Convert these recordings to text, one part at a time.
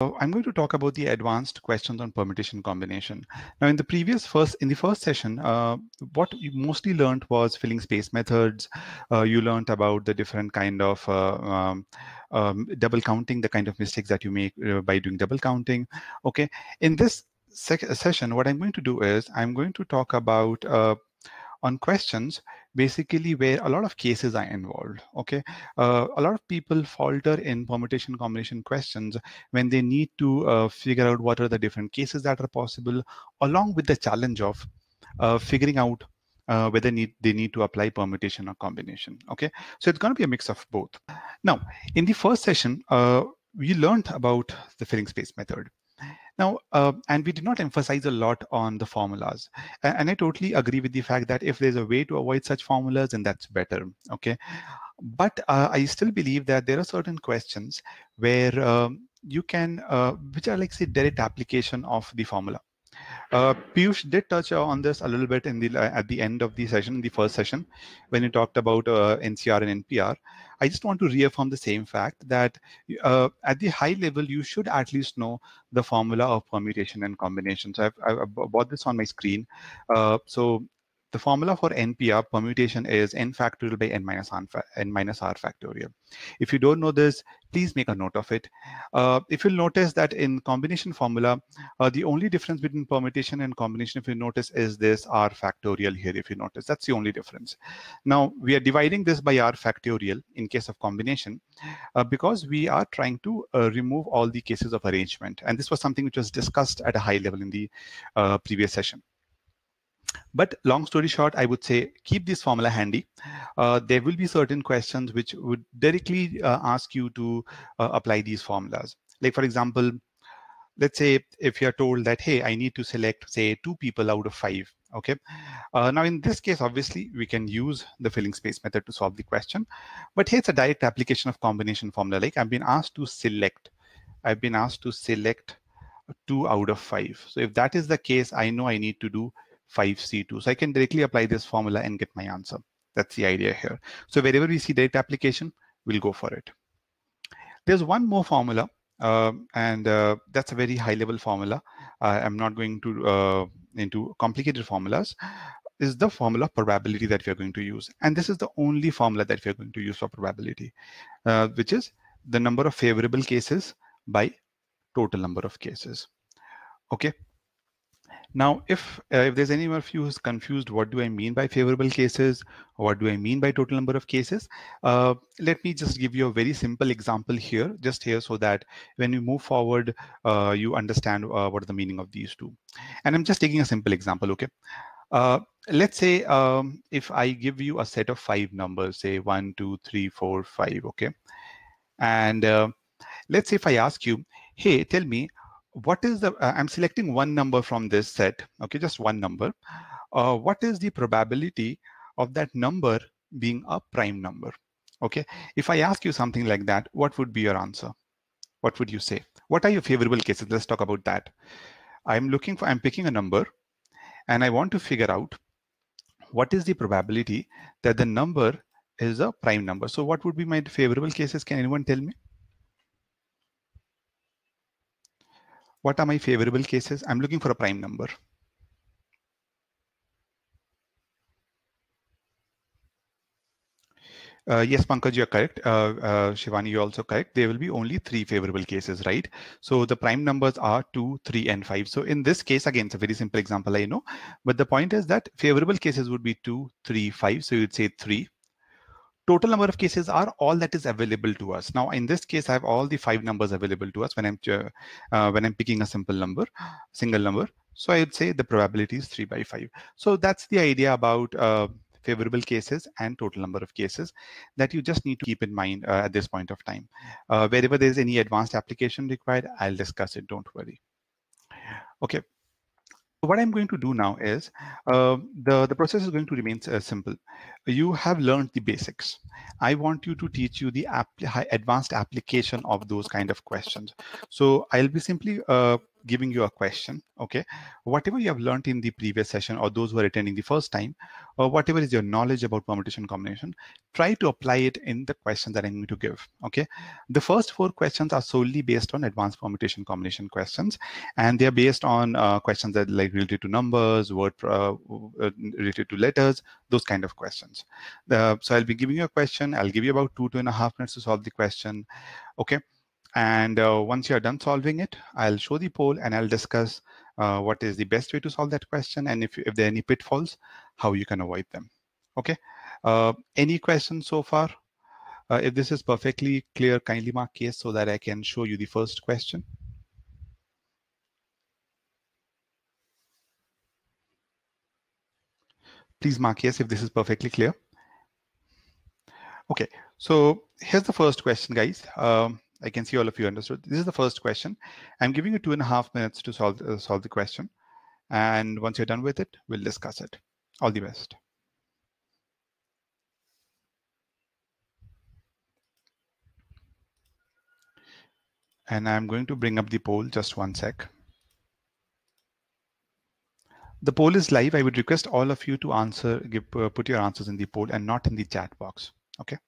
I'm going to talk about the advanced questions on permutation combination. Now, in the previous first, in the first session, uh, what you mostly learned was filling space methods. Uh, you learned about the different kind of uh, um, um, double counting, the kind of mistakes that you make uh, by doing double counting. Okay, in this session, what I'm going to do is I'm going to talk about uh, on questions basically where a lot of cases are involved okay? Uh, a lot of people falter in permutation combination questions when they need to uh, figure out what are the different cases that are possible along with the challenge of uh, figuring out uh, whether need, they need to apply permutation or combination okay? So it's going to be a mix of both. Now in the first session uh, we learned about the filling space method now, uh, and we did not emphasize a lot on the formulas. And, and, I totally agree with the fact that if there's a way to avoid such formulas, then that's better. Okay. But uh, I still believe that there are certain questions where um, you can, uh, which are like say direct application of the formula. Uh, Piyush did touch on this a little bit in the uh, at the end of the session, the first session, when you talked about uh, NCR and NPR. I just want to reaffirm the same fact that uh, at the high level, you should at least know the formula of permutation and combination. So I've, I've brought this on my screen. Uh, so the formula for NPR permutation is n factorial by n minus, r, n minus r factorial. If you don't know this, please make a note of it. Uh, if you'll notice that in combination formula, uh, the only difference between permutation and combination, if you notice, is this r factorial here, if you notice. That's the only difference. Now, we are dividing this by r factorial in case of combination uh, because we are trying to uh, remove all the cases of arrangement. And this was something which was discussed at a high level in the uh, previous session. But long story short, I would say keep this formula handy. Uh, there will be certain questions which would directly uh, ask you to uh, apply these formulas. Like for example, let's say if you're told that, hey, I need to select say two people out of five. Okay. Uh, now in this case, obviously we can use the filling space method to solve the question, but here it's a direct application of combination formula. Like I've been asked to select, I've been asked to select two out of five. So if that is the case, I know I need to do 5C2. So I can directly apply this formula and get my answer. That's the idea here. So wherever we see direct application, we'll go for it. There's one more formula, uh, and uh, that's a very high level formula. Uh, I'm not going to uh, into complicated formulas. Is the formula of probability that we are going to use. And this is the only formula that we are going to use for probability, uh, which is the number of favorable cases by total number of cases. Okay, now, if uh, if there's anyone of you who's confused, what do I mean by favorable cases? What do I mean by total number of cases? Uh, let me just give you a very simple example here, just here, so that when you move forward, uh, you understand uh, what the meaning of these two. And I'm just taking a simple example, okay? Uh, let's say um, if I give you a set of five numbers, say one, two, three, four, five, okay? And uh, let's say if I ask you, hey, tell me what is the, uh, I'm selecting one number from this set, okay, just one number. Uh, what is the probability of that number being a prime number? Okay, if I ask you something like that, what would be your answer? What would you say? What are your favorable cases? Let's talk about that. I'm looking for, I'm picking a number and I want to figure out what is the probability that the number is a prime number. So what would be my favorable cases? Can anyone tell me? What are my favorable cases? I'm looking for a prime number. Uh, yes, Pankaj, you're correct. Uh, uh, Shivani, you're also correct. There will be only three favorable cases, right? So the prime numbers are 2, 3, and 5. So in this case, again, it's a very simple example, I know. But the point is that favorable cases would be 2, 3, 5. So you'd say 3 total number of cases are all that is available to us. Now, in this case, I have all the five numbers available to us when I'm uh, when I'm picking a simple number, single number. So I would say the probability is three by five. So that's the idea about uh, favorable cases and total number of cases that you just need to keep in mind uh, at this point of time. Uh, wherever there's any advanced application required, I'll discuss it. Don't worry. Okay, what I'm going to do now is uh, the, the process is going to remain uh, simple. You have learned the basics. I want you to teach you the app, advanced application of those kind of questions. So I'll be simply uh, giving you a question. Okay, whatever you have learned in the previous session, or those who are attending the first time, or whatever is your knowledge about permutation combination, try to apply it in the question that I'm going to give. Okay, the first four questions are solely based on advanced permutation combination questions, and they are based on uh, questions that like related to numbers, word uh, uh related to letters, those kind of questions. so I'll be giving you a question. I'll give you about two two and a half minutes to solve the question. Okay and uh, once you're done solving it, I'll show the poll and I'll discuss uh, what is the best way to solve that question and if, if there are any pitfalls, how you can avoid them. Okay. Uh, any questions so far? Uh, if this is perfectly clear, kindly mark yes so that I can show you the first question. Please mark yes if this is perfectly clear. Okay, so here's the first question, guys. Um, I can see all of you understood. This is the first question. I'm giving you two and a half minutes to solve, uh, solve the question. And once you're done with it, we'll discuss it. All the best. And I'm going to bring up the poll just one sec. The poll is live. I would request all of you to answer, give, uh, put your answers in the poll and not in the chat box. Okay.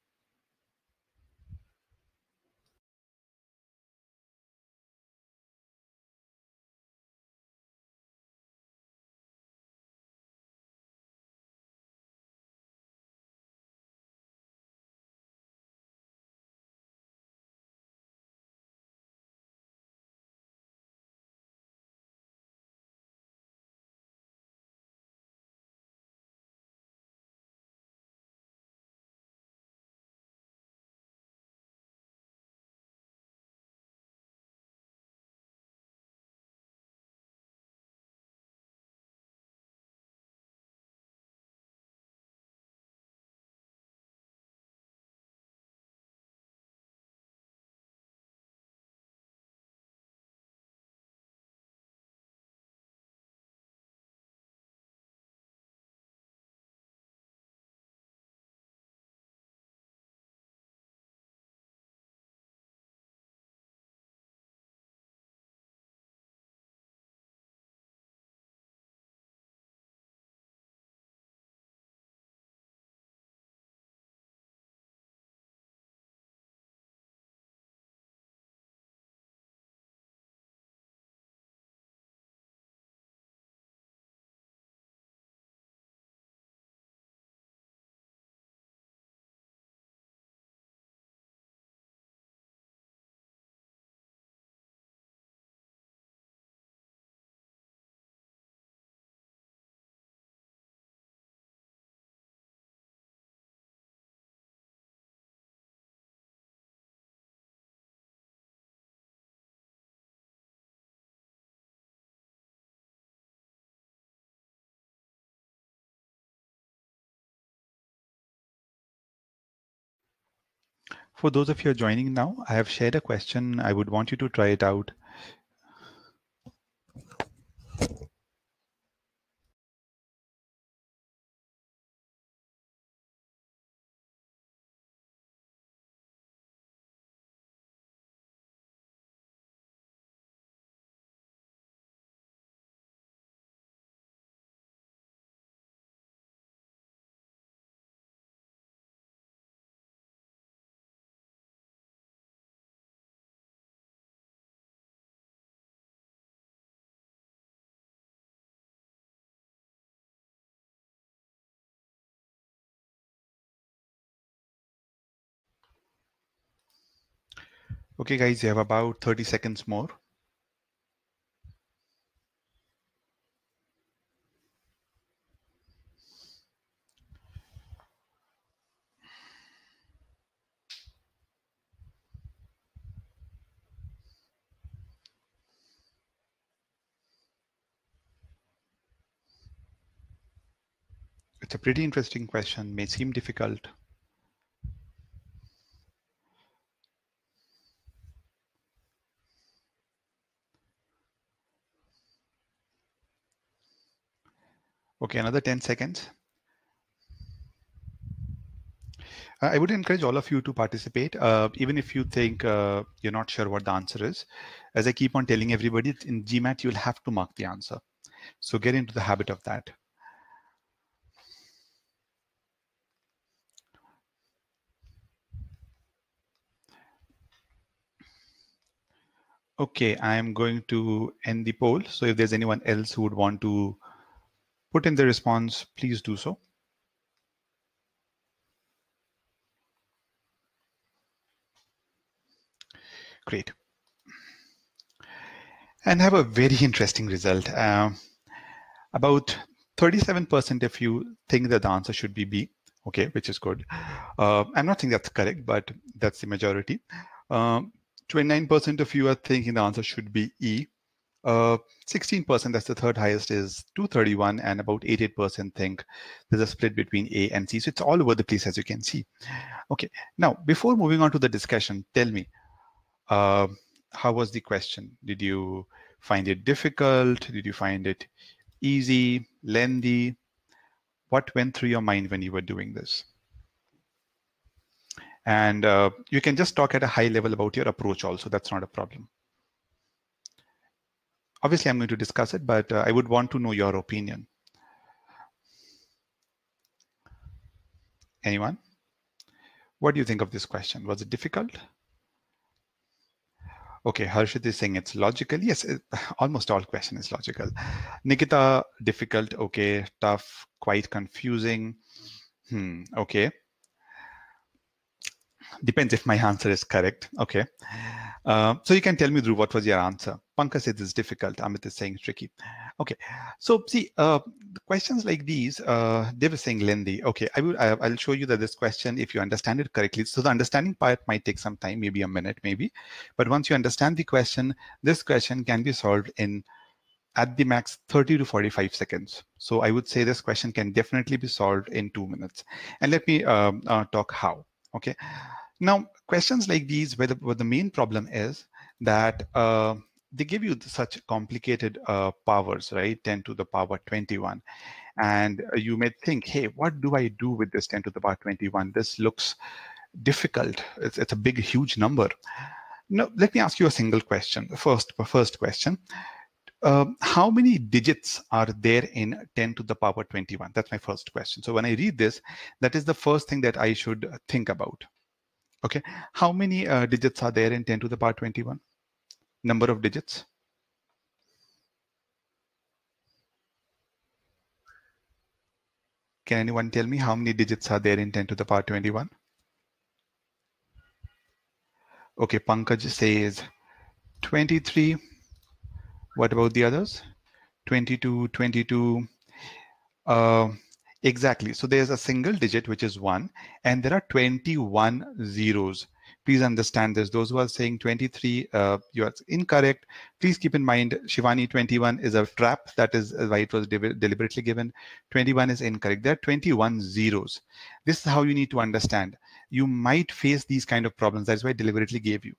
For those of you joining now, I have shared a question. I would want you to try it out. Okay, guys, you have about 30 seconds more. It's a pretty interesting question, may seem difficult. Okay, another 10 seconds. I would encourage all of you to participate, uh, even if you think uh, you're not sure what the answer is. As I keep on telling everybody, in GMAT, you'll have to mark the answer. So get into the habit of that. Okay, I am going to end the poll. So if there's anyone else who would want to put in the response, please do so. Great. And have a very interesting result. Uh, about 37% of you think that the answer should be B, okay, which is good. Uh, I'm not saying that's correct, but that's the majority. 29% uh, of you are thinking the answer should be E. 16%, uh, that's the third highest, is 231, and about 88% think there's a split between A and C. So it's all over the place, as you can see. Okay, now before moving on to the discussion, tell me, uh, how was the question? Did you find it difficult? Did you find it easy, lengthy? What went through your mind when you were doing this? And uh, you can just talk at a high level about your approach also. That's not a problem. Obviously, I'm going to discuss it, but uh, I would want to know your opinion. Anyone? What do you think of this question? Was it difficult? Okay, Harshit is saying it's logical. Yes, it, almost all question is logical. Nikita, difficult. Okay, tough, quite confusing. Hmm, okay. Depends if my answer is correct. Okay. Uh, so you can tell me, Dhruv, what was your answer? Pankaj says it's difficult. Amit is saying tricky. Okay. So see, uh, questions like these, uh, they were saying lengthy. Okay, I will. I, will show you that this question, if you understand it correctly, so the understanding part might take some time, maybe a minute, maybe. But once you understand the question, this question can be solved in at the max 30 to 45 seconds. So I would say this question can definitely be solved in two minutes. And let me um, uh, talk how. Okay. Now, questions like these, where the, where the main problem is that uh, they give you such complicated uh, powers, right? 10 to the power 21. And you may think, hey, what do I do with this 10 to the power 21? This looks difficult. It's, it's a big, huge number. No, let me ask you a single question. First, first question. Uh, how many digits are there in 10 to the power 21? That's my first question. So when I read this, that is the first thing that I should think about. Okay, how many uh, digits are there in 10 to the power 21? Number of digits? Can anyone tell me how many digits are there in 10 to the power 21? Okay, Pankaj says 23. What about the others? 22, 22. Uh, Exactly. So there's a single digit, which is one, and there are 21 zeros. Please understand this. Those who are saying 23, uh, you are incorrect. Please keep in mind, Shivani 21 is a trap. That is why it was de deliberately given. 21 is incorrect. There are 21 zeros. This is how you need to understand. You might face these kind of problems. That's why I deliberately gave you.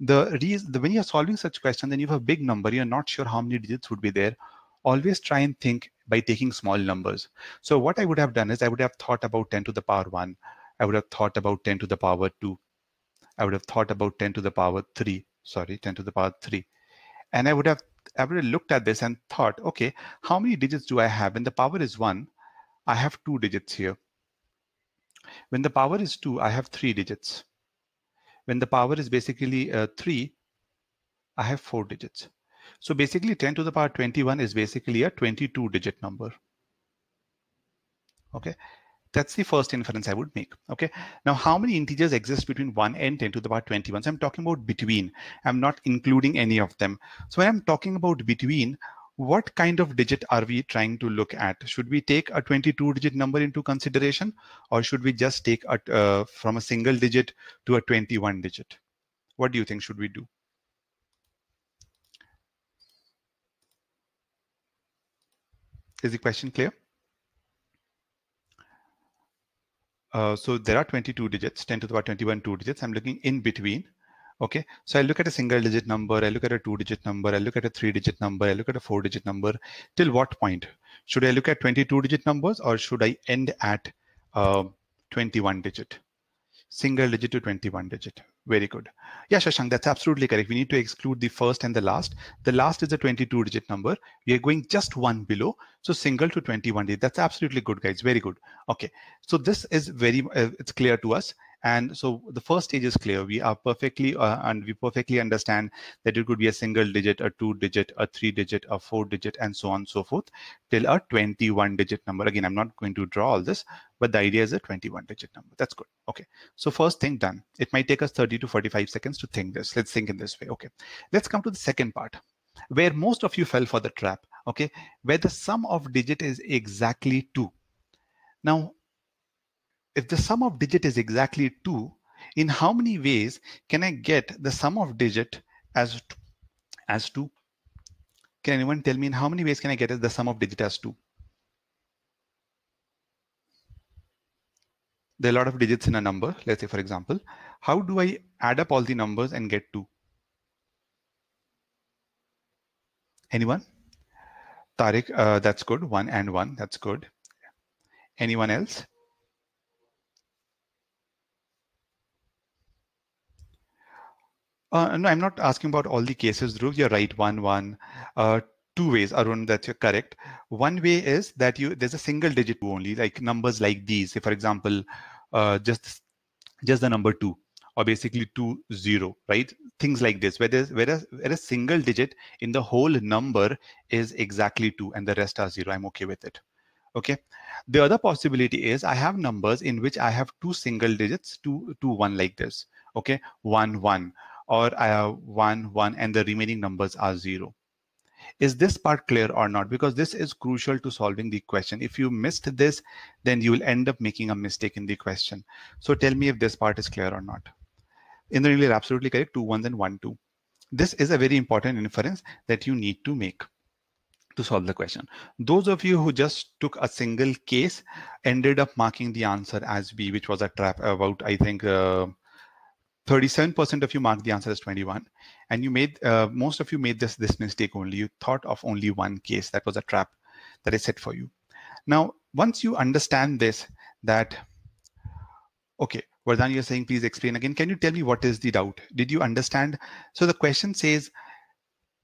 The reason, the, when you're solving such question, then you have a big number. You're not sure how many digits would be there always try and think by taking small numbers. So what I would have done is I would have thought about 10 to the power 1. I would have thought about 10 to the power 2. I would have thought about 10 to the power 3. Sorry, 10 to the power 3. And I would have I would have looked at this and thought, okay, how many digits do I have? When the power is 1, I have two digits here. When the power is 2, I have three digits. When the power is basically uh, 3, I have four digits. So basically 10 to the power 21 is basically a 22 digit number. Okay, that's the first inference I would make. Okay, now how many integers exist between 1 and 10 to the power 21? So I'm talking about between. I'm not including any of them. So when I'm talking about between, what kind of digit are we trying to look at? Should we take a 22 digit number into consideration or should we just take a, uh, from a single digit to a 21 digit? What do you think should we do? Is the question clear? Uh, so there are 22 digits, 10 to the power 21 two digits. I'm looking in between. Okay, so I look at a single digit number, I look at a two digit number, I look at a three digit number, I look at a four digit number. Till what point? Should I look at 22 digit numbers or should I end at uh, 21 digit? single digit to 21 digit. Very good. Yeah, Shashank, that's absolutely correct. We need to exclude the first and the last. The last is a 22 digit number. We are going just one below. So single to 21 digit. That's absolutely good, guys. Very good. Okay. So this is very, uh, it's clear to us. And so the first stage is clear. We are perfectly, uh, and we perfectly understand that it could be a single digit, a two digit, a three digit, a four digit, and so on and so forth till a 21 digit number. Again, I'm not going to draw all this, but the idea is a 21 digit number. That's good. Okay. So first thing done. It might take us 30 to 45 seconds to think this. Let's think in this way. Okay. Let's come to the second part where most of you fell for the trap. Okay. Where the sum of digit is exactly two. Now, if the sum of digit is exactly 2, in how many ways can I get the sum of digit as, as 2? Can anyone tell me in how many ways can I get the sum of digit as 2? There are a lot of digits in a number. Let's say, for example, how do I add up all the numbers and get 2? Anyone? Tariq, uh, that's good. 1 and 1, that's good. Anyone else? Uh, no, I'm not asking about all the cases, Dhruv. You're right, one, one. Uh, two ways, Arun, that you're correct. One way is that you there's a single digit only, like numbers like these. Say, for example, uh, just just the number two, or basically two zero, right? Things like this, where there's where a, where a single digit in the whole number is exactly two, and the rest are zero. I'm okay with it. Okay. The other possibility is I have numbers in which I have two single digits, two two one like this. Okay, one one or I have 1, 1 and the remaining numbers are 0. Is this part clear or not? Because this is crucial to solving the question. If you missed this, then you will end up making a mistake in the question. So tell me if this part is clear or not. In the you're absolutely correct, two ones and 1 2. This is a very important inference that you need to make to solve the question. Those of you who just took a single case ended up marking the answer as B, which was a trap about, I think, uh, 37% of you marked the answer as 21 and you made uh, most of you made this this mistake only. You thought of only one case. That was a trap that i set for you. Now once you understand this that okay Vardhan, you're saying please explain again. Can you tell me what is the doubt? Did you understand? So the question says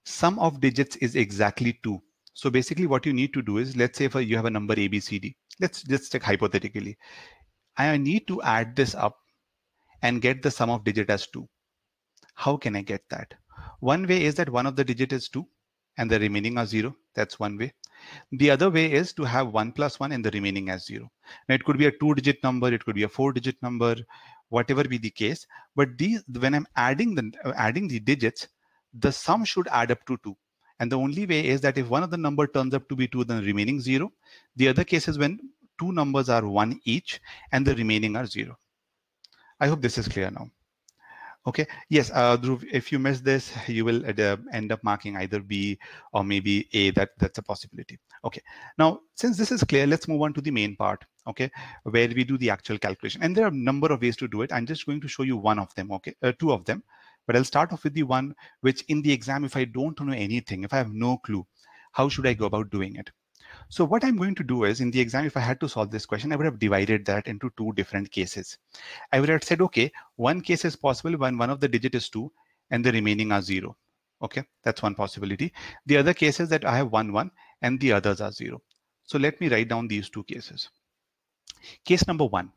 sum of digits is exactly 2 so basically what you need to do is let's say for you have a number a b c d. Let's just take hypothetically. I need to add this up and get the sum of digit as 2. How can I get that? One way is that one of the digit is 2 and the remaining are 0. That's one way. The other way is to have 1 plus 1 and the remaining as 0. Now it could be a two digit number, it could be a four digit number, whatever be the case. But these, when I'm adding the, adding the digits, the sum should add up to 2. And the only way is that if one of the number turns up to be 2, then the remaining 0. The other case is when two numbers are 1 each and the remaining are 0. I hope this is clear now. Okay, yes, uh, Dhruv, if you miss this, you will uh, end up marking either B or maybe A, that, that's a possibility. Okay, now, since this is clear, let's move on to the main part, okay, where we do the actual calculation. And there are a number of ways to do it. I'm just going to show you one of them, okay, uh, two of them. But I'll start off with the one which in the exam, if I don't know anything, if I have no clue, how should I go about doing it? So what I'm going to do is in the exam, if I had to solve this question, I would have divided that into two different cases. I would have said, okay, one case is possible when one of the digit is two and the remaining are zero. Okay, that's one possibility. The other case is that I have one, one and the others are zero. So let me write down these two cases. Case number one.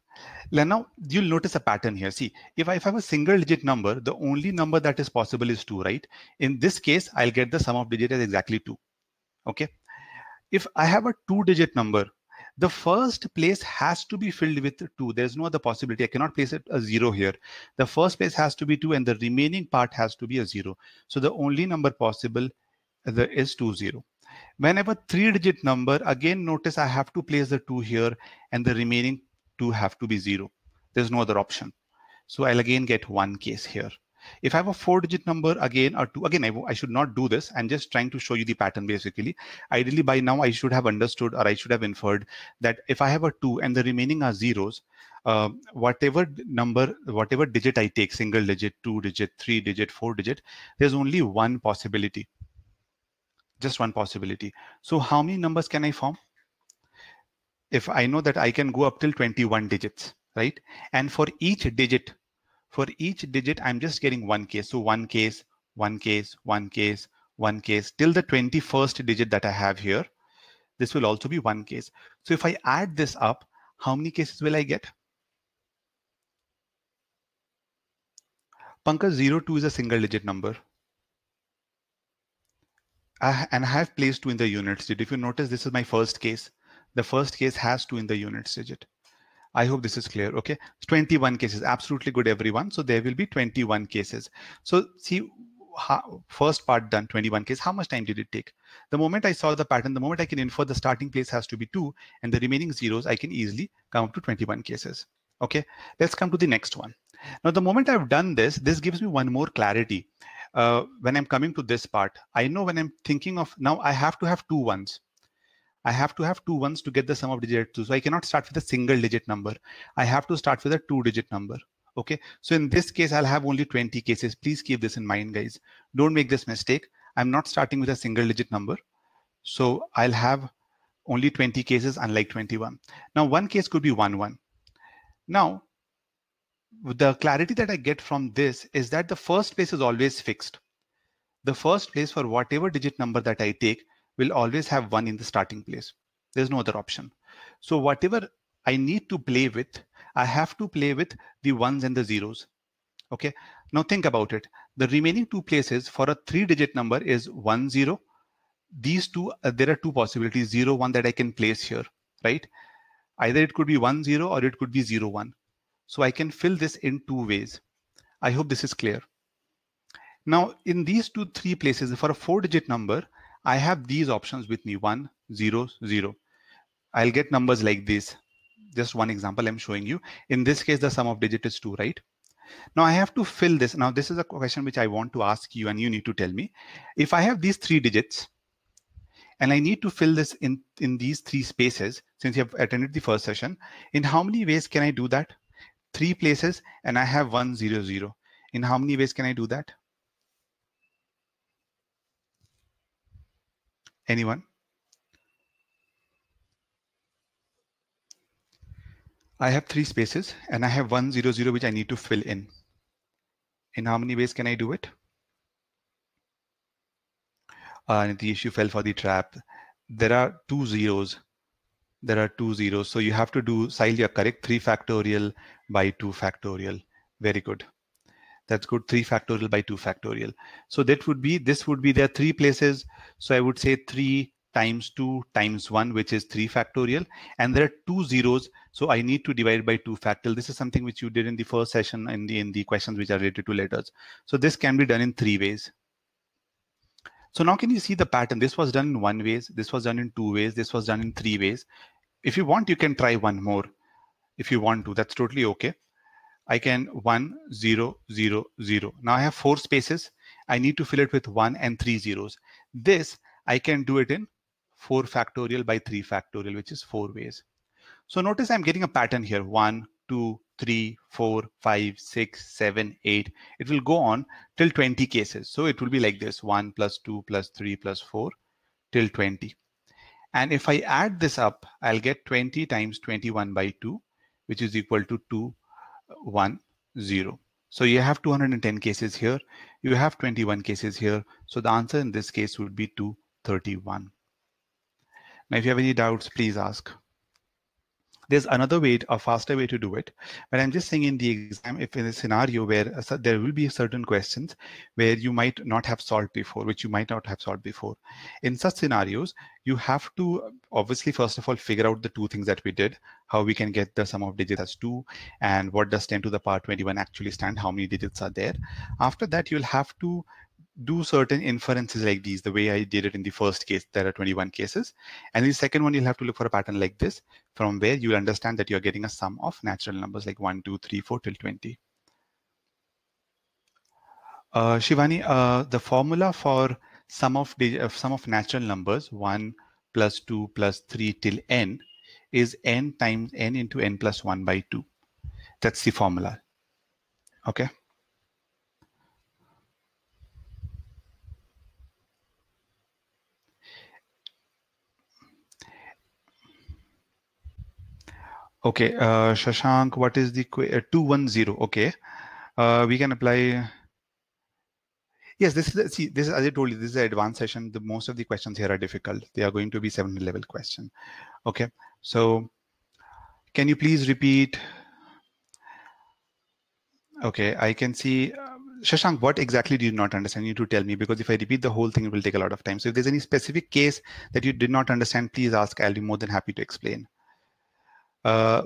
Now you'll notice a pattern here. See, if I, if I have a single digit number, the only number that is possible is two, right? In this case, I'll get the sum of digit as exactly two. Okay if I have a two digit number, the first place has to be filled with two. There's no other possibility. I cannot place it a zero here. The first place has to be two and the remaining part has to be a zero. So the only number possible is two zero. When I have a three digit number, again, notice I have to place the two here and the remaining two have to be zero. There's no other option. So I'll again get one case here. If I have a four digit number again or two, again, I, I should not do this. I'm just trying to show you the pattern basically. Ideally by now I should have understood or I should have inferred that if I have a two and the remaining are zeros, uh, whatever number, whatever digit I take, single digit, two digit, three digit, four digit, there's only one possibility. Just one possibility. So how many numbers can I form? If I know that I can go up till 21 digits, right? And for each digit, for each digit, I'm just getting one case. So one case, one case, one case, one case till the 21st digit that I have here. This will also be one case. So if I add this up, how many cases will I get? Pankaj 02 is a single digit number. I, and I have placed 2 in the units digit. If you notice, this is my first case. The first case has 2 in the units digit. I hope this is clear. Okay, 21 cases, absolutely good, everyone. So there will be 21 cases. So see, how, first part done, 21 cases. How much time did it take? The moment I saw the pattern, the moment I can infer the starting place has to be 2 and the remaining zeros, I can easily come up to 21 cases. Okay, let's come to the next one. Now, the moment I've done this, this gives me one more clarity. Uh, when I'm coming to this part, I know when I'm thinking of now, I have to have two ones. I have to have two ones to get the sum of digit two. So I cannot start with a single digit number. I have to start with a two digit number. Okay. So in this case, I'll have only 20 cases. Please keep this in mind, guys. Don't make this mistake. I'm not starting with a single digit number. So I'll have only 20 cases, unlike 21. Now, one case could be 1, 1. Now, the clarity that I get from this is that the first place is always fixed. The first place for whatever digit number that I take will always have 1 in the starting place. There's no other option. So whatever I need to play with, I have to play with the ones and the zeros. Okay. Now think about it. The remaining two places for a three digit number is one zero. These two, uh, there are two possibilities, zero, one that I can place here, right? Either it could be one zero or it could be zero one. So I can fill this in two ways. I hope this is clear. Now in these two, three places for a four digit number, I have these options with me, one, zero, zero. I'll get numbers like this just one example I'm showing you. In this case, the sum of digits is 2, right? Now I have to fill this. Now this is a question which I want to ask you and you need to tell me. If I have these three digits and I need to fill this in, in these three spaces, since you have attended the first session, in how many ways can I do that? Three places and I have one zero zero. In how many ways can I do that? Anyone? I have three spaces and I have one zero zero which I need to fill in. In how many ways can I do it? Uh, the issue fell for the trap. There are two zeros. There are two zeros. So you have to do, Sahil, you're correct, 3 factorial by 2 factorial. Very good. That's good, 3 factorial by 2 factorial. So that would be, this would be there three places. So I would say 3 times 2 times 1, which is 3 factorial. And there are two zeros, so I need to divide by 2 factorial. This is something which you did in the first session in the, in the questions which are related to letters. So this can be done in three ways. So now can you see the pattern? This was done in one ways, this was done in two ways, this was done in three ways. If you want, you can try one more. If you want to, that's totally okay. I can 1, 0, 0, 0. Now I have four spaces. I need to fill it with 1 and 3 zeros. This, I can do it in 4 factorial by 3 factorial, which is four ways. So notice I'm getting a pattern here, 1, 2, 3, 4, 5, 6, 7, 8. It will go on till 20 cases. So it will be like this, 1 plus 2 plus 3 plus 4 till 20. And if I add this up, I'll get 20 times 21 by 2, which is equal to 2, 1, 0. So you have 210 cases here. You have 21 cases here. So the answer in this case would be 231. Now, if you have any doubts, please ask. There's another way, a faster way to do it. But I'm just saying in the exam, if in a scenario where there will be certain questions where you might not have solved before, which you might not have solved before. In such scenarios, you have to obviously, first of all, figure out the two things that we did, how we can get the sum of digits as two, and what does 10 to the power 21 actually stand, how many digits are there. After that, you'll have to do certain inferences like these, the way I did it in the first case, there are 21 cases. And the second one, you'll have to look for a pattern like this, from where you'll understand that you're getting a sum of natural numbers like 1, 2, 3, 4 till 20. Uh, Shivani, uh, the formula for sum of, uh, sum of natural numbers, 1 plus 2 plus 3 till n, is n times n into n plus 1 by 2. That's the formula. Okay. Okay, uh, Shashank, what is the uh, 210? Okay, uh, we can apply. Yes, this is see. This is as I told you. This is an advanced session. The most of the questions here are difficult. They are going to be seven level question. Okay, so can you please repeat? Okay, I can see. Uh, Shashank, what exactly do you not understand? You need to tell me because if I repeat the whole thing, it will take a lot of time. So if there's any specific case that you did not understand, please ask. I'll be more than happy to explain. Uh,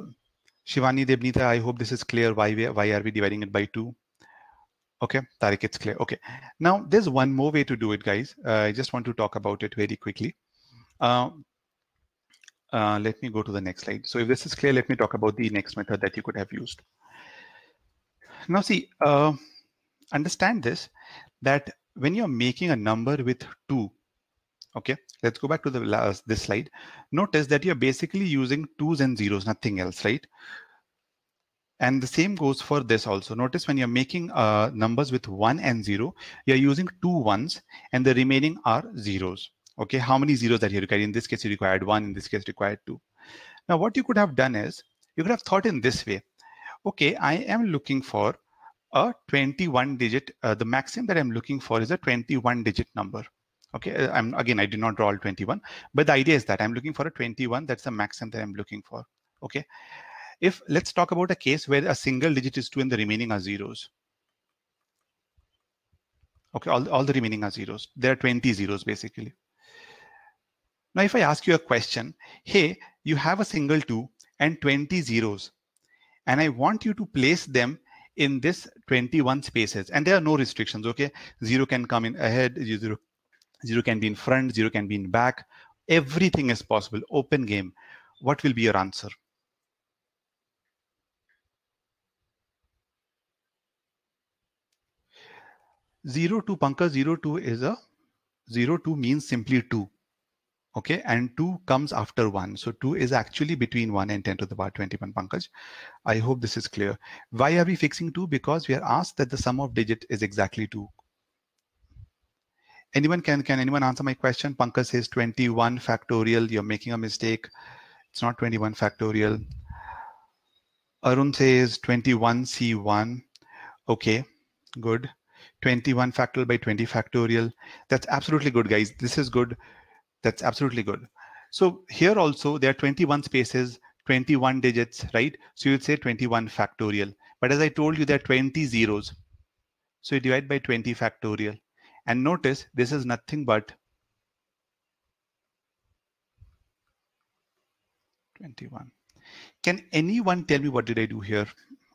Shivani Debnita, I hope this is clear. Why we, why are we dividing it by two? Okay, Tariq, it's clear. Okay, now there's one more way to do it, guys. Uh, I just want to talk about it very quickly. Uh, uh, let me go to the next slide. So if this is clear, let me talk about the next method that you could have used. Now see, uh, understand this, that when you're making a number with two, okay, let's go back to the last, this slide. Notice that you're basically using twos and zeros, nothing else, right? And the same goes for this also. Notice when you're making uh, numbers with one and zero, you're using two ones and the remaining are zeros. Okay, how many zeros that you require? In this case, you required one, in this case, required two. Now, what you could have done is, you could have thought in this way. Okay, I am looking for a 21 digit, uh, the maximum that I'm looking for is a 21 digit number. Okay, uh, I'm again, I did not draw all 21, but the idea is that I'm looking for a 21. That's the maximum that I'm looking for. Okay, if let's talk about a case where a single digit is two and the remaining are zeros. Okay, all, all the remaining are zeros. There are 20 zeros basically. Now, if I ask you a question, hey, you have a single two and 20 zeros, and I want you to place them in this 21 spaces, and there are no restrictions, okay? Zero can come in ahead, zero, zero can be in front, zero can be in back. Everything is possible, open game. What will be your answer? Zero to Pankaj, zero two is a zero two means simply two. Okay, and two comes after one. So two is actually between one and 10 to the power 21 Pankaj. I hope this is clear. Why are we fixing two? Because we are asked that the sum of digit is exactly two. Anyone can, can anyone answer my question? Pankaj says 21 factorial. You're making a mistake. It's not 21 factorial. Arun says 21C1. Okay, good. 21 factorial by 20 factorial. That's absolutely good, guys. This is good. That's absolutely good. So here also there are 21 spaces, 21 digits, right? So you'd say 21 factorial. But as I told you, there are 20 zeros. So you divide by 20 factorial. And notice this is nothing but 21. Can anyone tell me what did I do here?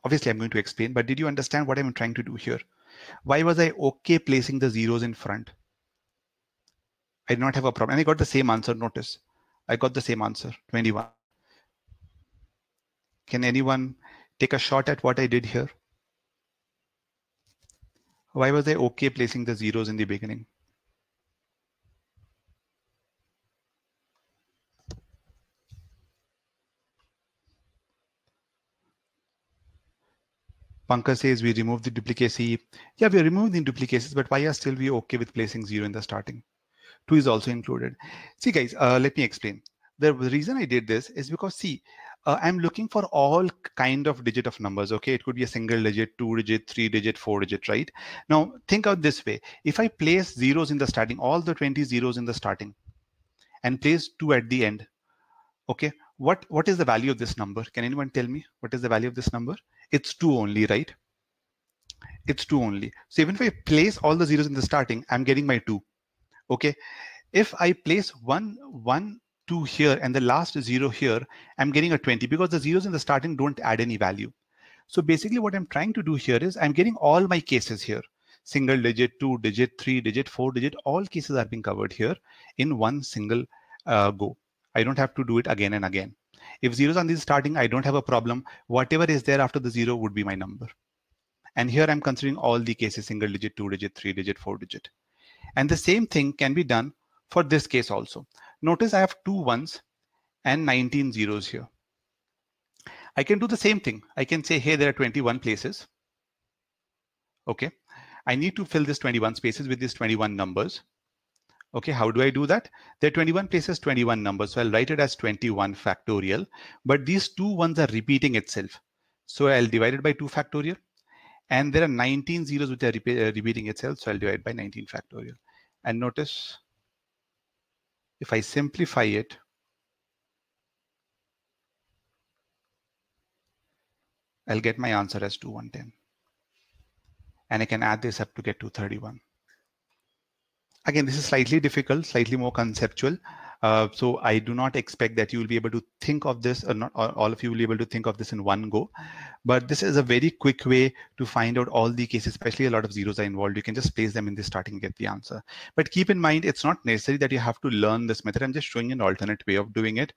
Obviously, I'm going to explain, but did you understand what I'm trying to do here? Why was I okay placing the zeros in front? I did not have a problem. And I got the same answer. Notice, I got the same answer, 21. Can anyone take a shot at what I did here? Why was I okay placing the zeros in the beginning? Pankaj says we remove the duplicacy. Yeah, we remove the duplicacies, but why are still we okay with placing zero in the starting? Two is also included. See guys, uh, let me explain. The reason I did this is because see, uh, I'm looking for all kind of digit of numbers. Okay, it could be a single digit, two digit, three digit, four digit, right? Now think out this way. If I place zeros in the starting, all the 20 zeros in the starting and place two at the end, okay, what, what is the value of this number? Can anyone tell me what is the value of this number? it's two only, right? It's two only. So even if I place all the zeros in the starting, I'm getting my two. Okay. If I place one, one, two here and the last zero here, I'm getting a 20 because the zeros in the starting don't add any value. So basically what I'm trying to do here is I'm getting all my cases here. Single digit, two digit, three digit, four digit, all cases are being covered here in one single uh, go. I don't have to do it again and again. If zeros on this starting, I don't have a problem. Whatever is there after the zero would be my number. And here I'm considering all the cases, single digit, two digit, three digit, four digit. And the same thing can be done for this case also. Notice I have two ones and 19 zeros here. I can do the same thing. I can say, hey, there are 21 places. Okay. I need to fill this 21 spaces with these 21 numbers. Okay, how do I do that? There are 21 places, 21 numbers. So I'll write it as 21 factorial, but these two ones are repeating itself. So I'll divide it by 2 factorial. And there are 19 zeros which are uh, repeating itself. So I'll divide by 19 factorial. And notice if I simplify it, I'll get my answer as 2110. And I can add this up to get 231 again, this is slightly difficult, slightly more conceptual. Uh, so I do not expect that you will be able to think of this, or not or all of you will be able to think of this in one go. But this is a very quick way to find out all the cases, especially a lot of zeros are involved. You can just place them in the starting and get the answer. But keep in mind, it's not necessary that you have to learn this method. I'm just showing an alternate way of doing it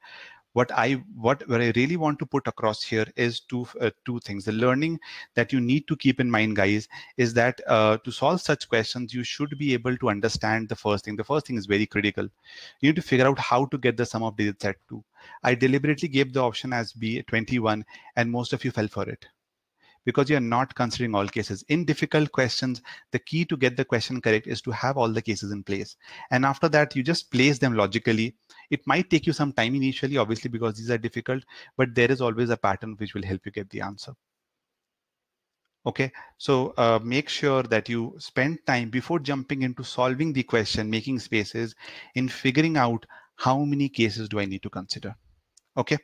what i what what i really want to put across here is two uh, two things. The learning that you need to keep in mind guys is that uh, to solve such questions you should be able to understand the first thing. The first thing is very critical. You need to figure out how to get the sum of digits at 2 i deliberately gave the option as b 21 and most of you fell for it because you're not considering all cases. In difficult questions, the key to get the question correct is to have all the cases in place. And after that, you just place them logically. It might take you some time initially, obviously, because these are difficult, but there is always a pattern which will help you get the answer. Okay, so uh, make sure that you spend time before jumping into solving the question, making spaces in figuring out how many cases do I need to consider. Okay.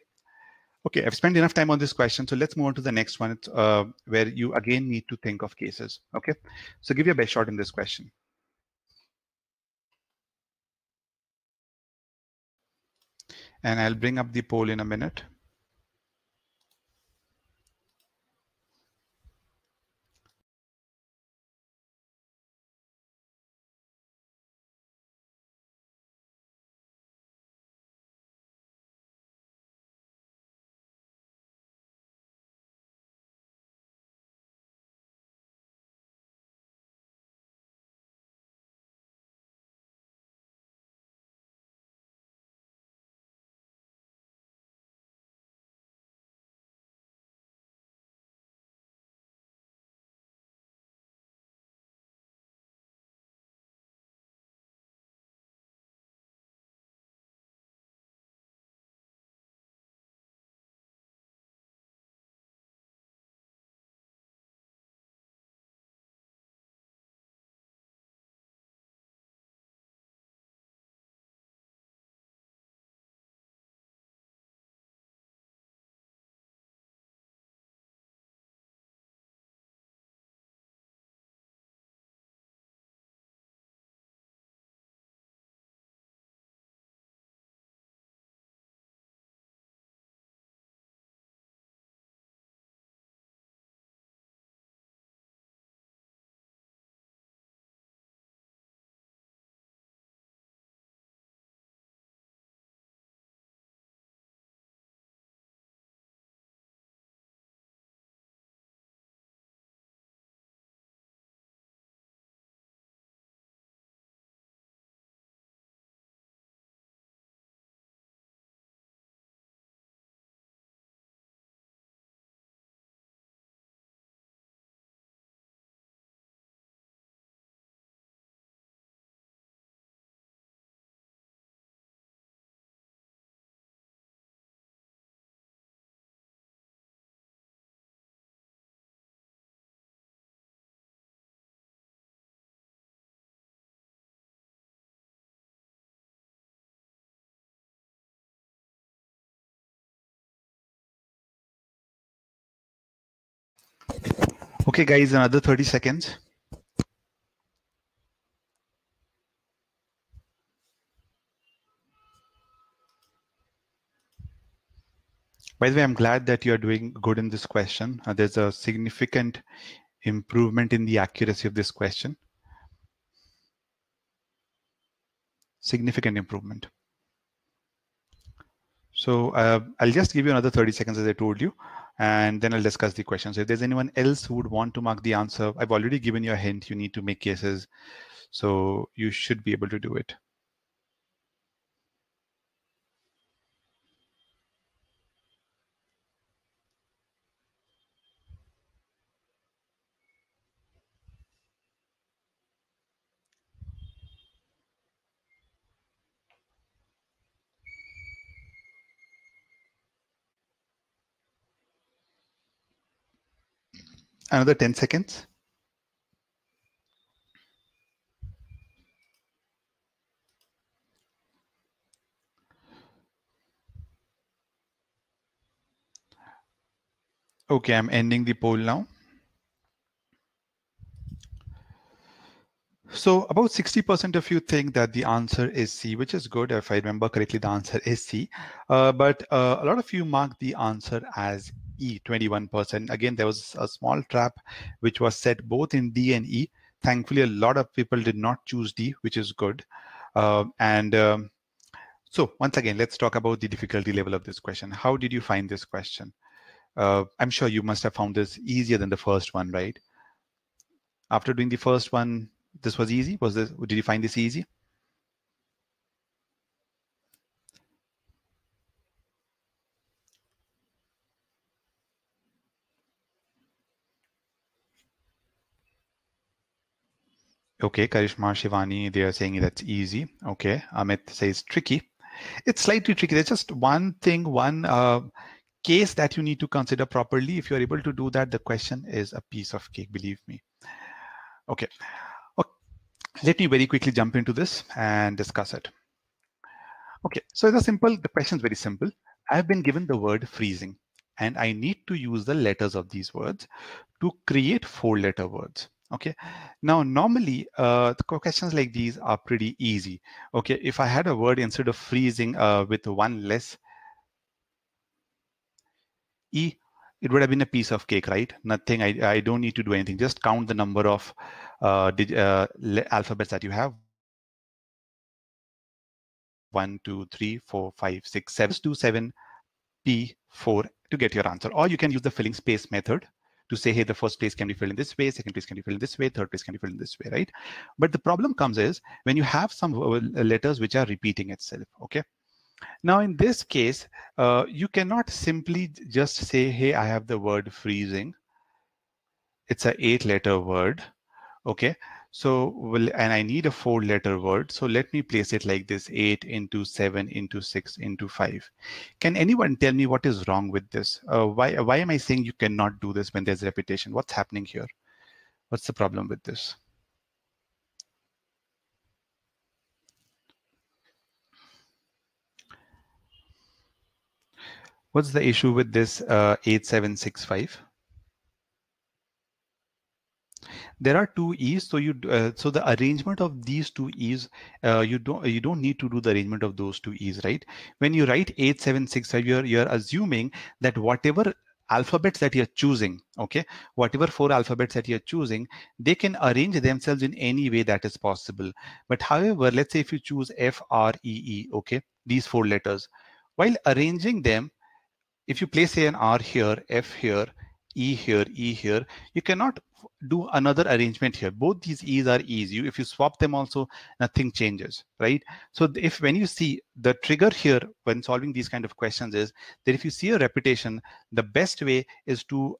Okay, I've spent enough time on this question, so let's move on to the next one, uh, where you again need to think of cases. Okay, so give your best shot in this question. And I'll bring up the poll in a minute. Okay, guys, another 30 seconds. By the way, I'm glad that you're doing good in this question. Uh, there's a significant improvement in the accuracy of this question. Significant improvement. So uh, I'll just give you another 30 seconds as I told you and then I'll discuss the questions. If there's anyone else who would want to mark the answer, I've already given you a hint. You need to make cases. So you should be able to do it. Another 10 seconds. Okay, I'm ending the poll now. So about 60% of you think that the answer is C, which is good. If I remember correctly, the answer is C. Uh, but uh, a lot of you mark the answer as E, 21%. Again, there was a small trap which was set both in D and E. Thankfully, a lot of people did not choose D, which is good. Uh, and um, so once again, let's talk about the difficulty level of this question. How did you find this question? Uh, I'm sure you must have found this easier than the first one, right? After doing the first one, this was easy? Was this, did you find this easy? Okay, Karishma, Shivani, they are saying that's easy. Okay, Amit says tricky. It's slightly tricky. There's just one thing, one uh, case that you need to consider properly. If you're able to do that, the question is a piece of cake, believe me. Okay. okay. Let me very quickly jump into this and discuss it. Okay, so a simple, the question is very simple. I've been given the word freezing and I need to use the letters of these words to create four letter words. Okay, now normally uh, the questions like these are pretty easy. Okay, if I had a word instead of freezing uh, with one less E, it would have been a piece of cake, right? Nothing, I, I don't need to do anything. Just count the number of uh, uh, alphabets that you have. One, two, three, four, five, six, seven, two, seven, P4 to get your answer. Or you can use the filling space method to say, hey, the first place can be filled in this way, second place can be filled in this way, third place can be filled in this way, right? But the problem comes is when you have some letters which are repeating itself, okay? Now, in this case, uh, you cannot simply just say, hey, I have the word freezing. It's a eight letter word. Okay. So, well, and I need a four letter word. So let me place it like this, eight into seven into six into five. Can anyone tell me what is wrong with this? Uh, why, why am I saying you cannot do this when there's repetition? What's happening here? What's the problem with this? What's the issue with this uh, 8765? There are two E's, so you uh, so the arrangement of these two E's, uh, you don't you don't need to do the arrangement of those two E's, right? When you write 8765, you're you're assuming that whatever alphabets that you're choosing, okay, whatever four alphabets that you're choosing, they can arrange themselves in any way that is possible. But however, let's say if you choose F, R, E, E, okay, these four letters, while arranging them, if you place say an R here, F here, E here, E here, you cannot do another arrangement here. Both these E's are E's. You, if you swap them also, nothing changes, right? So if when you see the trigger here when solving these kind of questions is that if you see a repetition, the best way is to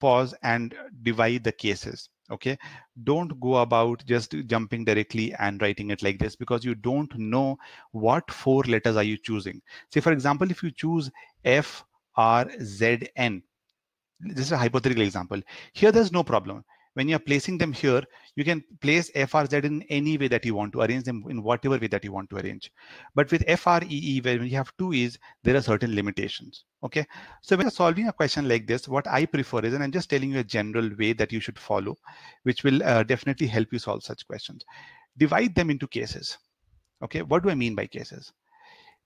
pause and divide the cases okay don't go about just jumping directly and writing it like this because you don't know what four letters are you choosing say for example if you choose f RZN. This is a hypothetical example. Here, there's no problem. When you're placing them here, you can place FRZ in any way that you want to arrange them in whatever way that you want to arrange. But with FREE, when you have two E's, there are certain limitations. Okay. So when you're solving a question like this, what I prefer is, and I'm just telling you a general way that you should follow, which will uh, definitely help you solve such questions. Divide them into cases. Okay. What do I mean by cases?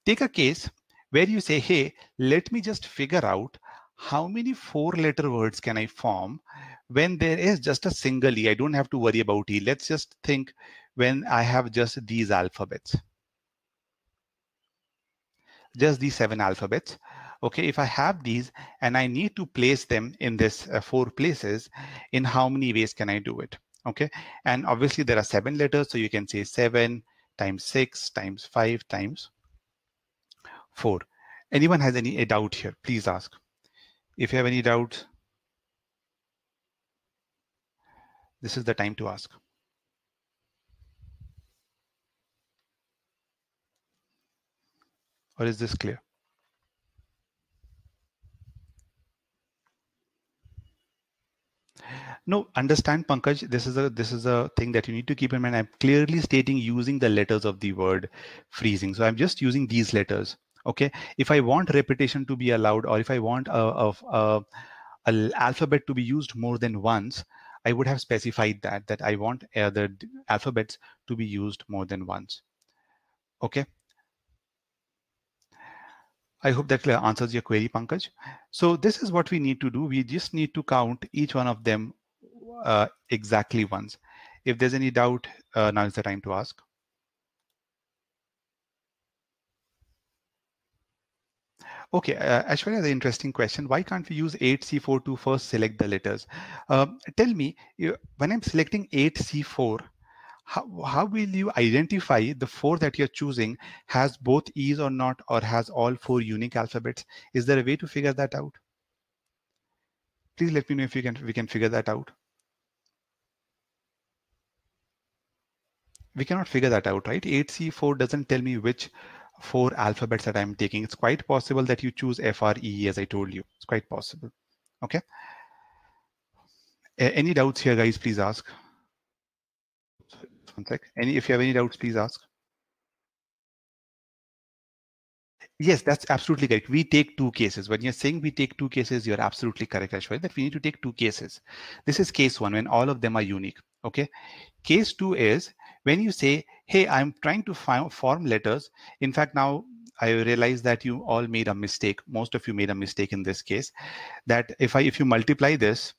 Take a case where you say, hey, let me just figure out how many four letter words can I form when there is just a single E. I don't have to worry about E. Let's just think when I have just these alphabets. Just these seven alphabets. Okay, if I have these and I need to place them in this uh, four places, in how many ways can I do it? Okay, and obviously there are seven letters, so you can say seven times six times five times 4. Anyone has any doubt here, please ask. If you have any doubts, this is the time to ask. Or is this clear? No, understand, Pankaj. This is a this is a thing that you need to keep in mind. I'm clearly stating using the letters of the word freezing. So I'm just using these letters. Okay. If I want repetition to be allowed, or if I want a, a, a, a alphabet to be used more than once, I would have specified that that I want the alphabets to be used more than once. Okay. I hope that answers your query, Pankaj. So this is what we need to do. We just need to count each one of them uh, exactly once. If there's any doubt, uh, now is the time to ask. Okay, uh, Ashwarya, the interesting question. Why can't we use 8C4 to first select the letters? Uh, tell me, when I'm selecting 8C4, how, how will you identify the four that you're choosing has both E's or not, or has all four unique alphabets? Is there a way to figure that out? Please let me know if you can we can figure that out. we cannot figure that out, right? 8C4 doesn't tell me which four alphabets that I'm taking. It's quite possible that you choose FRE as I told you. It's quite possible. Okay. any doubts here, guys, please ask. One sec. Any, if you have any doubts, please ask. Yes, that's absolutely correct. We take two cases. When you're saying we take two cases, you're absolutely correct, Ashway, that we need to take two cases. This is case one when all of them are unique. Okay. Case two is when you say, hey, I'm trying to form letters. In fact, now I realize that you all made a mistake. Most of you made a mistake in this case. That if I if you multiply this,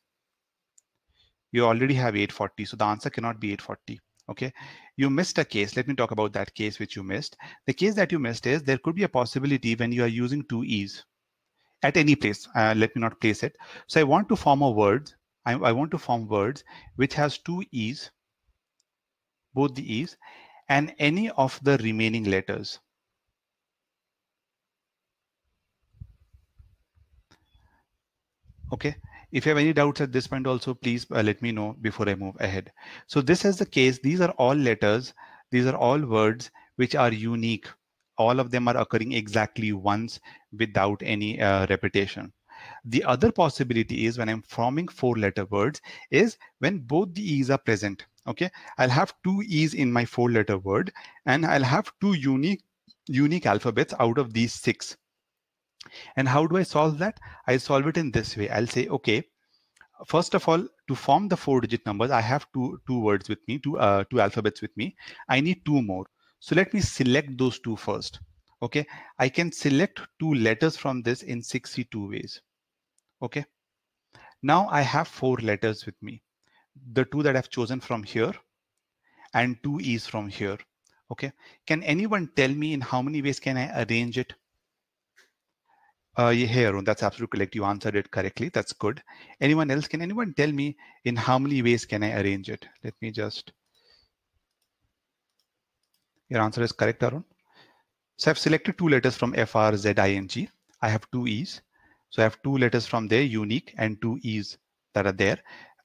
you already have 840. So the answer cannot be 840 okay you missed a case let me talk about that case which you missed the case that you missed is there could be a possibility when you are using two e's at any place uh, let me not place it so i want to form a word I, I want to form words which has two e's both the e's and any of the remaining letters okay if you have any doubts at this point also, please uh, let me know before I move ahead. So this is the case. These are all letters. These are all words which are unique. All of them are occurring exactly once without any uh, repetition. The other possibility is when I'm forming four letter words is when both the E's are present. Okay, I'll have two E's in my four letter word and I'll have two unique unique alphabets out of these six. And how do I solve that? I solve it in this way. I'll say, okay, first of all, to form the four digit numbers, I have two, two words with me, two, uh, two alphabets with me. I need two more. So let me select those two first. Okay, I can select two letters from this in 62 ways. Okay, now I have four letters with me. The two that I've chosen from here and two E's from here. Okay, can anyone tell me in how many ways can I arrange it? Uh, yeah, Arun, that's absolutely correct. You answered it correctly. That's good. Anyone else? Can anyone tell me in how many ways can I arrange it? Let me just. Your answer is correct, Arun. So I've selected two letters from F, R, Z, I, N, G. I have two E's. So I have two letters from there, unique, and two E's that are there.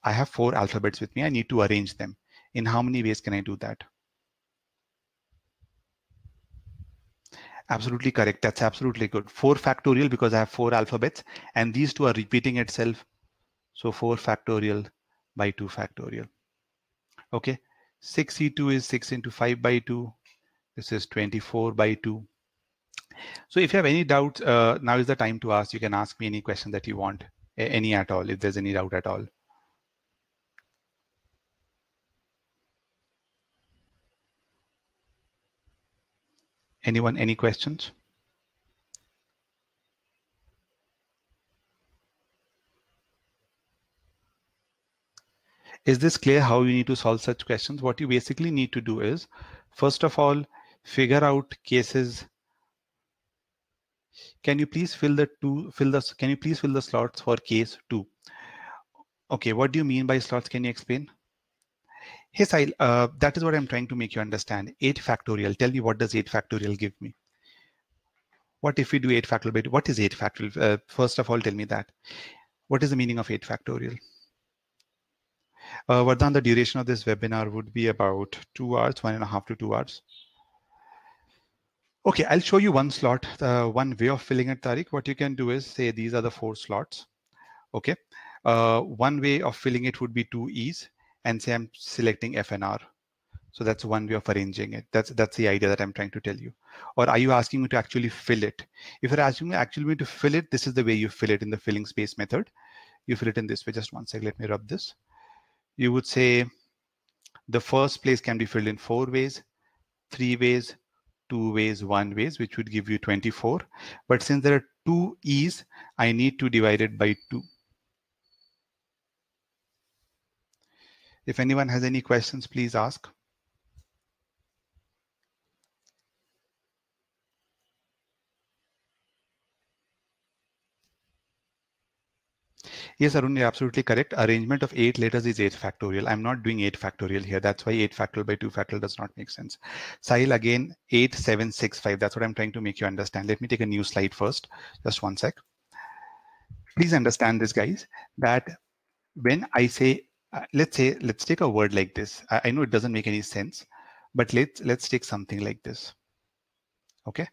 I have four alphabets with me. I need to arrange them. In how many ways can I do that? Absolutely correct. That's absolutely good. 4 factorial because I have 4 alphabets and these two are repeating itself. So 4 factorial by 2 factorial. Okay. 6c2 is 6 into 5 by 2. This is 24 by 2. So if you have any doubts, uh, now is the time to ask. You can ask me any question that you want, any at all, if there's any doubt at all. Anyone, any questions? Is this clear how you need to solve such questions? What you basically need to do is, first of all, figure out cases. Can you please fill the two, fill the, can you please fill the slots for case two? Okay, what do you mean by slots? Can you explain? Hey, Sahil, uh, that is what I'm trying to make you understand. 8 factorial. Tell me what does 8 factorial give me? What if we do 8 factorial? What is 8 factorial? Uh, first of all, tell me that. What is the meaning of 8 factorial? Uh, Vardhan, the duration of this webinar would be about two hours, one and a half to two hours. Okay, I'll show you one slot, uh, one way of filling it, Tariq. What you can do is say these are the four slots. Okay, Uh, one way of filling it would be two E's and say I'm selecting FNR. So that's one way of arranging it. That's that's the idea that I'm trying to tell you. Or are you asking me to actually fill it? If you're asking me actually to fill it, this is the way you fill it in the filling space method. You fill it in this way. Just one second. Let me rub this. You would say the first place can be filled in four ways, three ways, two ways, one ways, which would give you 24. But since there are two E's, I need to divide it by two. If anyone has any questions, please ask. Yes, Arun, you're absolutely correct. Arrangement of eight letters is eight factorial. I'm not doing eight factorial here. That's why eight factorial by two factorial does not make sense. Sahil, again, eight, seven, six, five. That's what I'm trying to make you understand. Let me take a new slide first. Just one sec. Please understand this, guys, that when I say, uh, let's say, let's take a word like this. I, I know it doesn't make any sense, but let's let's take something like this. Okay,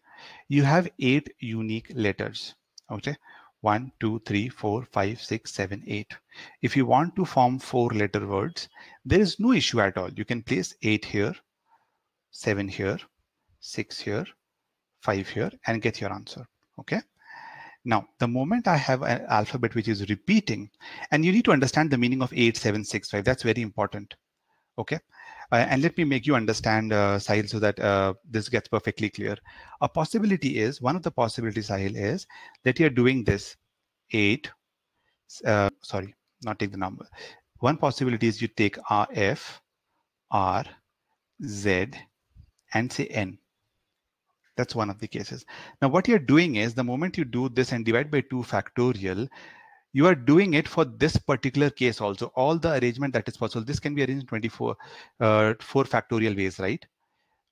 you have eight unique letters. Okay, 1, 2, 3, 4, 5, 6, 7, 8. If you want to form four letter words, there is no issue at all. You can place 8 here, 7 here, 6 here, 5 here, and get your answer. Okay. Now, the moment I have an alphabet which is repeating, and you need to understand the meaning of 8, 7, 6, 5. That's very important. Okay. Uh, and let me make you understand, uh, Sahil, so that uh, this gets perfectly clear. A possibility is, one of the possibilities, Sahil, is that you're doing this 8, uh, sorry, not take the number. One possibility is you take R, F, R, Z, and say N. That's one of the cases. Now, what you're doing is the moment you do this and divide by 2 factorial, you are doing it for this particular case also. All the arrangement that is possible this can be arranged in 24 uh, four factorial ways right?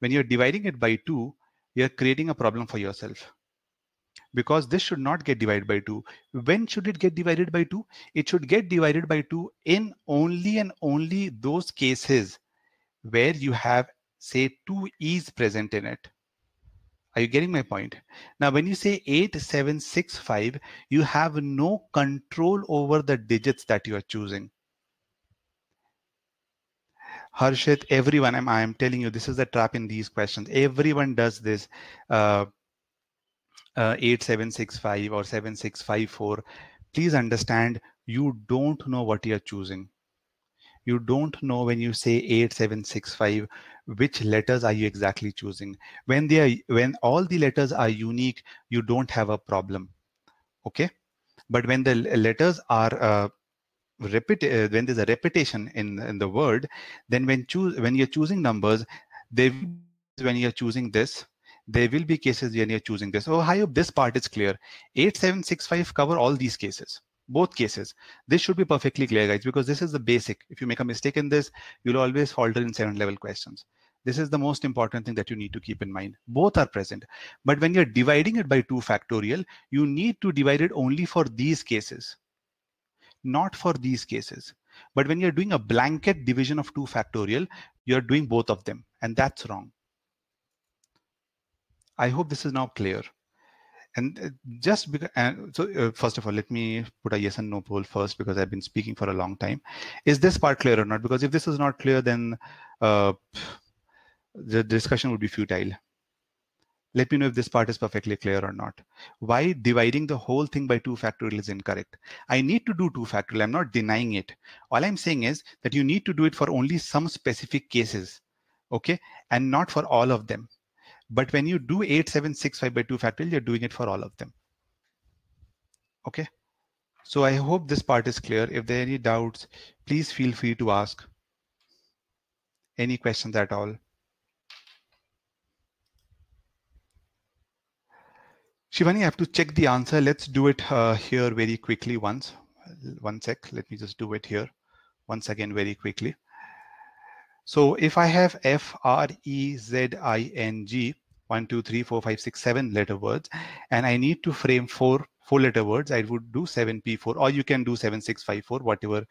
When you're dividing it by two you're creating a problem for yourself. Because this should not get divided by 2 when should it get divided by 2 it should get divided by 2 in only and only those cases where you have say 2 e's present in it are you getting my point? Now, when you say 8765, you have no control over the digits that you are choosing. Harshit, everyone, I'm, I'm telling you, this is the trap in these questions. Everyone does this. Uh, uh, 8765 or 7654. Please understand, you don't know what you're choosing you don't know when you say 8765 which letters are you exactly choosing. When they are when all the letters are unique you don't have a problem. Okay? But when the letters are uh, repeat uh, when there's a repetition in in the word then when choose when you're choosing numbers they when you're choosing this there will be cases when you're choosing this. Oh i hope this part is clear. 8765 cover all these cases both cases this should be perfectly clear guys because this is the basic. If you make a mistake in this you'll always falter in seven level questions. This is the most important thing that you need to keep in mind. Both are present. But when you're dividing it by 2 factorial you need to divide it only for these cases not for these cases. But when you're doing a blanket division of 2 factorial you're doing both of them and that's wrong. I hope this is now clear and uh, just because, and so uh, first of all, let me put a yes and no poll first because I've been speaking for a long time. Is this part clear or not? Because if this is not clear, then uh, the discussion would be futile. Let me know if this part is perfectly clear or not. Why dividing the whole thing by 2 factorial is incorrect. I need to do 2 factorial. I'm not denying it. All I'm saying is that you need to do it for only some specific cases, okay? And not for all of them. But when you do 8765 by 2 factorial, you're doing it for all of them. Okay. So I hope this part is clear. If there are any doubts, please feel free to ask. Any questions at all? Shivani, I have to check the answer. Let's do it uh, here very quickly once. One sec. Let me just do it here once again very quickly. So if I have F, R, E, Z, I, N, G, one, two, three, four, five, six, seven letter words, and I need to frame four four letter words, I would do 7P4, or you can do 7654, whatever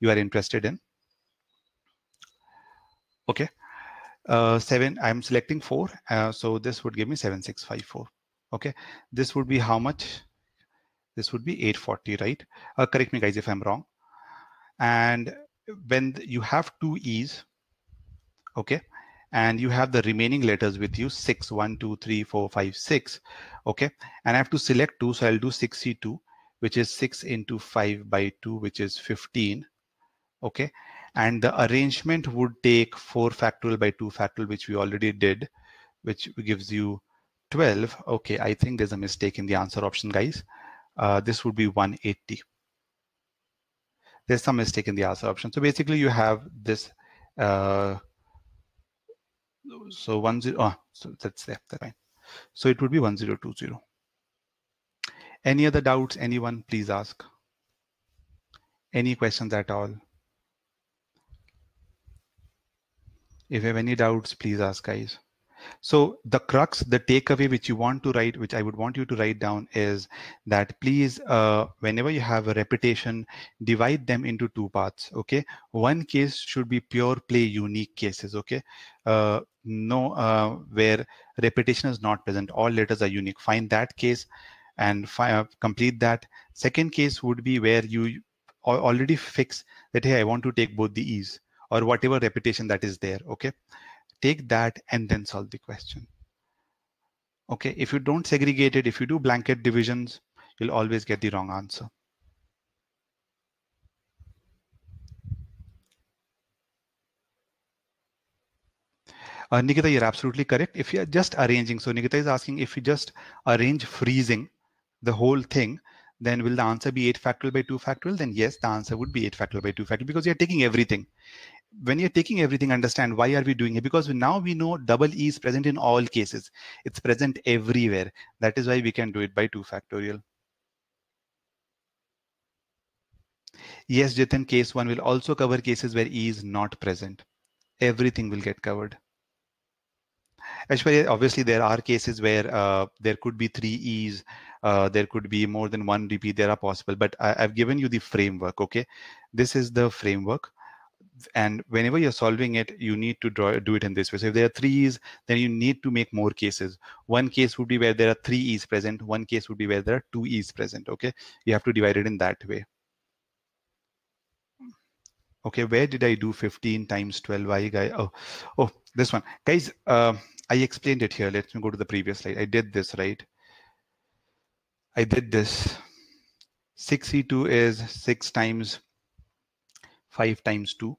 you are interested in. Okay. Uh, seven, I'm selecting four. Uh, so this would give me 7654. Okay. This would be how much? This would be 840, right? Uh, correct me guys if I'm wrong. And when you have two E's, okay, and you have the remaining letters with you, six, one, two, three, four, five, six, okay, and I have to select two, so I'll do 62, which is six into five by two, which is 15, okay, and the arrangement would take 4 factorial by 2 factorial, which we already did, which gives you 12. Okay, I think there's a mistake in the answer option, guys. Uh, this would be 180. There's some mistake in the answer option. So basically you have this, uh, so 10, oh, ah, so that's there, that's fine. So it would be 1020. Any other doubts, anyone, please ask. Any questions at all? If you have any doubts, please ask guys. So the crux, the takeaway which you want to write, which I would want you to write down is that please, uh, whenever you have a repetition, divide them into two parts. Okay. One case should be pure play unique cases. Okay. Uh, no, uh, where repetition is not present. All letters are unique. Find that case and uh, complete that. Second case would be where you already fix that, hey, I want to take both the E's or whatever repetition that is there. Okay take that and then solve the question. Okay, if you don't segregate it, if you do blanket divisions, you'll always get the wrong answer. Uh, Nikita, you're absolutely correct. If you're just arranging, so Nikita is asking if you just arrange freezing the whole thing, then will the answer be 8 factorial by 2 factorial? Then yes, the answer would be 8 factorial by 2 factorial because you're taking everything when you're taking everything, understand why are we doing it? Because now we know double E is present in all cases. It's present everywhere. That is why we can do it by 2 factorial. Yes, Jitin, case 1 will also cover cases where E is not present. Everything will get covered. Actually, obviously, there are cases where uh, there could be three E's, uh, there could be more than one repeat, there are possible, but I, have given you the framework, okay? This is the framework and whenever you're solving it you need to draw do it in this way. So if there are three e's then you need to make more cases. One case would be where there are three e's present. One case would be where there are two e's present okay? You have to divide it in that way. Okay where did i do 15 times 12 i guy oh oh this one. Guys uh, i explained it here. Let me go to the previous slide. I did this right? I did this. 6C2 is 6 times 5 times 2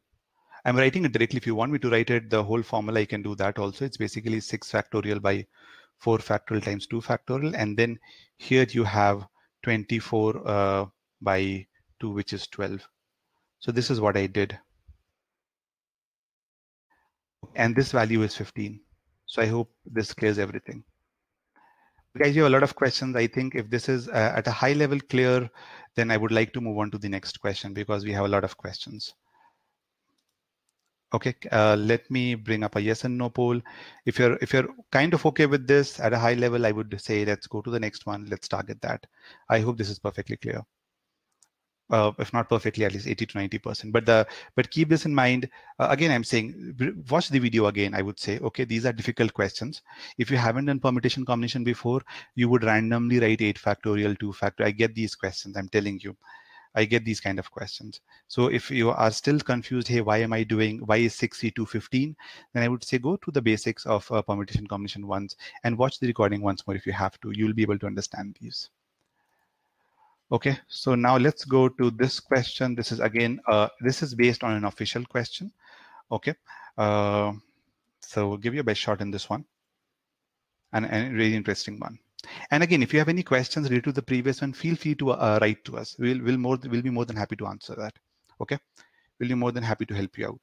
I'm writing it directly. If you want me to write it, the whole formula, I can do that also. It's basically 6 factorial by 4 factorial times 2 factorial. And then here you have 24 uh, by 2, which is 12. So this is what I did. And this value is 15. So I hope this clears everything. Guys, you have a lot of questions. I think if this is uh, at a high level clear, then I would like to move on to the next question because we have a lot of questions. Okay, uh, let me bring up a yes and no poll. If you're if you're kind of okay with this at a high level, I would say let's go to the next one. Let's target that. I hope this is perfectly clear. Uh, if not perfectly, at least 80 to 90 percent. But the but keep this in mind. Uh, again, I'm saying watch the video again. I would say okay, these are difficult questions. If you haven't done permutation combination before, you would randomly write 8 factorial, 2 factor I get these questions. I'm telling you. I get these kind of questions. So if you are still confused, hey, why am I doing, why is 6C215? Then I would say go to the basics of uh, permutation combination once and watch the recording once more if you have to. You'll be able to understand these. Okay, so now let's go to this question. This is again, uh, this is based on an official question. Okay, uh, so we'll give you a best shot in this one. And a really interesting one. And again, if you have any questions related to the previous one, feel free to uh, write to us. We'll, we'll, more, we'll be more than happy to answer that. Okay. We'll be more than happy to help you out.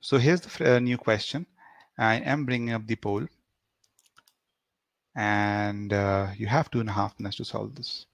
So here's the uh, new question. I am bringing up the poll. And uh, you have two and a half minutes to solve this.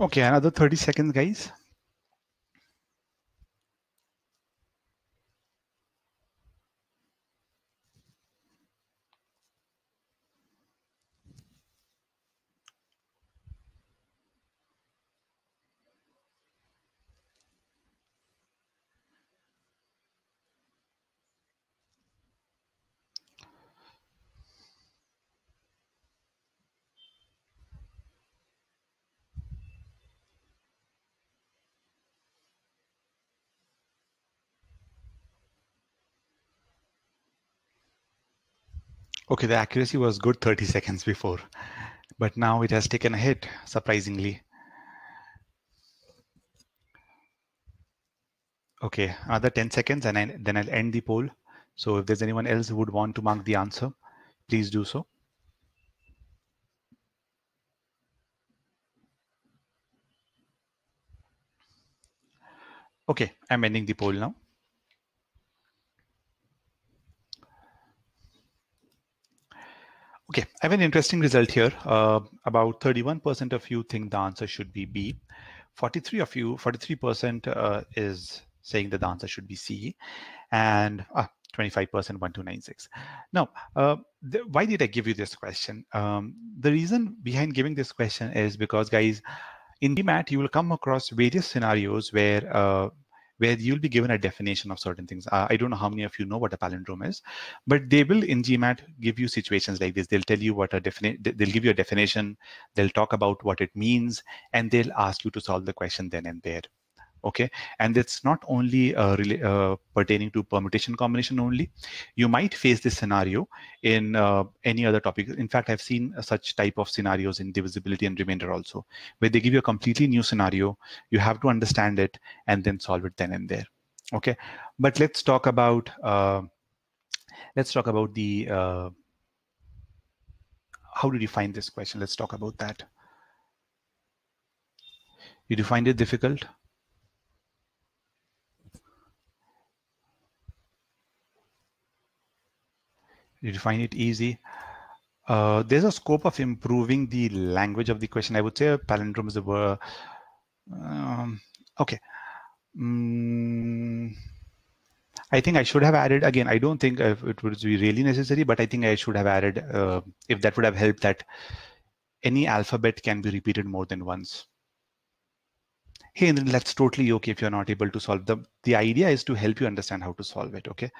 Okay, another 30 seconds, guys. Okay, the accuracy was good 30 seconds before, but now it has taken a hit, surprisingly. Okay, another 10 seconds and I, then I'll end the poll. So if there's anyone else who would want to mark the answer, please do so. Okay, I'm ending the poll now. Okay, I have an interesting result here. Uh, about 31% of you think the answer should be B. 43 of you, 43% uh, is saying that the answer should be C. And uh, 25% 1296. Now, uh, why did I give you this question? Um, the reason behind giving this question is because, guys, in GMAT, you will come across various scenarios where uh, where you'll be given a definition of certain things. Uh, I don't know how many of you know what a palindrome is, but they will in GMAT give you situations like this. They'll tell you what a definition, they'll give you a definition, they'll talk about what it means, and they'll ask you to solve the question then and there okay? And it's not only uh, uh, pertaining to permutation combination only. You might face this scenario in uh, any other topic. In fact i've seen such type of scenarios in divisibility and remainder also where they give you a completely new scenario you have to understand it and then solve it then and there okay? But let's talk about uh, let's talk about the uh, how did you find this question? Let's talk about that. You find it difficult Did you find it easy? Uh, there's a scope of improving the language of the question. I would say palindrome is a word. Um, okay. Mm, I think I should have added again. I don't think it would be really necessary, but I think I should have added uh, if that would have helped that any alphabet can be repeated more than once. Hey, and that's totally okay if you're not able to solve the. The idea is to help you understand how to solve it. Okay.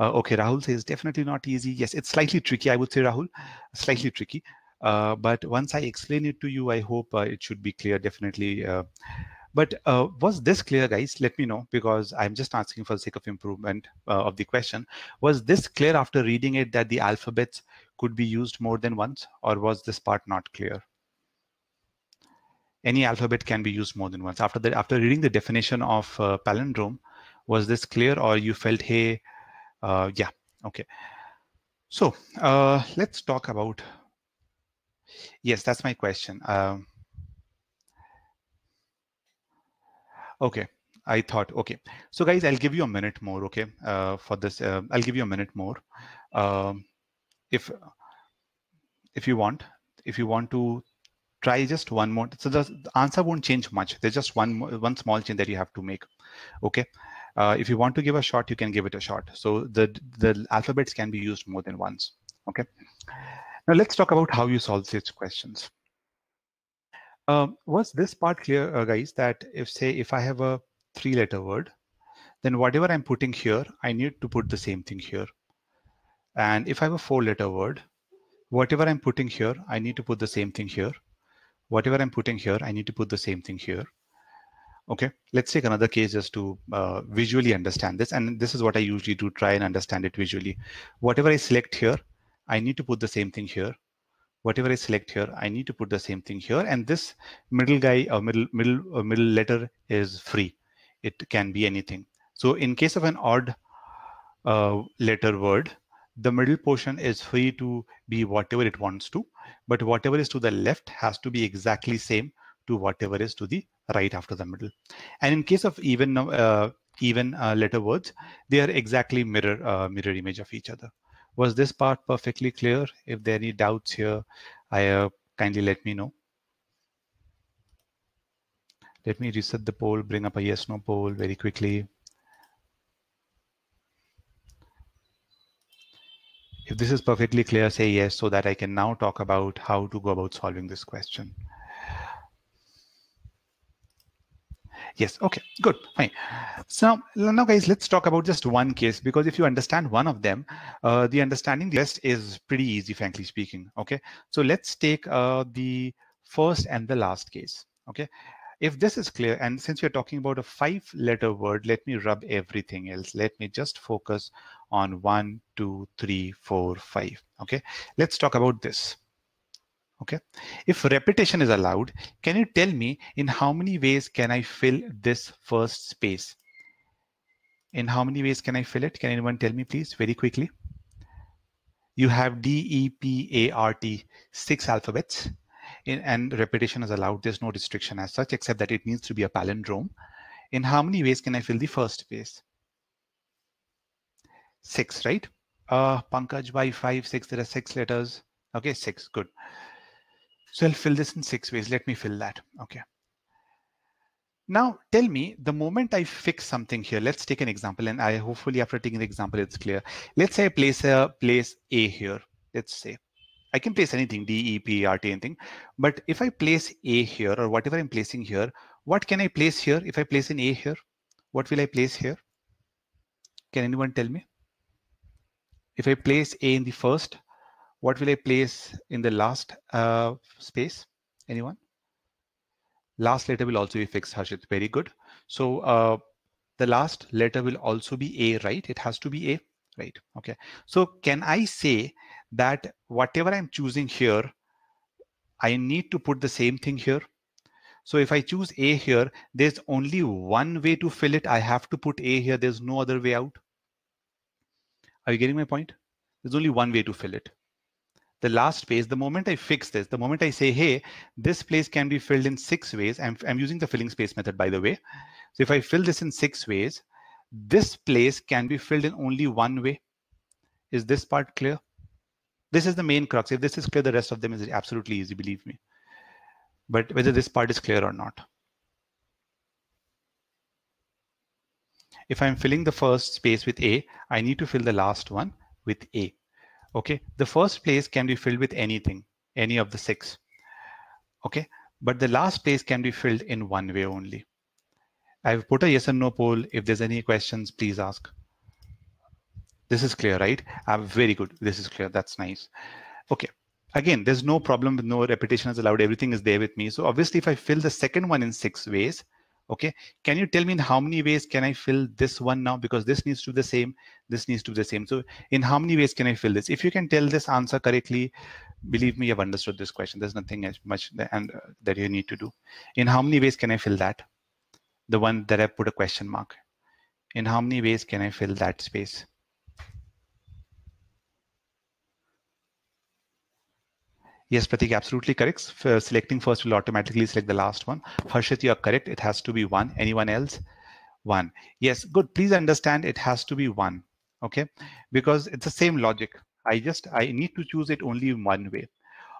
Uh, okay, Rahul says definitely not easy. Yes, it's slightly tricky, I would say, Rahul, slightly tricky. Uh, but once I explain it to you, I hope uh, it should be clear, definitely. Uh, but uh, was this clear, guys? Let me know because I'm just asking for the sake of improvement uh, of the question. Was this clear after reading it that the alphabets could be used more than once, or was this part not clear? Any alphabet can be used more than once. After that, after reading the definition of palindrome, was this clear, or you felt, hey, uh, yeah, okay. So uh, let's talk about, yes, that's my question. Um, okay, I thought, okay. So guys, I'll give you a minute more, okay, uh, for this. Uh, I'll give you a minute more. Um, if, if you want, if you want to try just one more, so the answer won't change much. There's just one, one small change that you have to make, okay. Uh, if you want to give a shot, you can give it a shot. So the, the alphabets can be used more than once. Okay. Now let's talk about how you solve these questions. Um, was this part clear, uh, guys, that if say, if I have a three letter word, then whatever I'm putting here, I need to put the same thing here. And if I have a four letter word, whatever I'm putting here, I need to put the same thing here. Whatever I'm putting here, I need to put the same thing here. Okay, let's take another case just to uh, visually understand this. And this is what I usually do, try and understand it visually. Whatever I select here, I need to put the same thing here. Whatever I select here, I need to put the same thing here. And this middle guy or middle middle or middle letter is free. It can be anything. So in case of an odd uh, letter word, the middle portion is free to be whatever it wants to, but whatever is to the left has to be exactly same to whatever is to the right after the middle. And in case of even uh, even uh, letter words, they are exactly mirror uh, mirror image of each other. Was this part perfectly clear? If there are any doubts here, I uh, kindly let me know. Let me reset the poll, bring up a yes no poll very quickly. If this is perfectly clear, say yes so that I can now talk about how to go about solving this question. Yes, okay, good, fine. So now guys, let's talk about just one case because if you understand one of them, uh, the understanding the rest is pretty easy, frankly speaking, okay? So let's take uh, the first and the last case, okay? If this is clear, and since we're talking about a five letter word, let me rub everything else. Let me just focus on one, two, three, four, five. Okay, let's talk about this. Okay, if repetition is allowed, can you tell me in how many ways can I fill this first space? In how many ways can I fill it? Can anyone tell me, please, very quickly? You have D, E, P, A, R, T, six alphabets in, and repetition is allowed. There's no restriction as such, except that it needs to be a palindrome. In how many ways can I fill the first space? Six, right? Uh, Pankaj, by five, six, there are six letters. Okay, six, good. So I'll fill this in six ways. Let me fill that. Okay. Now tell me the moment I fix something here, let's take an example and I hopefully after taking the example, it's clear. Let's say I place a place A here. Let's say I can place anything, D, E, P, R, T, anything. But if I place A here or whatever I'm placing here, what can I place here? If I place an A here, what will I place here? Can anyone tell me? If I place A in the first, what will I place in the last uh, space? Anyone? Last letter will also be fixed, Harshit. Very good. So uh, the last letter will also be A, right? It has to be A right? Okay. So can I say that whatever I'm choosing here, I need to put the same thing here? So if I choose A here, there's only one way to fill it. I have to put A here. There's no other way out. Are you getting my point? There's only one way to fill it. The last phase, the moment I fix this, the moment I say, hey, this place can be filled in six ways. I'm, I'm using the filling space method, by the way. So if I fill this in six ways, this place can be filled in only one way. Is this part clear? This is the main crux. If this is clear, the rest of them is absolutely easy, believe me. But whether this part is clear or not. If I'm filling the first space with A, I need to fill the last one with A. Okay, the first place can be filled with anything, any of the six. Okay, but the last place can be filled in one way only. I've put a yes and no poll. If there's any questions, please ask. This is clear, right? Uh, very good. This is clear. That's nice. Okay. Again, there's no problem with no repetition is allowed. Everything is there with me. So obviously, if I fill the second one in six ways, okay, can you tell me in how many ways can I fill this one now? Because this needs to be the same. This needs to be the same. So in how many ways can I fill this? If you can tell this answer correctly, believe me, you've understood this question. There's nothing as much and, uh, that you need to do. In how many ways can I fill that? the one that I put a question mark. In how many ways can I fill that space? Yes, Pratik, absolutely correct. For uh, selecting first will automatically select the last one. Harshit, you are correct. It has to be one. Anyone else? One. Yes, good. Please understand it has to be one. Okay, because it's the same logic. I just I need to choose it only one way.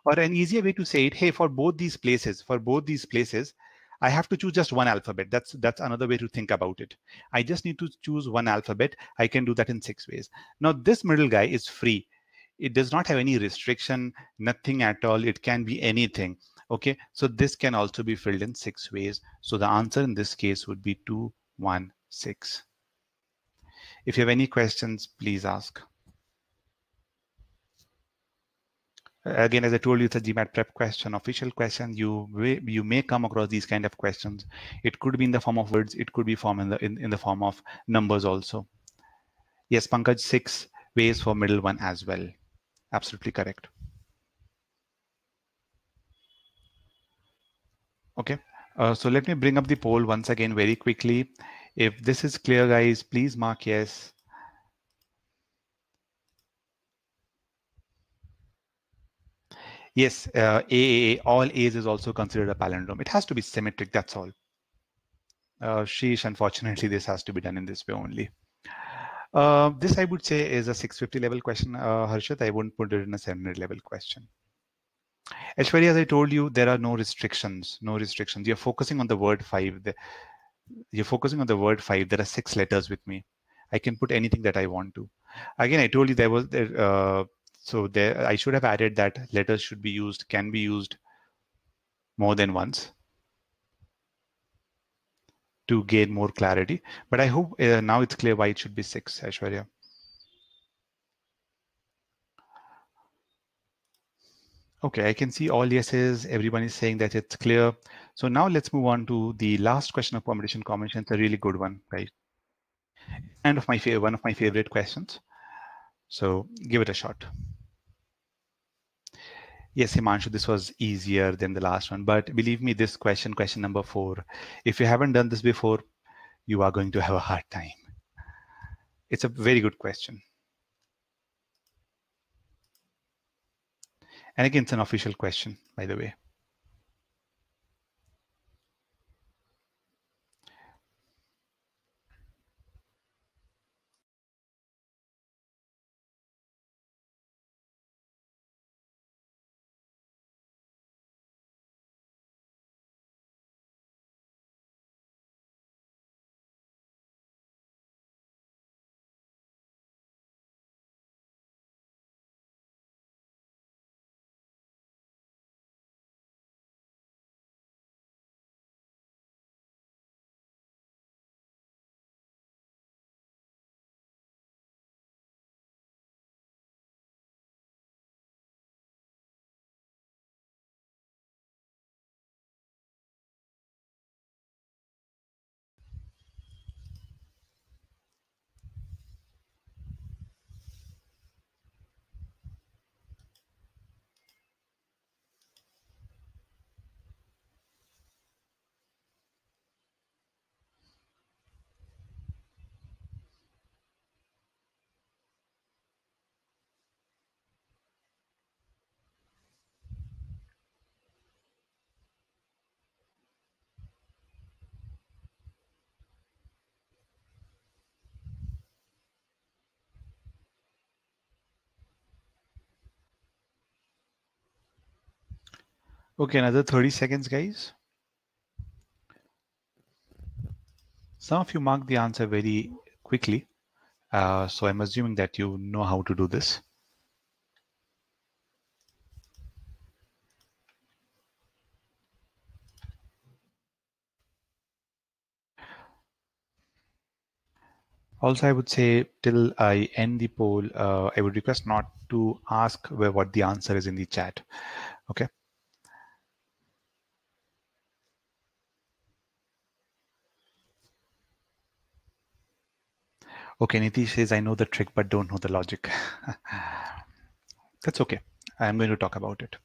Or an easier way to say it, hey, for both these places, for both these places, I have to choose just one alphabet. That's that's another way to think about it. I just need to choose one alphabet. I can do that in six ways. Now this middle guy is free. It does not have any restriction, nothing at all. It can be anything. Okay, so this can also be filled in six ways. So the answer in this case would be two, one, six. If you have any questions, please ask. again as i told you it's a gmat prep question official question you may, you may come across these kind of questions it could be in the form of words it could be form in the in, in the form of numbers also yes pankaj six ways for middle one as well absolutely correct okay uh, so let me bring up the poll once again very quickly if this is clear guys please mark yes Yes, uh, AAA, all A's is also considered a palindrome. It has to be symmetric, that's all. Uh, sheesh, unfortunately, this has to be done in this way only. Uh, this I would say is a 650 level question, uh, Harshit. I wouldn't put it in a 700 level question. Ashwarya, as I told you, there are no restrictions, no restrictions. You're focusing on the word five. You're focusing on the word five. There are six letters with me. I can put anything that I want to. Again, I told you there was there. Uh, so there, I should have added that letters should be used, can be used more than once to gain more clarity. But I hope uh, now it's clear why it should be six, Ashwarya. Okay, I can see all yeses. Everyone is saying that it's clear. So now let's move on to the last question of permutation combination. It's a really good one, right? And of my one of my favorite questions. So give it a shot. Yes, Himanshu, this was easier than the last one, but believe me, this question, question number four, if you haven't done this before, you are going to have a hard time. It's a very good question. And again, it's an official question, by the way. Okay, another 30 seconds, guys. Some of you marked the answer very quickly. Uh, so I'm assuming that you know how to do this. Also, I would say till I end the poll, uh, I would request not to ask where what the answer is in the chat. Okay. Okay, Nitish says, I know the trick, but don't know the logic. That's okay. I'm going to talk about it.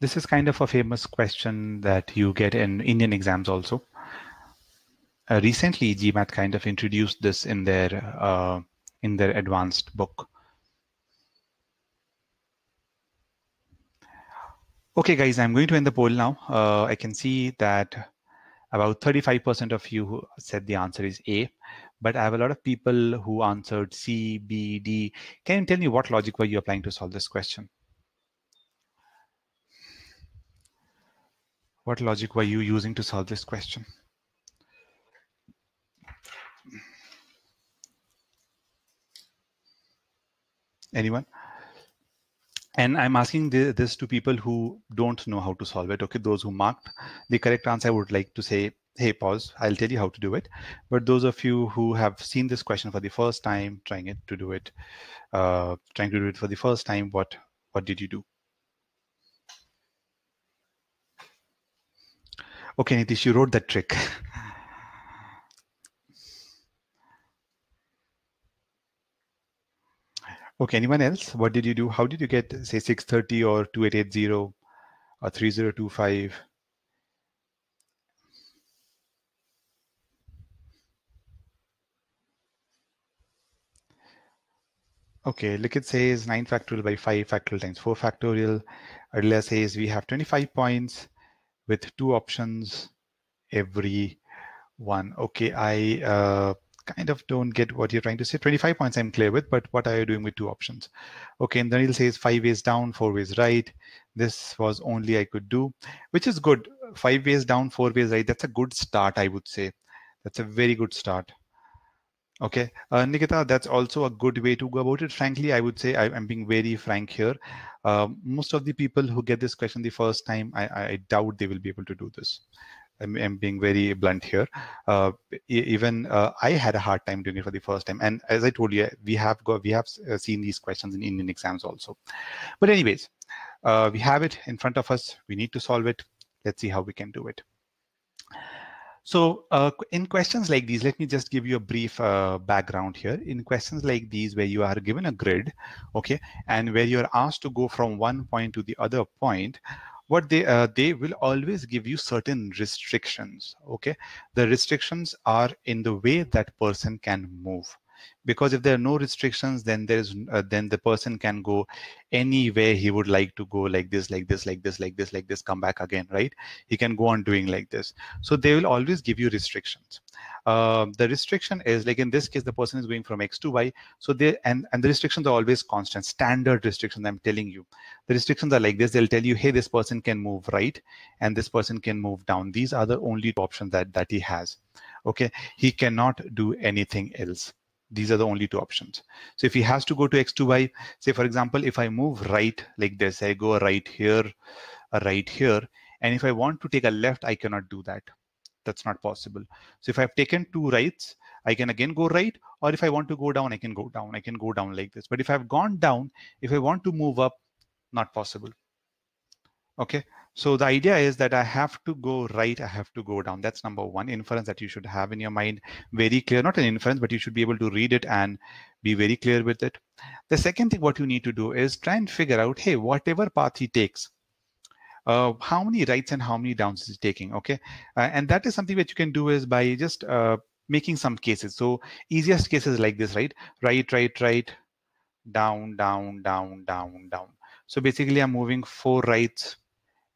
This is kind of a famous question that you get in Indian exams also. Uh, recently, GMAT kind of introduced this in their uh, in their advanced book. Okay, guys, I'm going to end the poll now. Uh, I can see that about 35% of you said the answer is A, but I have a lot of people who answered C, B, D. Can you tell me what logic were you applying to solve this question? What logic were you using to solve this question? Anyone? And I'm asking this to people who don't know how to solve it. Okay, those who marked the correct answer, I would like to say, hey, pause, I'll tell you how to do it. But those of you who have seen this question for the first time, trying it to do it, uh, trying to do it for the first time, what what did you do? Okay, Nitish, you wrote that trick. Okay, anyone else? What did you do? How did you get, say, 630 or 2880 or 3025? Okay, Likit says 9 factorial by 5 factorial times 4 factorial. Adela says we have 25 points with two options every one. Okay, I uh, kind of don't get what you're trying to say. 25 points I'm clear with, but what are you doing with two options? Okay, and then he'll say five ways down, four ways right. This was only I could do, which is good. Five ways down, four ways right. That's a good start, I would say. That's a very good start. Okay, uh, Nikita, that's also a good way to go about it. Frankly, I would say I, am being very frank here. Uh, most of the people who get this question the first time, I, I doubt they will be able to do this. I'm, I'm being very blunt here. Uh, even uh, I had a hard time doing it for the first time. And as I told you, we have got we have uh, seen these questions in Indian exams also. But anyways, uh, we have it in front of us. We need to solve it. Let's see how we can do it. So uh, in questions like these, let me just give you a brief uh, background here. In questions like these, where you are given a grid, okay, and where you're asked to go from one point to the other point, what they uh, they will always give you certain restrictions okay? The restrictions are in the way that person can move because if there are no restrictions then there's uh, then the person can go anywhere he would like to go like this like this like this like this like this come back again right? He can go on doing like this. So they will always give you restrictions. Uh, the restriction is like in this case the person is going from x to y. So they and and the restrictions are always constant standard restrictions i'm telling you. The restrictions are like this. They'll tell you hey this person can move right and this person can move down. These are the only options that that he has. Okay? He cannot do anything else these are the only two options. So if he has to go to x to y, say for example, if I move right like this, I go right here, uh, right here, and if I want to take a left, I cannot do that. That's not possible. So if I've taken two rights, I can again go right, or if I want to go down, I can go down. I can go down like this. But if I've gone down, if I want to move up, not possible. Okay, so the idea is that I have to go right, I have to go down. That's number one inference that you should have in your mind, very clear, not an inference, but you should be able to read it and be very clear with it. The second thing what you need to do is try and figure out, hey, whatever path he takes, uh, how many rights and how many downs is he taking, okay? Uh, and that is something that you can do is by just uh, making some cases. So easiest cases like this, right? Right, right, right, down, down, down, down, down. So basically I'm moving four rights,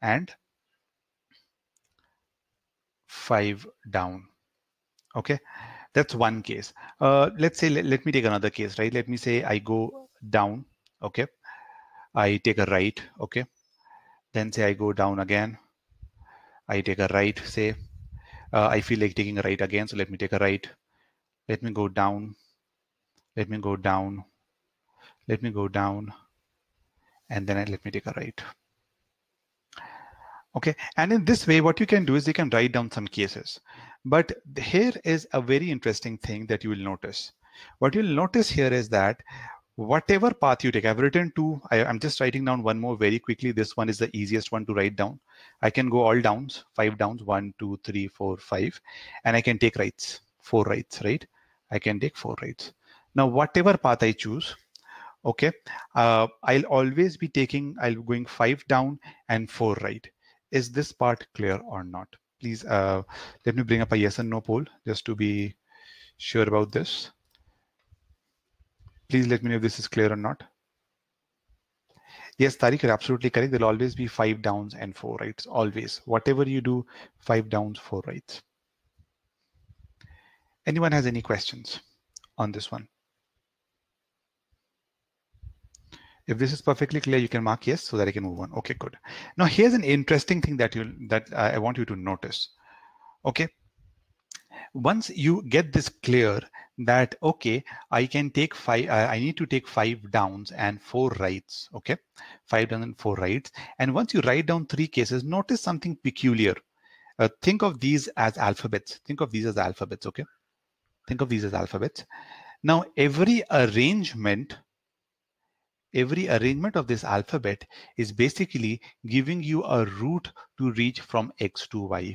and 5 down. Okay, that's one case. Uh, let's say, let, let me take another case, right? Let me say I go down, okay? I take a right, okay? Then say I go down again. I take a right, say. Uh, I feel like taking a right again, so let me take a right. Let me go down. Let me go down. Let me go down. And then I, let me take a right. Okay, and in this way, what you can do is you can write down some cases. But here is a very interesting thing that you will notice. What you'll notice here is that whatever path you take, I've written two, I, am just writing down one more very quickly. This one is the easiest one to write down. I can go all downs, five downs, one, two, three, four, five, and I can take rights, four rights, right? I can take four rights. Now, whatever path I choose, okay, uh, I'll always be taking, I'll be going five down and four right is this part clear or not? Please uh, let me bring up a yes and no poll just to be sure about this. Please let me know if this is clear or not. Yes, Tariq, you're absolutely correct. There'll always be five downs and four rights, always. Whatever you do, five downs, four rights. Anyone has any questions on this one? If this is perfectly clear, you can mark yes so that I can move on. Okay, good. Now here's an interesting thing that you that I want you to notice. Okay. Once you get this clear that okay, I can take five, I need to take five downs and four rights. Okay, five downs and four rights. And once you write down three cases, notice something peculiar. Uh, think of these as alphabets. Think of these as alphabets. Okay, think of these as alphabets. Now every arrangement every arrangement of this alphabet is basically giving you a route to reach from x to y.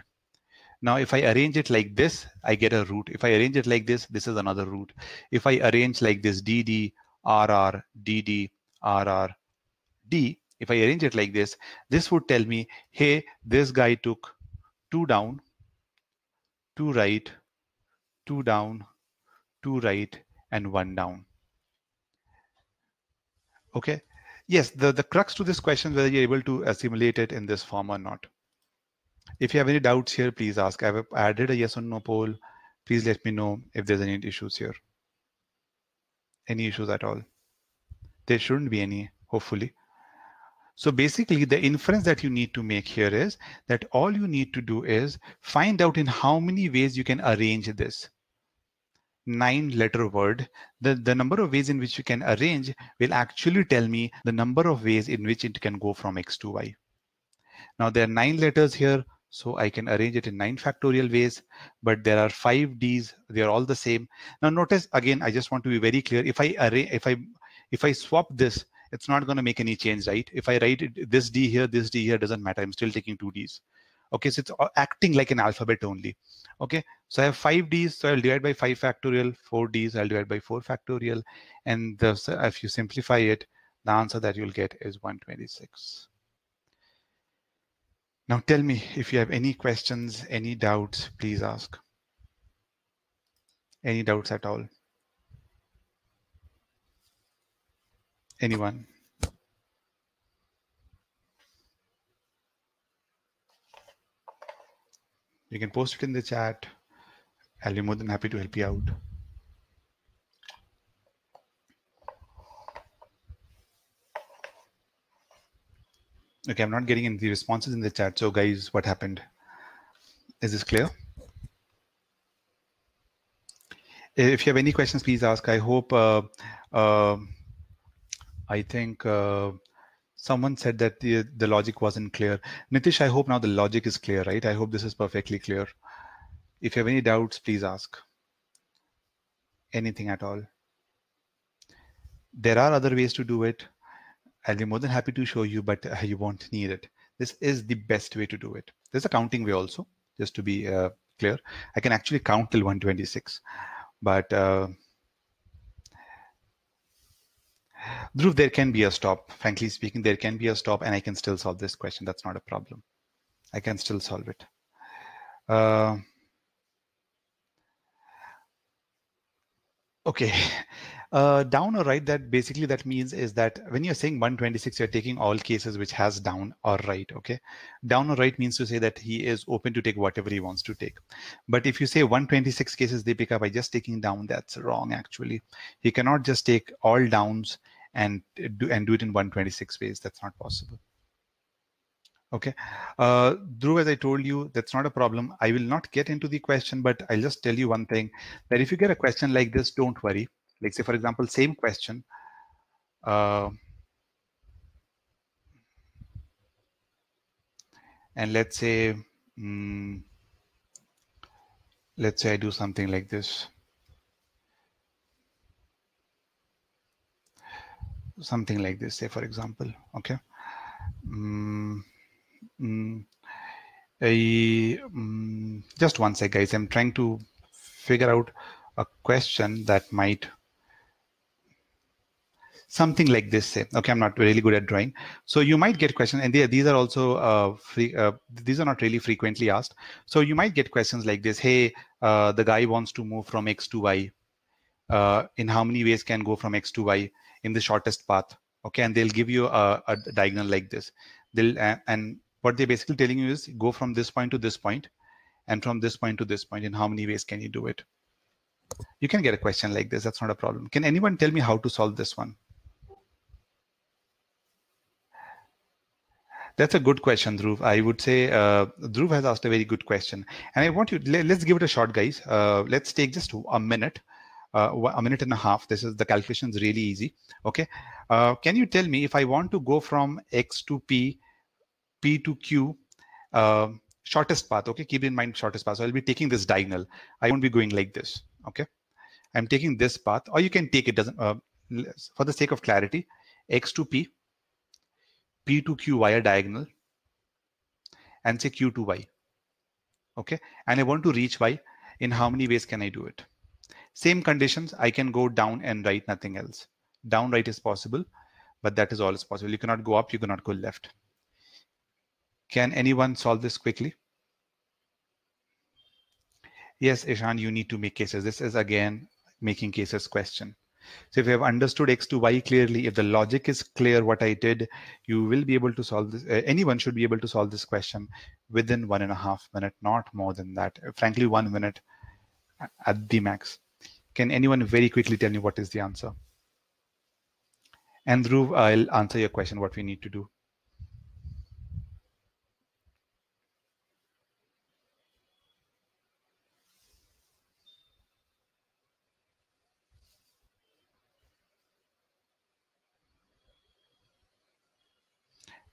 Now, if I arrange it like this, I get a route. If I arrange it like this, this is another route. If I arrange like this, DD, RR, DD, RR, D, if I arrange it like this, this would tell me, hey, this guy took two down, two right, two down, two right, and one down. Okay. Yes, the, the crux to this question whether you're able to assimilate it in this form or not. If you have any doubts here, please ask. I've added a yes or no poll. Please let me know if there's any issues here. Any issues at all? There shouldn't be any, hopefully. So basically the inference that you need to make here is that all you need to do is find out in how many ways you can arrange this nine letter word, the, the number of ways in which you can arrange will actually tell me the number of ways in which it can go from X to Y. Now there are nine letters here, so I can arrange it in nine factorial ways, but there are five Ds, they are all the same. Now notice again, I just want to be very clear. If I array, if I, if I swap this, it's not going to make any change, right? If I write it, this D here, this D here, doesn't matter. I'm still taking two Ds. Okay, so it's uh, acting like an alphabet only. Okay, so I have five Ds, so I'll divide by five factorial, four Ds, I'll divide by four factorial. And the, if you simplify it, the answer that you'll get is 126. Now tell me if you have any questions, any doubts, please ask. Any doubts at all? Anyone? You can post it in the chat. I'll be more than happy to help you out. Okay, I'm not getting any responses in the chat. So guys, what happened? Is this clear? If you have any questions, please ask. I hope, uh, uh, I think uh, someone said that the, the logic wasn't clear. Nitish, I hope now the logic is clear, right? I hope this is perfectly clear. If you have any doubts, please ask. Anything at all. There are other ways to do it. I'll be more than happy to show you, but uh, you won't need it. This is the best way to do it. There's a counting way also, just to be uh, clear. I can actually count till 126, but uh, Dhruv, there can be a stop. Frankly speaking, there can be a stop and I can still solve this question. That's not a problem. I can still solve it. Uh, okay. Uh, down or right, that basically that means is that when you're saying 126, you're taking all cases which has down or right, okay? Down or right means to say that he is open to take whatever he wants to take. But if you say 126 cases they pick up by just taking down, that's wrong actually. He cannot just take all downs and do, and do it in 126 ways. That's not possible. Okay. Uh, Dhruv, as I told you, that's not a problem. I will not get into the question, but I'll just tell you one thing that if you get a question like this, don't worry. Like say, for example, same question. Uh, and let's say, um, let's say I do something like this. Something like this, say for example, okay. Mm, mm, I, mm, just one sec, guys. I'm trying to figure out a question that might something like this say okay? I'm not really good at drawing. So you might get questions and these are also uh, free uh, these are not really frequently asked. So you might get questions like this. Hey uh, the guy wants to move from x to y. Uh, in how many ways can go from x to y in the shortest path okay? And they'll give you a, a diagonal like this. They'll uh, and what they're basically telling you is go from this point to this point and from this point to this point in how many ways can you do it? You can get a question like this. That's not a problem. Can anyone tell me how to solve this one? That's a good question, Dhruv. I would say uh, Dhruv has asked a very good question. And I want you, let, us give it a shot, guys. Uh, let's take just a minute uh, a minute and a half. This is the calculation is really easy. Okay. Uh, can you tell me if I want to go from X to P, P to Q, uh, shortest path. Okay. Keep in mind shortest path. So I'll be taking this diagonal. I won't be going like this. Okay. I'm taking this path or you can take it doesn't uh, for the sake of clarity, X to P, P to Q via diagonal and say Q to Y. Okay. And I want to reach Y. In how many ways can I do it? Same conditions, I can go down and right, nothing else. Down right is possible, but that is all is possible. You cannot go up, you cannot go left. Can anyone solve this quickly? Yes, Ishan, you need to make cases. This is again making cases question. So if you have understood X to Y clearly, if the logic is clear what I did, you will be able to solve this. Uh, anyone should be able to solve this question within one and a half minute, not more than that. Frankly, one minute at the max. Can anyone very quickly tell me what is the answer? And Dhruv, I'll answer your question, what we need to do.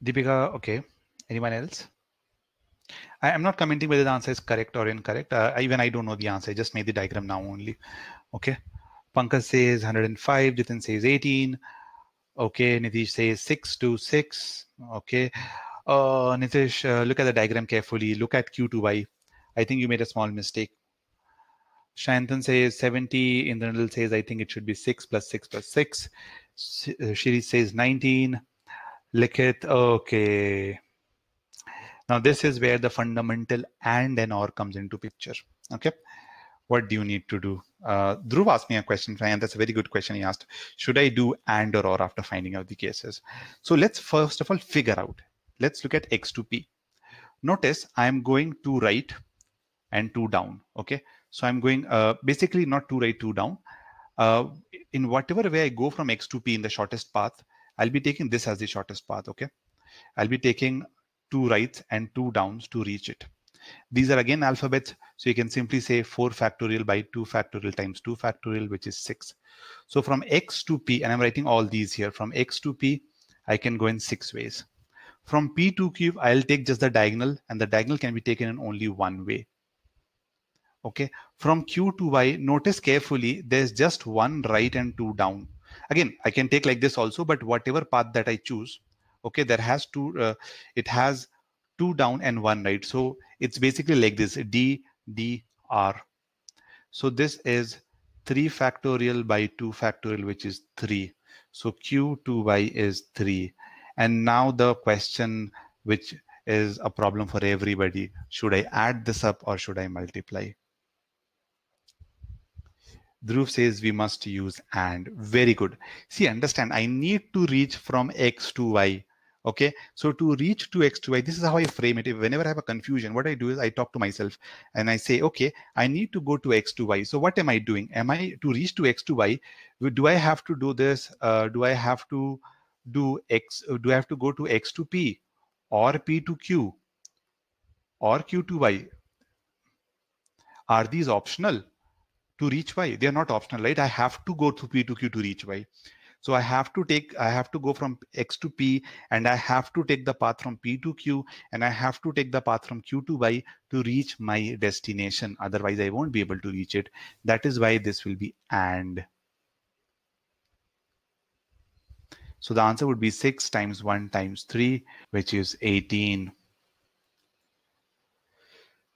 Deepika, okay. Anyone else? I am not commenting whether the answer is correct or incorrect. Uh, even I don't know the answer. I just made the diagram now only. Okay. Pankaj says 105. Jitin says 18. Okay. Nitish says 6 to 6. Okay. Uh, Nitish, uh, look at the diagram carefully. Look at Q2Y. I think you made a small mistake. Shantan says 70. Indranil says, I think it should be 6 plus 6 plus 6. Uh, Shiri says 19. Likit, okay. Now this is where the fundamental and and or comes into picture. Okay. What do you need to do? Uh, Dhruv asked me a question, and that's a very good question he asked. Should I do and or or after finding out the cases? So let's first of all figure out. Let's look at x to p. Notice I'm going to right and two down. Okay. So I'm going uh, basically not two right, two down. Uh, in whatever way I go from x to p in the shortest path, I'll be taking this as the shortest path. Okay. I'll be taking two rights and two downs to reach it. These are again alphabets. So you can simply say 4 factorial by 2 factorial times 2 factorial, which is 6. So from x to p, and I'm writing all these here, from x to p, I can go in six ways. From p to q, I'll take just the diagonal, and the diagonal can be taken in only one way. Okay, from q to y, notice carefully, there's just one right and two down. Again, I can take like this also, but whatever path that I choose, okay there has two uh, it has two down and one right? So it's basically like this d d r. So this is 3 factorial by 2 factorial which is 3 so q 2y is 3 and now the question which is a problem for everybody should i add this up or should i multiply? Dhruv says we must use and. Very good. See, understand, I need to reach from x to y okay? So to reach to x to y this is how i frame it. If whenever i have a confusion what i do is i talk to myself and i say okay i need to go to x to y. So what am i doing? Am i to reach to x to y do i have to do this? Uh, do i have to do x do i have to go to x to p or p to q or q to y? Are these optional to reach y? They are not optional right? I have to go to p to q to reach y so I have to take, I have to go from X to P and I have to take the path from P to Q and I have to take the path from Q to Y to reach my destination. Otherwise I won't be able to reach it. That is why this will be AND. So the answer would be 6 times 1 times 3, which is 18.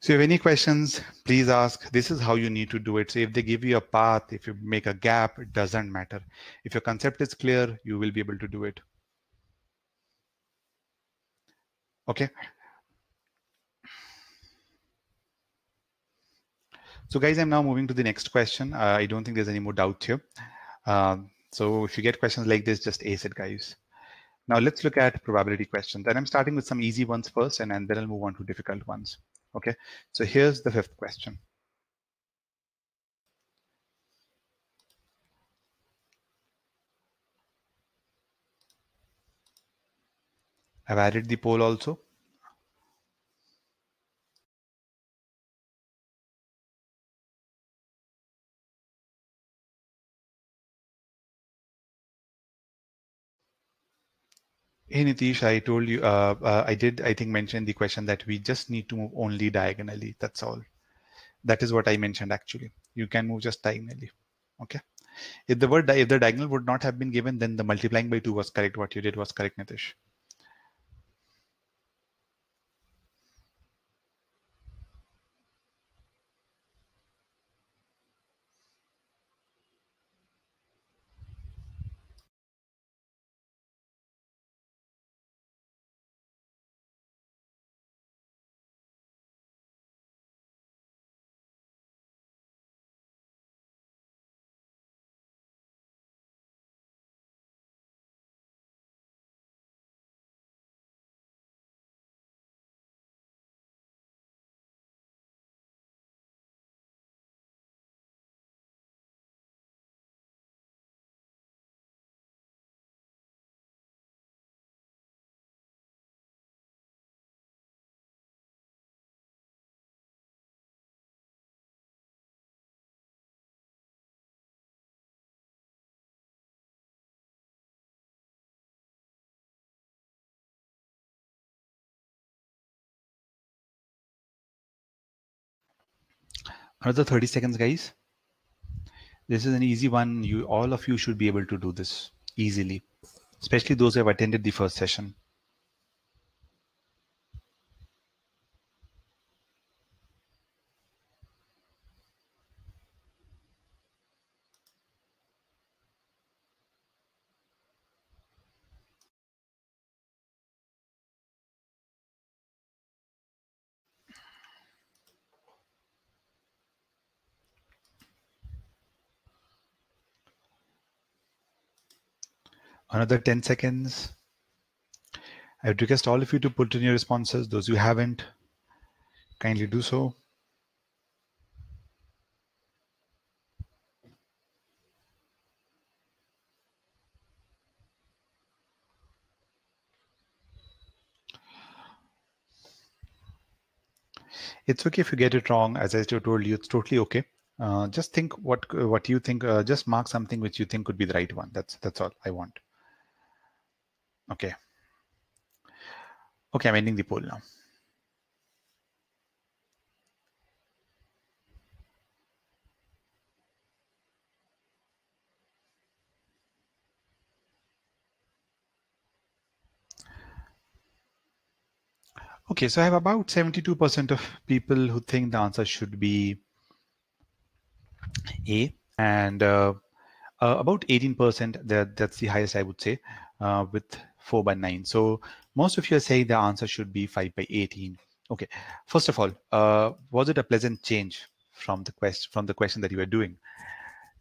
So if any questions, please ask. This is how you need to do it. So if they give you a path, if you make a gap, it doesn't matter. If your concept is clear, you will be able to do it. Okay. So guys, I'm now moving to the next question. Uh, I don't think there's any more doubt here. Um, so if you get questions like this, just ace it, guys. Now let's look at probability questions. And I'm starting with some easy ones first, and, and then I'll move on to difficult ones. Okay, so here's the fifth question. I've added the poll also. Hey Nitish, I told you, uh, uh, I did, I think, mention the question that we just need to move only diagonally. That's all. That is what I mentioned actually. You can move just diagonally. Okay. If the word, if the diagonal would not have been given, then the multiplying by two was correct. What you did was correct, Nitish. Another 30 seconds, guys. This is an easy one. You all of you should be able to do this easily, especially those who have attended the first session. Another 10 seconds. I would request all of you to put in your responses. Those who haven't, kindly do so. It's okay if you get it wrong. As I told you, it's totally okay. Uh, just think what what you think. Uh, just mark something which you think could be the right one. That's that's all I want. Okay. Okay, I'm ending the poll now. Okay, so I have about 72% of people who think the answer should be A, and uh, uh, about 18%, that, that's the highest I would say, uh, with 4 by 9. So most of you are saying the answer should be 5 by 18. Okay, first of all, uh, was it a pleasant change from the quest from the question that you were doing?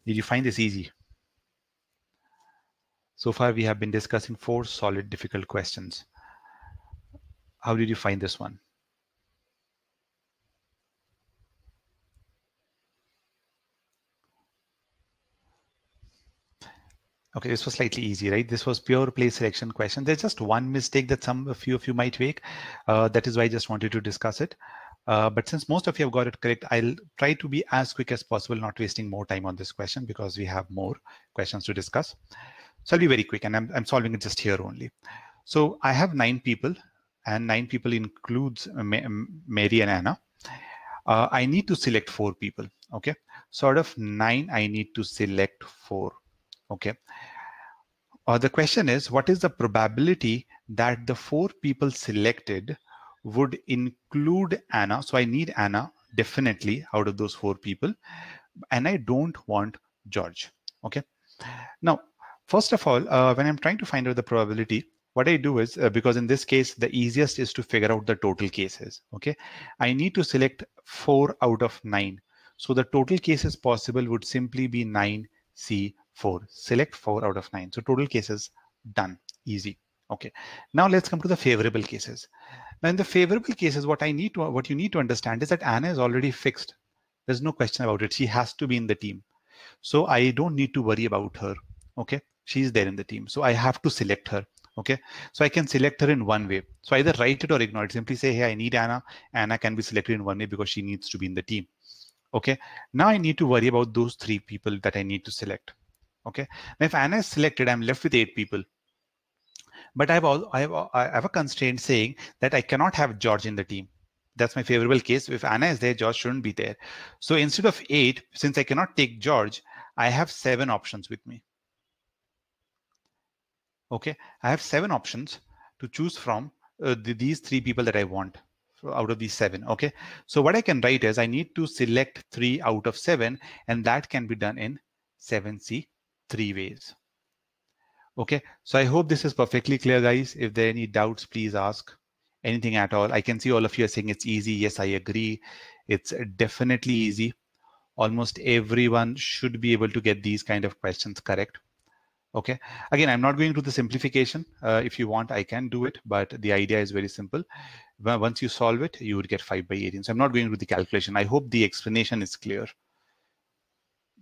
Did you find this easy? So far, we have been discussing four solid, difficult questions. How did you find this one? Okay, this was slightly easy, right? This was pure place selection question. There's just one mistake that some a few of you might make. Uh, that is why I just wanted to discuss it. Uh, but since most of you have got it correct, I'll try to be as quick as possible, not wasting more time on this question because we have more questions to discuss. So I'll be very quick and I'm, I'm solving it just here only. So I have nine people and nine people includes Mary and Anna. Uh, I need to select four people, okay? So out of nine, I need to select four okay. Uh, the question is what is the probability that the four people selected would include Anna? So I need Anna definitely out of those four people and I don't want George. Okay. Now first of all uh, when I'm trying to find out the probability what I do is uh, because in this case the easiest is to figure out the total cases. Okay. I need to select four out of nine. So the total cases possible would simply be 9c 4. Select 4 out of 9. So total cases done. Easy. Okay. Now let's come to the favorable cases. Now in the favorable cases, what I need to what you need to understand is that Anna is already fixed. There's no question about it. She has to be in the team. So I don't need to worry about her. Okay. She's there in the team. So I have to select her. Okay. So I can select her in one way. So either write it or ignore it. Simply say, hey, I need Anna. Anna can be selected in one way because she needs to be in the team. Okay. Now I need to worry about those three people that I need to select. Okay. Now, if Anna is selected, I'm left with eight people. But I have, all, I have, I have a constraint saying that I cannot have George in the team. That's my favorable case. If Anna is there, George shouldn't be there. So instead of eight, since I cannot take George, I have seven options with me. Okay, I have seven options to choose from uh, the, these three people that I want out of these seven. Okay, so what I can write is I need to select three out of seven, and that can be done in 7C three ways. Okay, so I hope this is perfectly clear, guys. If there are any doubts, please ask anything at all. I can see all of you are saying it's easy. Yes, I agree. It's definitely easy. Almost everyone should be able to get these kind of questions correct. Okay, again, I'm not going to the simplification. Uh, if you want, I can do it, but the idea is very simple. Once you solve it, you would get 5 by 18. So I'm not going to the calculation. I hope the explanation is clear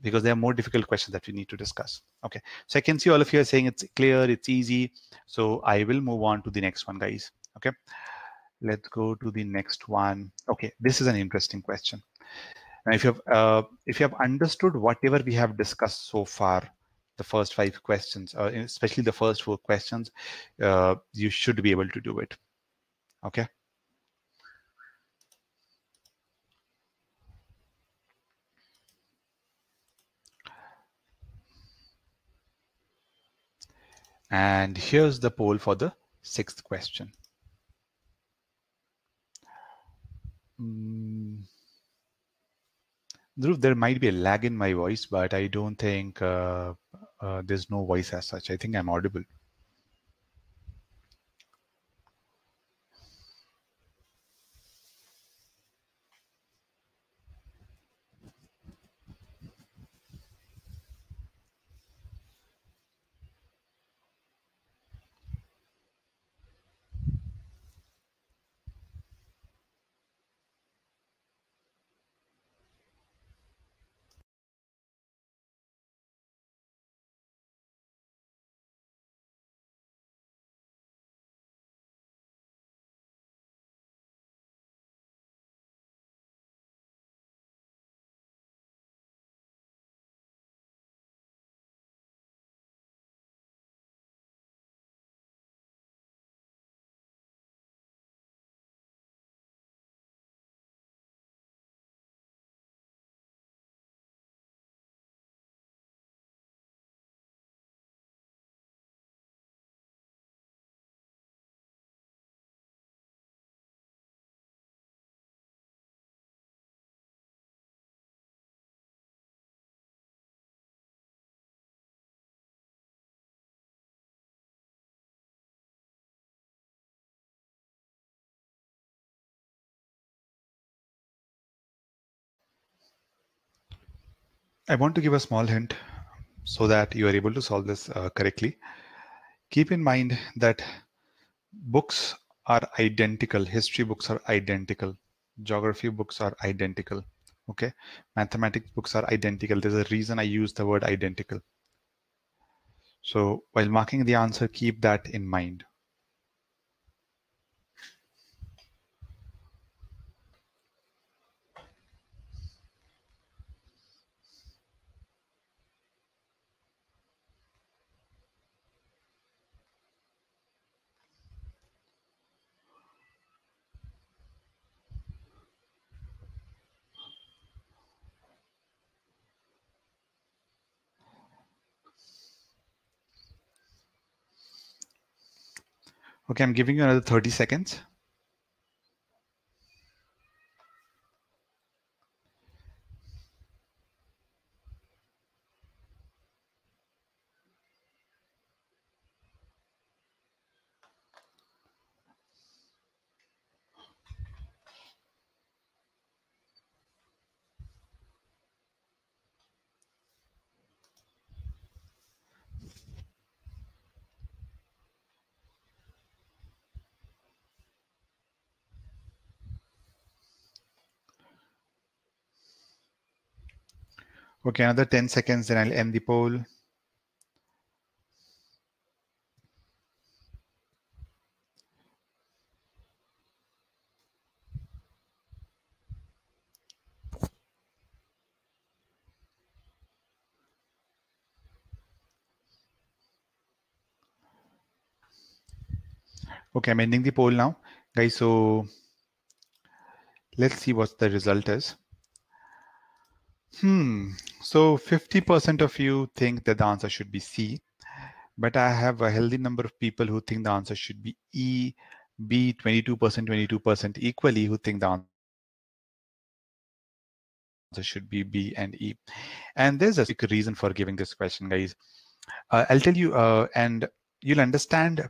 because there are more difficult questions that we need to discuss. Okay, so I can see all of you are saying it's clear, it's easy. So I will move on to the next one, guys. Okay, let's go to the next one. Okay, this is an interesting question. Now, if you have uh, if you have understood whatever we have discussed so far, the first five questions, uh, especially the first four questions, uh, you should be able to do it. Okay. And here's the poll for the sixth question. Mm. There might be a lag in my voice, but I don't think uh, uh, there's no voice as such. I think I'm audible. I want to give a small hint so that you are able to solve this uh, correctly. Keep in mind that books are identical. History books are identical. Geography books are identical. Okay. Mathematics books are identical. There's a reason I use the word identical. So while marking the answer, keep that in mind. Okay, I'm giving you another 30 seconds. Okay, another 10 seconds, then I'll end the poll. Okay, I'm ending the poll now. Guys, so let's see what the result is. Hmm. So 50% of you think that the answer should be C, but I have a healthy number of people who think the answer should be E, B, 22%, 22% equally who think the answer should be B and E. And there's a reason for giving this question, guys. Uh, I'll tell you, uh, and you'll understand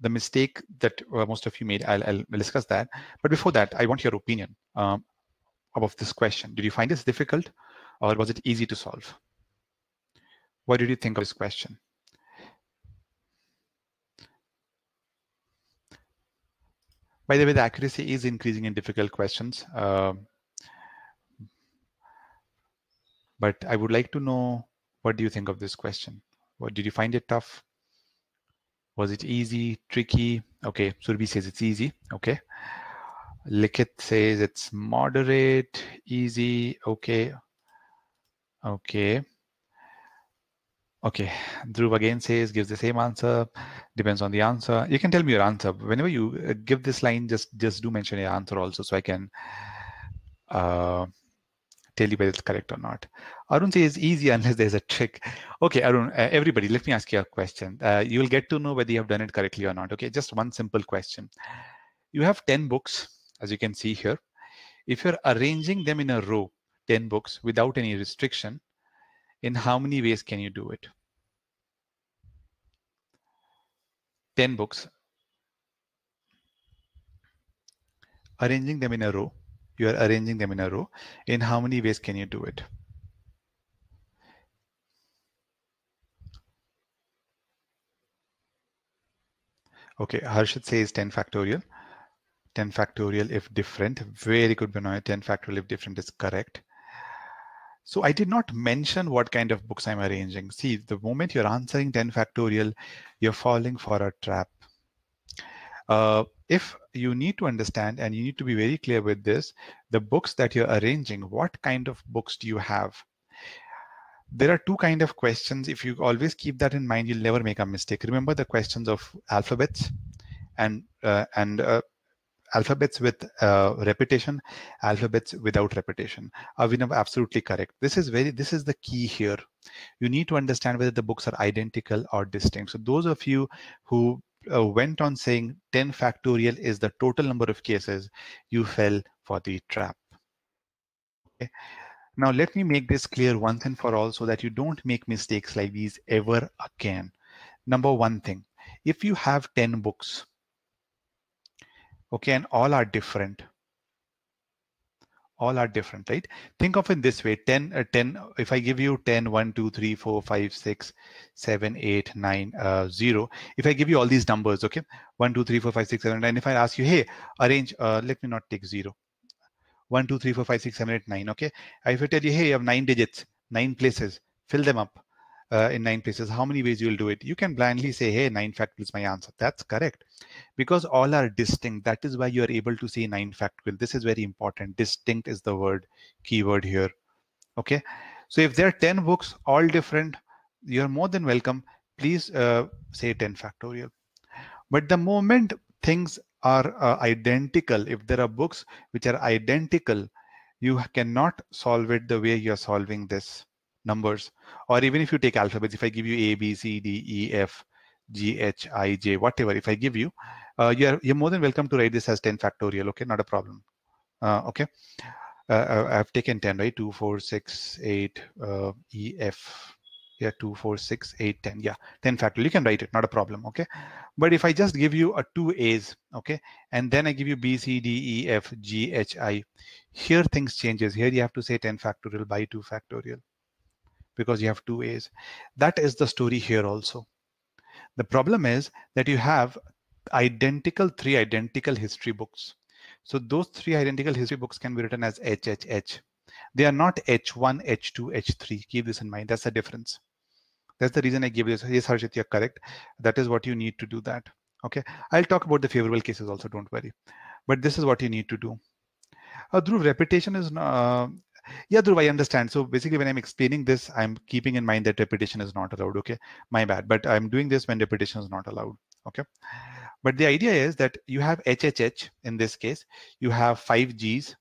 the mistake that uh, most of you made. I'll, I'll, discuss that. But before that, I want your opinion. Um, of this question? Did you find this difficult or was it easy to solve? What did you think of this question? By the way, the accuracy is increasing in difficult questions. Uh, but I would like to know, what do you think of this question? What did you find it tough? Was it easy, tricky? Okay, Surbi says it's easy. Okay. Likit says it's moderate, easy, okay. Okay. Okay, Dhruv again says, gives the same answer, depends on the answer. You can tell me your answer. Whenever you uh, give this line, just just do mention your answer also so I can uh, tell you whether it's correct or not. Arun says it's easy unless there's a trick. Okay, Arun, uh, everybody, let me ask you a question. Uh, you will get to know whether you have done it correctly or not. Okay, just one simple question. You have 10 books, as you can see here. If you're arranging them in a row, 10 books without any restriction, in how many ways can you do it? 10 books. Arranging them in a row. You are arranging them in a row. In how many ways can you do it? Okay, Harshit says 10 factorial. 10 factorial if different. Very good, Binoy. 10 factorial if different is correct. So I did not mention what kind of books I'm arranging. See, the moment you're answering 10 factorial, you're falling for a trap. Uh, if you need to understand and you need to be very clear with this, the books that you're arranging, what kind of books do you have? There are two kind of questions. If you always keep that in mind, you'll never make a mistake. Remember the questions of alphabets and uh, and uh, alphabets with uh, repetition, alphabets without repetition. Avinav, absolutely correct. This is very, this is the key here. You need to understand whether the books are identical or distinct. So those of you who uh, went on saying 10 factorial is the total number of cases, you fell for the trap. Okay. Now let me make this clear once and for all so that you don't make mistakes like these ever again. Number one thing, if you have 10 books, okay and all are different. All are different right? Think of it this way 10 uh, 10 if i give you 10 1 2 3 4 5 6 7 8 9 uh, 0 if i give you all these numbers okay 1 2 3 4 5 6 7 9 if i ask you hey arrange uh, let me not take 0 1 2 3 4 5 6 7 8 9 okay? If i tell you hey you have nine digits nine places fill them up uh, in nine places, how many ways you will do it? You can blindly say, hey, nine factorial is my answer. That's correct. Because all are distinct. That is why you are able to say nine factorial. This is very important. Distinct is the word, keyword here. Okay. So if there are 10 books, all different, you're more than welcome. Please uh, say 10 factorial. But the moment things are uh, identical, if there are books which are identical, you cannot solve it the way you're solving this numbers. Or even if you take alphabets if i give you a b c d e f g h i j whatever if i give you uh, you're you're more than welcome to write this as 10 factorial okay? Not a problem. Uh, okay? Uh, uh i've taken 10 right? 2 4 6 8 uh, e f. Yeah 2 4 6 8 10 yeah 10 factorial. You can write it. Not a problem okay? But if i just give you a two a's okay? And then i give you b c d e f g h i here things changes. Here you have to say 10 factorial by 2 factorial because you have two A's. That is the story here also. The problem is that you have identical, three identical history books. So those three identical history books can be written as HHH. They are not H1, H2, H3. Keep this in mind. That's the difference. That's the reason I gave this. Yes, Harshit, you're correct. That is what you need to do that. Okay. I'll talk about the favorable cases also. Don't worry. But this is what you need to do. Uh, Dhruv, repetition is yeah, Dhruv, I understand. So basically, when I'm explaining this, I'm keeping in mind that repetition is not allowed. Okay, my bad. But I'm doing this when repetition is not allowed. Okay. But the idea is that you have HHH in this case, you have five G's.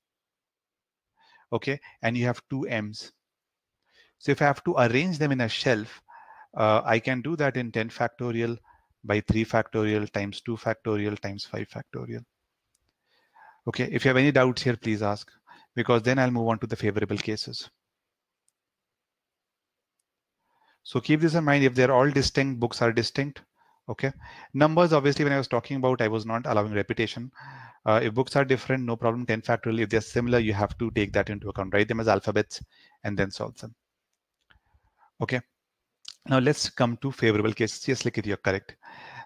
Okay, and you have two M's. So if I have to arrange them in a shelf, uh, I can do that in 10 factorial by 3 factorial times 2 factorial times 5 factorial. Okay, if you have any doubts here, please ask because then I'll move on to the favorable cases. So keep this in mind. If they're all distinct, books are distinct. Okay. Numbers, obviously, when I was talking about, I was not allowing repetition. Uh, if books are different, no problem. 10 factorial. If they're similar, you have to take that into account. Write them as alphabets and then solve them. Okay. Now let's come to favorable cases. Yes, Likit, you're correct.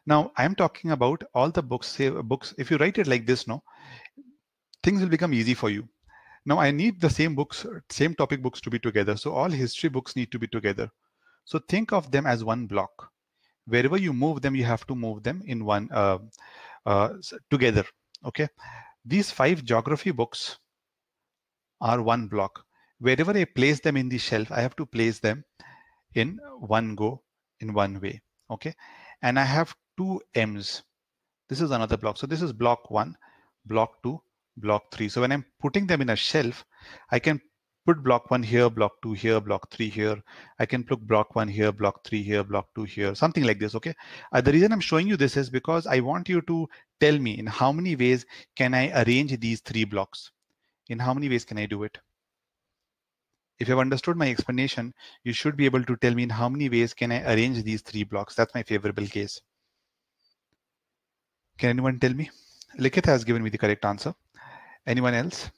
Now I'm talking about all the books. Say, books. If you write it like this, no, things will become easy for you. Now I need the same books, same topic books to be together. So all history books need to be together. So think of them as one block. Wherever you move them, you have to move them in one uh, uh, together. Okay. These five geography books are one block. Wherever I place them in the shelf, I have to place them in one go in one way. Okay. And I have two M's. This is another block. So this is block one, block two, block 3. So when I'm putting them in a shelf, I can put block one here, block two here, block three here. I can put block one here, block three here, block two here, something like this, okay? Uh, the reason I'm showing you this is because I want you to tell me in how many ways can I arrange these three blocks? In how many ways can I do it? If you've understood my explanation, you should be able to tell me in how many ways can I arrange these three blocks. That's my favorable case. Can anyone tell me? Likith has given me the correct answer. Anyone else?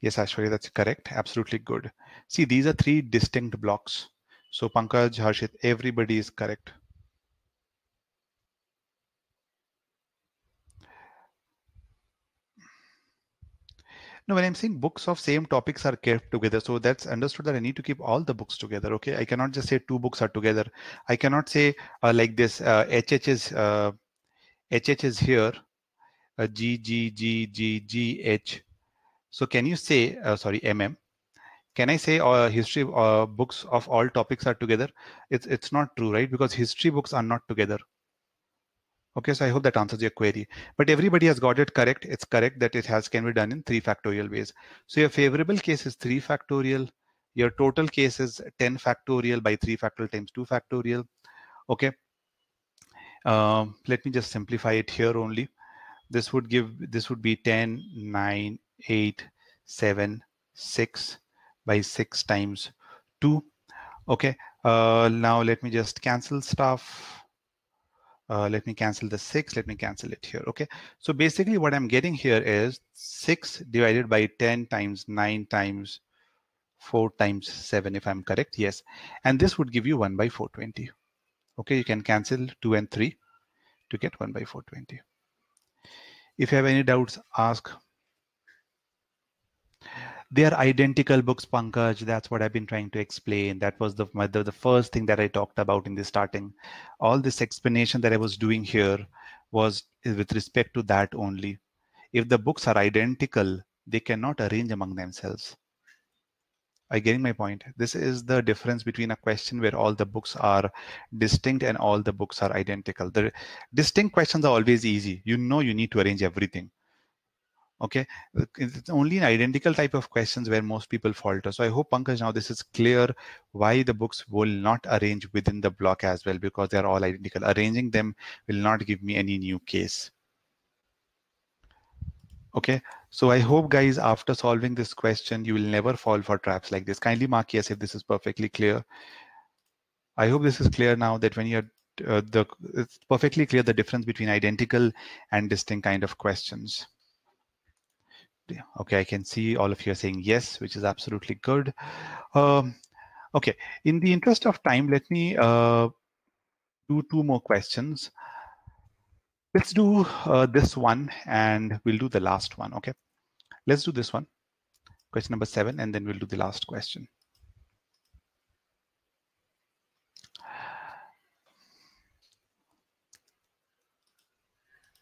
Yes, Ashwarya, that's correct. Absolutely good. See, these are three distinct blocks. So Pankaj, Harshit, everybody is correct. No, when I'm saying books of same topics are kept together, so that's understood that I need to keep all the books together. Okay, I cannot just say two books are together. I cannot say uh, like this. Uh, HH is uh, HH is here. Uh, G G G G G H. So can you say uh, sorry MM? Can I say uh, history uh, books of all topics are together? It's it's not true, right? Because history books are not together. Okay, so I hope that answers your query. But everybody has got it correct. It's correct that it has can be done in three factorial ways. So your favorable case is three factorial. Your total case is 10 factorial by 3 factorial times 2 factorial. Okay. Um, let me just simplify it here only. This would give, this would be 10, 9, 8, 7, 6 by 6 times 2. Okay. Uh, now let me just cancel stuff uh, let me cancel the 6. Let me cancel it here. Okay. So basically what I'm getting here is 6 divided by 10 times 9 times 4 times 7 if I'm correct. Yes. And this would give you 1 by 420. Okay. You can cancel 2 and 3 to get 1 by 420. If you have any doubts, ask. They are identical books pankaj. That's what i've been trying to explain. That was the, the the first thing that i talked about in the starting. All this explanation that i was doing here was with respect to that only. If the books are identical they cannot arrange among themselves are getting my point. This is the difference between a question where all the books are distinct and all the books are identical. The distinct questions are always easy. You know you need to arrange everything. Okay? It's only an identical type of questions where most people falter. So i hope pankaj now this is clear why the books will not arrange within the block as well because they are all identical. Arranging them will not give me any new case. Okay so i hope guys after solving this question you will never fall for traps like this kindly mark yes if this is perfectly clear i hope this is clear now that when you're uh, the it's perfectly clear the difference between identical and distinct kind of questions Okay, I can see all of you are saying yes, which is absolutely good. Um, okay, in the interest of time, let me uh, do two more questions. Let's do uh, this one and we'll do the last one, okay? Let's do this one, question number seven, and then we'll do the last question.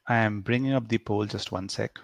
I am bringing up the poll, just one sec.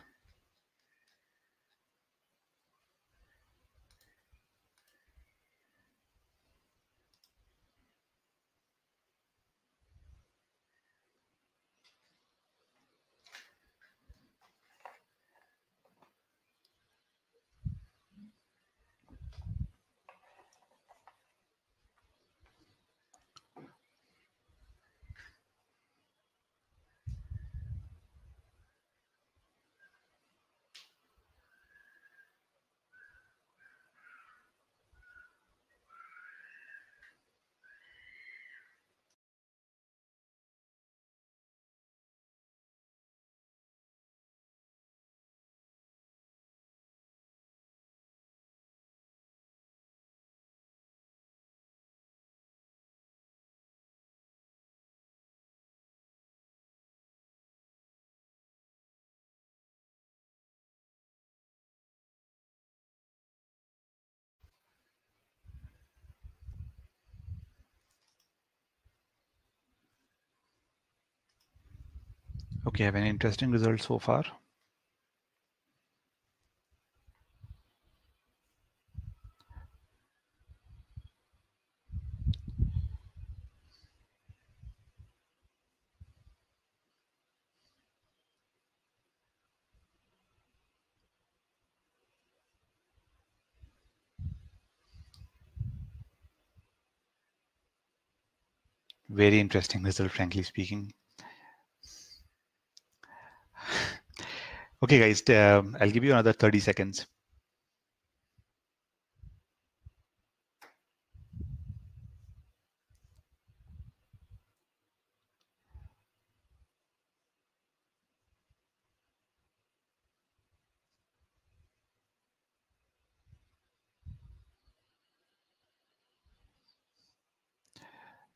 Okay, have any interesting results so far. Very interesting result, frankly speaking. Okay, guys, uh, I'll give you another 30 seconds.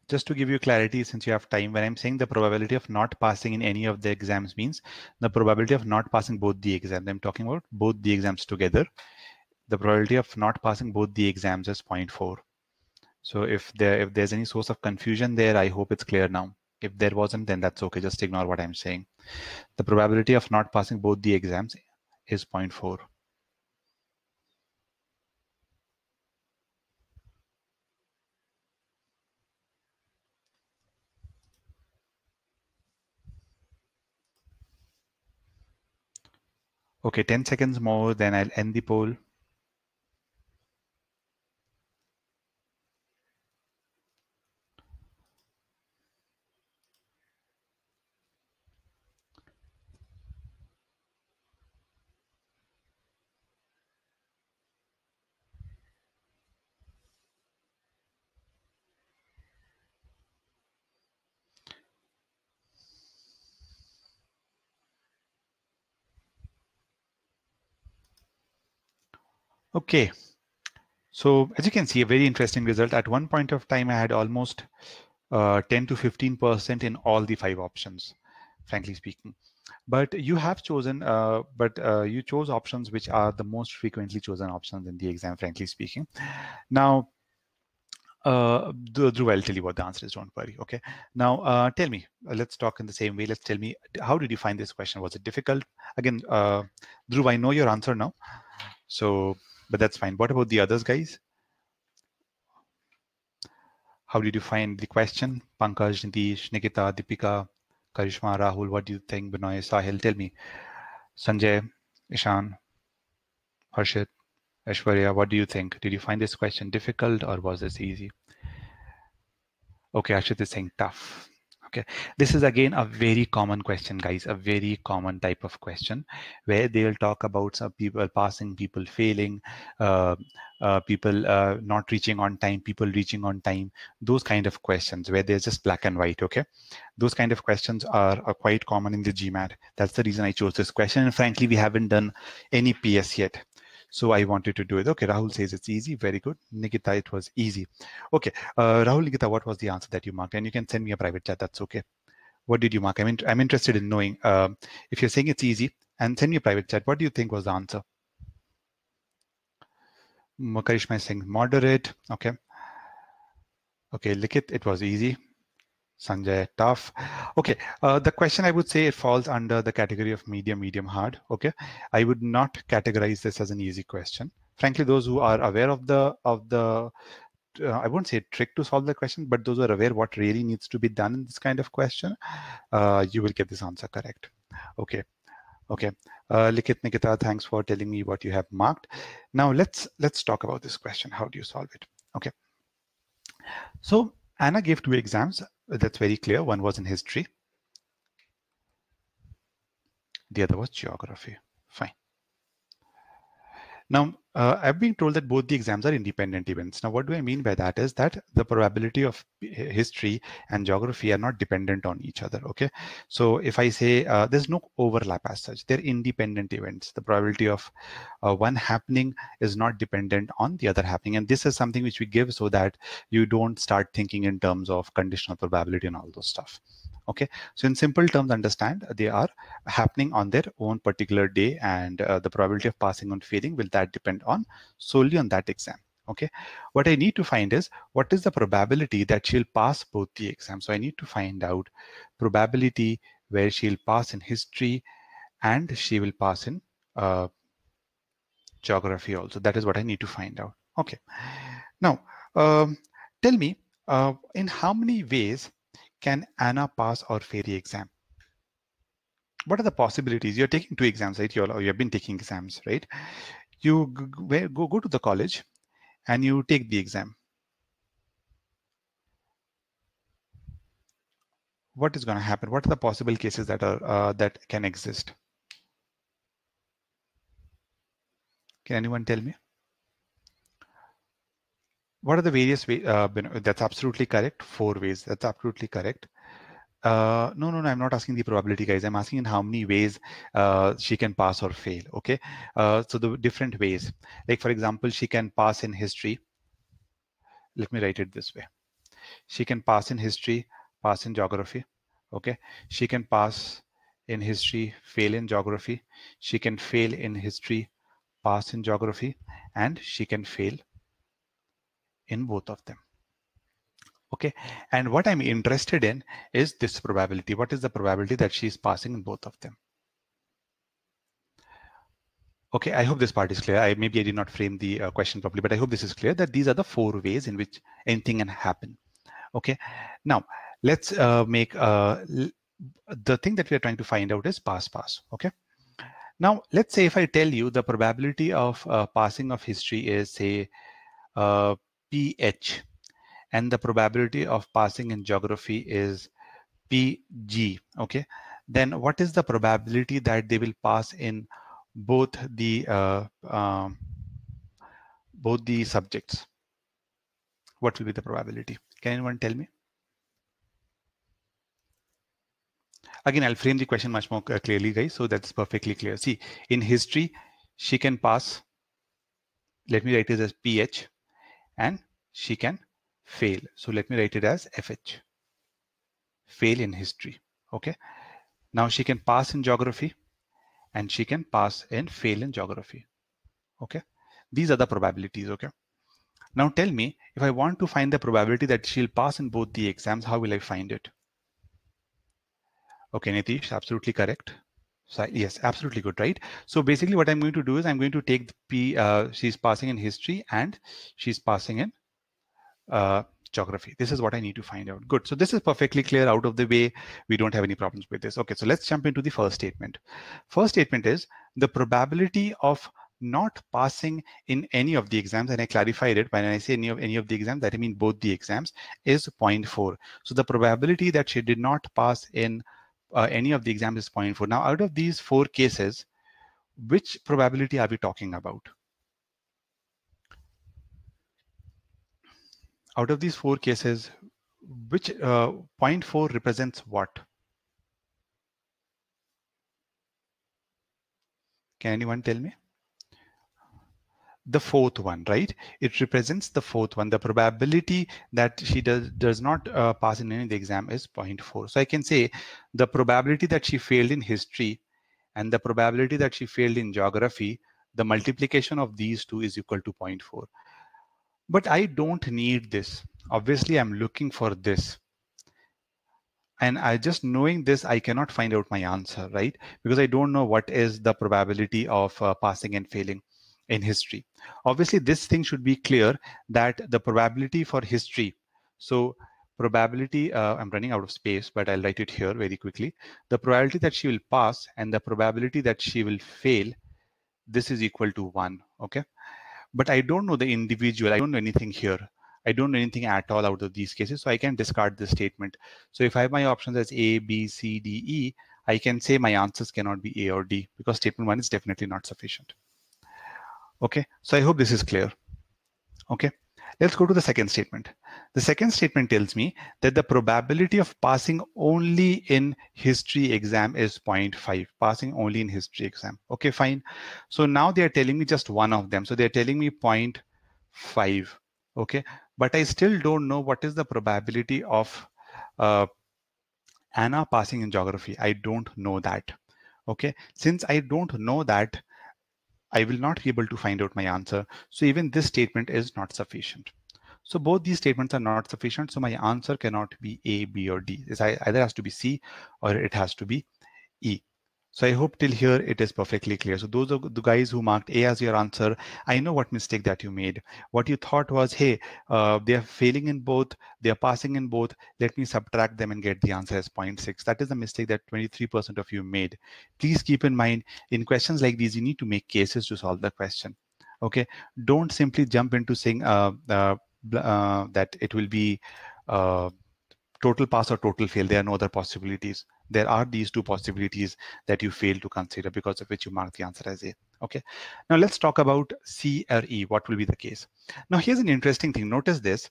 Just to give you clarity since you have time when i'm saying the probability of not passing in any of the exams means the probability of not passing both the exams i'm talking about both the exams together the probability of not passing both the exams is 0.4 so if there if there's any source of confusion there i hope it's clear now. If there wasn't then that's okay. Just ignore what i'm saying. The probability of not passing both the exams is 0.4 Okay, 10 seconds more, then I'll end the poll. Okay, so as you can see, a very interesting result. At one point of time, I had almost uh, 10 to 15% in all the five options, frankly speaking. But you have chosen, uh, but uh, you chose options which are the most frequently chosen options in the exam, frankly speaking. Now, uh, Drew, I'll tell you what the answer is. Don't worry. Okay. Now, uh, tell me. Let's talk in the same way. Let's tell me. How did you find this question? Was it difficult? Again, uh, Drew, I know your answer now. So but that's fine. What about the others, guys? How did you find the question? Pankaj, Nitish, Nikita, Deepika, Karishma, Rahul, what do you think? Binoy, Sahil, tell me. Sanjay, Ishan, Harshit, Ashwarya, what do you think? Did you find this question difficult or was this easy? Okay, Ashit is saying tough. Okay, this is again a very common question, guys, a very common type of question where they'll talk about some people passing, people failing, uh, uh, people uh, not reaching on time, people reaching on time, those kind of questions where there's just black and white, okay? Those kind of questions are, are quite common in the GMAT. That's the reason I chose this question. And frankly, we haven't done any PS yet. So I wanted to do it. Okay, Rahul says it's easy. Very good. Nikita, it was easy. Okay, uh, Rahul, Nikita, what was the answer that you marked? And you can send me a private chat. That's okay. What did you mark? I'm, in, I'm interested in knowing uh, if you're saying it's easy and send me a private chat. What do you think was the answer? Karishma is saying moderate. Okay. Okay, Likit, it was easy. Sanjay, tough. Okay, uh, the question I would say it falls under the category of medium, medium hard. Okay, I would not categorize this as an easy question. Frankly, those who are aware of the of the uh, I won't say trick to solve the question, but those who are aware what really needs to be done in this kind of question, uh, you will get this answer correct. Okay, okay. Uh, Likit Nikita, thanks for telling me what you have marked. Now let's let's talk about this question. How do you solve it? Okay. So Anna gave two exams. That's very clear. One was in history. The other was geography. Fine. Now, uh, I've been told that both the exams are independent events. Now, what do I mean by that is that the probability of history and geography are not dependent on each other. Okay. So if I say uh, there's no overlap as such, they're independent events. The probability of uh, one happening is not dependent on the other happening. And this is something which we give so that you don't start thinking in terms of conditional probability and all those stuff okay so in simple terms understand they are happening on their own particular day and uh, the probability of passing on failing will that depend on solely on that exam. Okay what i need to find is what is the probability that she'll pass both the exams? So i need to find out probability where she'll pass in history and she will pass in uh, geography also. That is what i need to find out. Okay now um, tell me uh, in how many ways can Anna pass fail the exam? What are the possibilities? You're taking two exams, right? You're, you have been taking exams, right? You go, go to the college and you take the exam. what is going to happen? What are the possible cases that are uh, that can exist? Can anyone tell me? What are the various ways? Uh, that's absolutely correct. Four ways. That's absolutely correct. Uh, no, no, no, I'm not asking the probability, guys. I'm asking in how many ways uh, she can pass or fail. Okay. Uh, so the different ways, like for example, she can pass in history. Let me write it this way. She can pass in history, pass in geography. Okay. She can pass in history, fail in geography. She can fail in history, pass in geography, and she can fail in both of them. Okay. And what I'm interested in is this probability. What is the probability that she's passing in both of them? Okay, I hope this part is clear. I maybe I did not frame the uh, question properly, but I hope this is clear that these are the four ways in which anything can happen. Okay, now let's uh, make uh, the thing that we are trying to find out is pass pass. Okay, now let's say if I tell you the probability of uh, passing of history is say uh, ph and the probability of passing in geography is pg okay? Then what is the probability that they will pass in both the uh, um, both the subjects? What will be the probability? Can anyone tell me? Again i'll frame the question much more clearly guys so that's perfectly clear. See in history she can pass let me write this as ph and she can fail. So let me write it as FH, fail in history. Okay. Now she can pass in geography and she can pass and fail in geography. Okay. These are the probabilities. Okay. Now tell me if I want to find the probability that she'll pass in both the exams, how will I find it? Okay, Nitish, absolutely correct. So yes, absolutely good, right? So basically what I'm going to do is I'm going to take the P, uh, she's passing in history and she's passing in uh, geography. This is what I need to find out. Good. So this is perfectly clear out of the way. We don't have any problems with this. Okay, so let's jump into the first statement. First statement is the probability of not passing in any of the exams and I clarified it when I say any of any of the exams that I mean both the exams is 0.4 so the probability that she did not pass in uh, any of the exams is 0.4 now out of these four cases which probability are we talking about out of these four cases, which uh, 0.4 represents what? Can anyone tell me? The fourth one, right? It represents the fourth one. The probability that she does does not uh, pass in any of the exam is 0.4. So I can say the probability that she failed in history and the probability that she failed in geography, the multiplication of these two is equal to 0.4 but I don't need this. Obviously, I'm looking for this. And I just knowing this, I cannot find out my answer, right? Because I don't know what is the probability of uh, passing and failing in history. Obviously, this thing should be clear that the probability for history. So probability, uh, I'm running out of space, but I'll write it here very quickly. The probability that she will pass and the probability that she will fail, this is equal to one, okay? But I don't know the individual. I don't know anything here. I don't know anything at all out of these cases. So I can discard this statement. So if I have my options as A, B, C, D, E, I can say my answers cannot be A or D because statement one is definitely not sufficient. Okay, so I hope this is clear. Okay. Let's go to the second statement. The second statement tells me that the probability of passing only in history exam is 0.5, passing only in history exam. Okay, fine. So now they are telling me just one of them. So they're telling me 0.5. Okay, but I still don't know what is the probability of uh, Anna passing in geography. I don't know that. Okay, since I don't know that, I will not be able to find out my answer. So even this statement is not sufficient. So both these statements are not sufficient. So my answer cannot be A, B, or D. It either has to be C or it has to be E. So I hope till here it is perfectly clear. So those are the guys who marked A as your answer. I know what mistake that you made. What you thought was, hey, uh, they are failing in both, they are passing in both. Let me subtract them and get the answer as 0.6. That is the mistake that 23% of you made. Please keep in mind, in questions like these, you need to make cases to solve the question. Okay, don't simply jump into saying uh, uh, uh, that it will be uh, total pass or total fail. There are no other possibilities. There are these two possibilities that you fail to consider because of which you mark the answer as A. Okay. Now let's talk about C or E. What will be the case? Now here's an interesting thing. Notice this,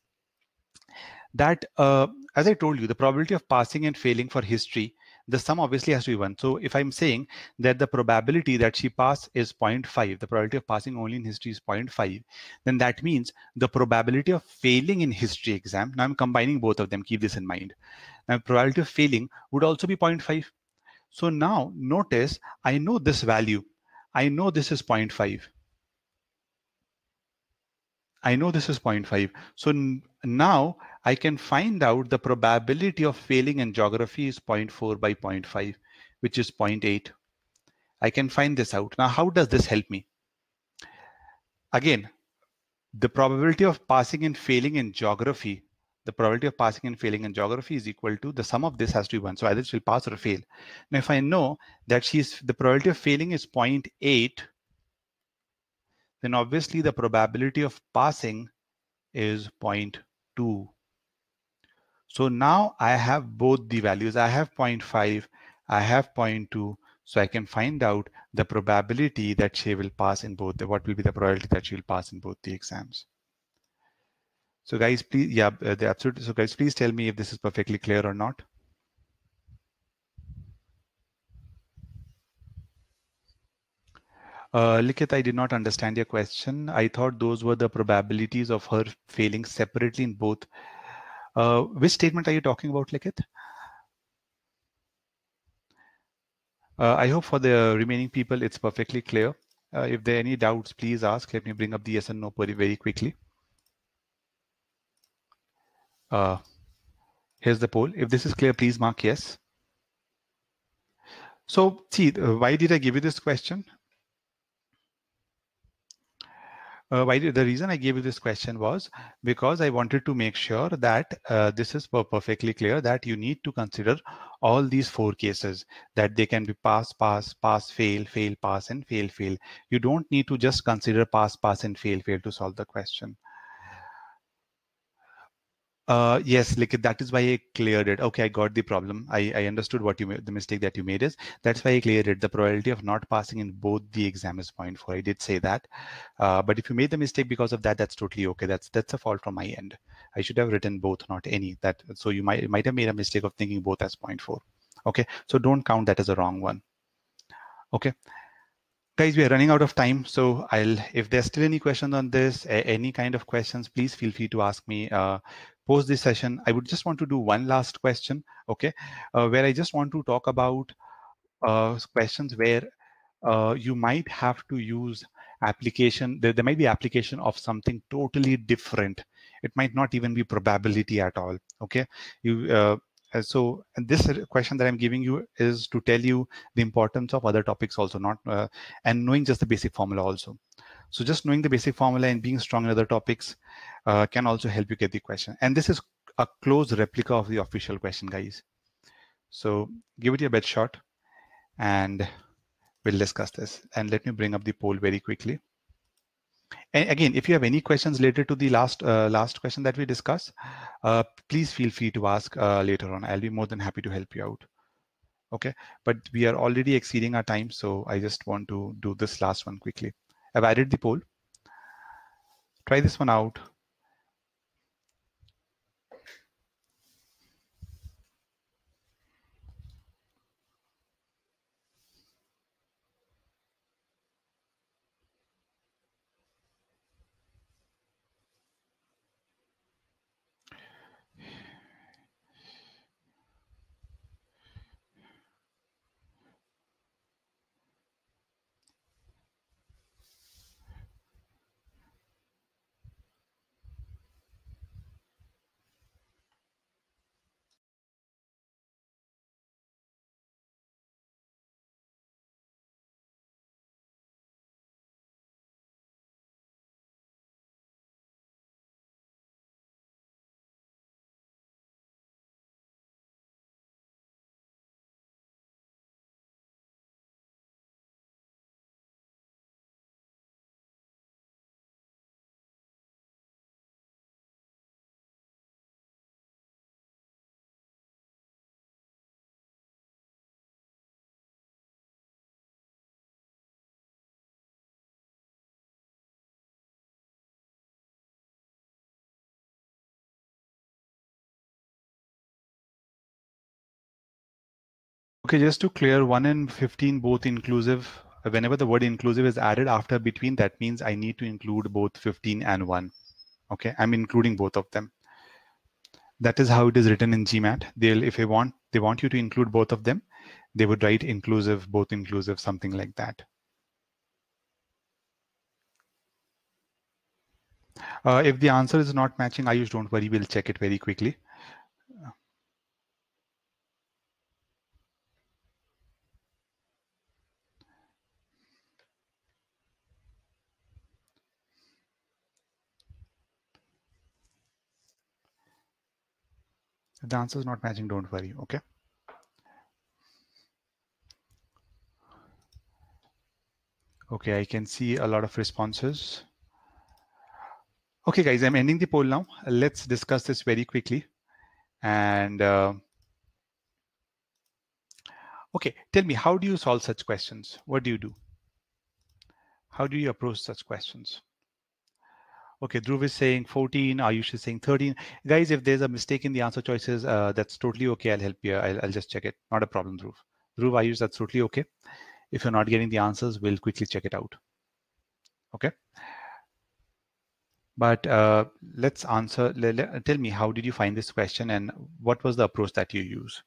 that uh, as I told you, the probability of passing and failing for history the sum obviously has to be 1. So if I'm saying that the probability that she pass is 0.5, the probability of passing only in history is 0.5, then that means the probability of failing in history exam, now I'm combining both of them, keep this in mind. Now probability of failing would also be 0.5. So now notice, I know this value. I know this is 0.5. I know this is 0.5. So now I can find out the probability of failing in geography is 0.4 by 0.5, which is 0.8. I can find this out. Now, how does this help me? Again, the probability of passing and failing in geography, the probability of passing and failing in geography is equal to the sum of this has to be one. So either she'll pass or fail. Now, if I know that she's the probability of failing is 0.8, then obviously the probability of passing is 0.2. So now I have both the values. I have 0.5, I have 0.2. So I can find out the probability that she will pass in both. The, what will be the probability that she will pass in both the exams. So guys, please, yeah, uh, the absolute. So guys, please tell me if this is perfectly clear or not. Uh, Likit, I did not understand your question. I thought those were the probabilities of her failing separately in both. Uh, which statement are you talking about, Likit? Uh, I hope for the remaining people it's perfectly clear. Uh, if there are any doubts, please ask. Let me bring up the yes and no very, very quickly. Uh, here's the poll. If this is clear, please mark yes. So see, uh, why did I give you this question? Uh, why the reason I gave you this question was because I wanted to make sure that uh, this is perfectly clear that you need to consider all these four cases that they can be pass, pass, pass, fail, fail, pass, and fail, fail. You don't need to just consider pass, pass, and fail, fail to solve the question. Uh, yes, like that is why I cleared it. Okay, I got the problem. I, I understood what you made, the mistake that you made is. That's why I cleared it. The probability of not passing in both the exam is 0.4. I did say that. Uh, but if you made the mistake because of that, that's totally okay. That's that's a fault from my end. I should have written both, not any. That so you might might have made a mistake of thinking both as 0.4. Okay, so don't count that as a wrong one. Okay guys we are running out of time so i'll if there's still any questions on this any kind of questions please feel free to ask me uh, post this session, I would just want to do one last question, okay, uh, where I just want to talk about uh, questions where uh, you might have to use application, there, there might be application of something totally different. It might not even be probability at all, okay? You uh, so this question that I'm giving you is to tell you the importance of other topics also, not uh, and knowing just the basic formula also. So just knowing the basic formula and being strong in other topics uh, can also help you get the question. And this is a close replica of the official question, guys. So give it your best shot and we'll discuss this. And let me bring up the poll very quickly. And again, if you have any questions related to the last uh, last question that we discussed, uh, please feel free to ask uh, later on. I'll be more than happy to help you out. Okay, but we are already exceeding our time, so I just want to do this last one quickly. I've added the poll. Try this one out. Okay, just to clear, 1 and 15 both inclusive. Whenever the word inclusive is added after between, that means I need to include both 15 and 1. Okay, I'm including both of them. That is how it is written in GMAT. They'll, if they want, they want you to include both of them, they would write inclusive, both inclusive, something like that. Uh, if the answer is not matching, I Ayush, don't worry, we'll check it very quickly. The answer is not matching, don't worry, okay? Okay, I can see a lot of responses. Okay, guys, I'm ending the poll now. Let's discuss this very quickly. And uh, okay, tell me, how do you solve such questions? What do you do? How do you approach such questions? Okay, Dhruv is saying 14, Ayush is saying 13. Guys, if there's a mistake in the answer choices, uh, that's totally okay. I'll help you. I'll, I'll, just check it. Not a problem, Dhruv. Dhruv, Ayush, that's totally okay. If you're not getting the answers, we'll quickly check it out. Okay. But uh, let's answer. tell me, how did you find this question and what was the approach that you use?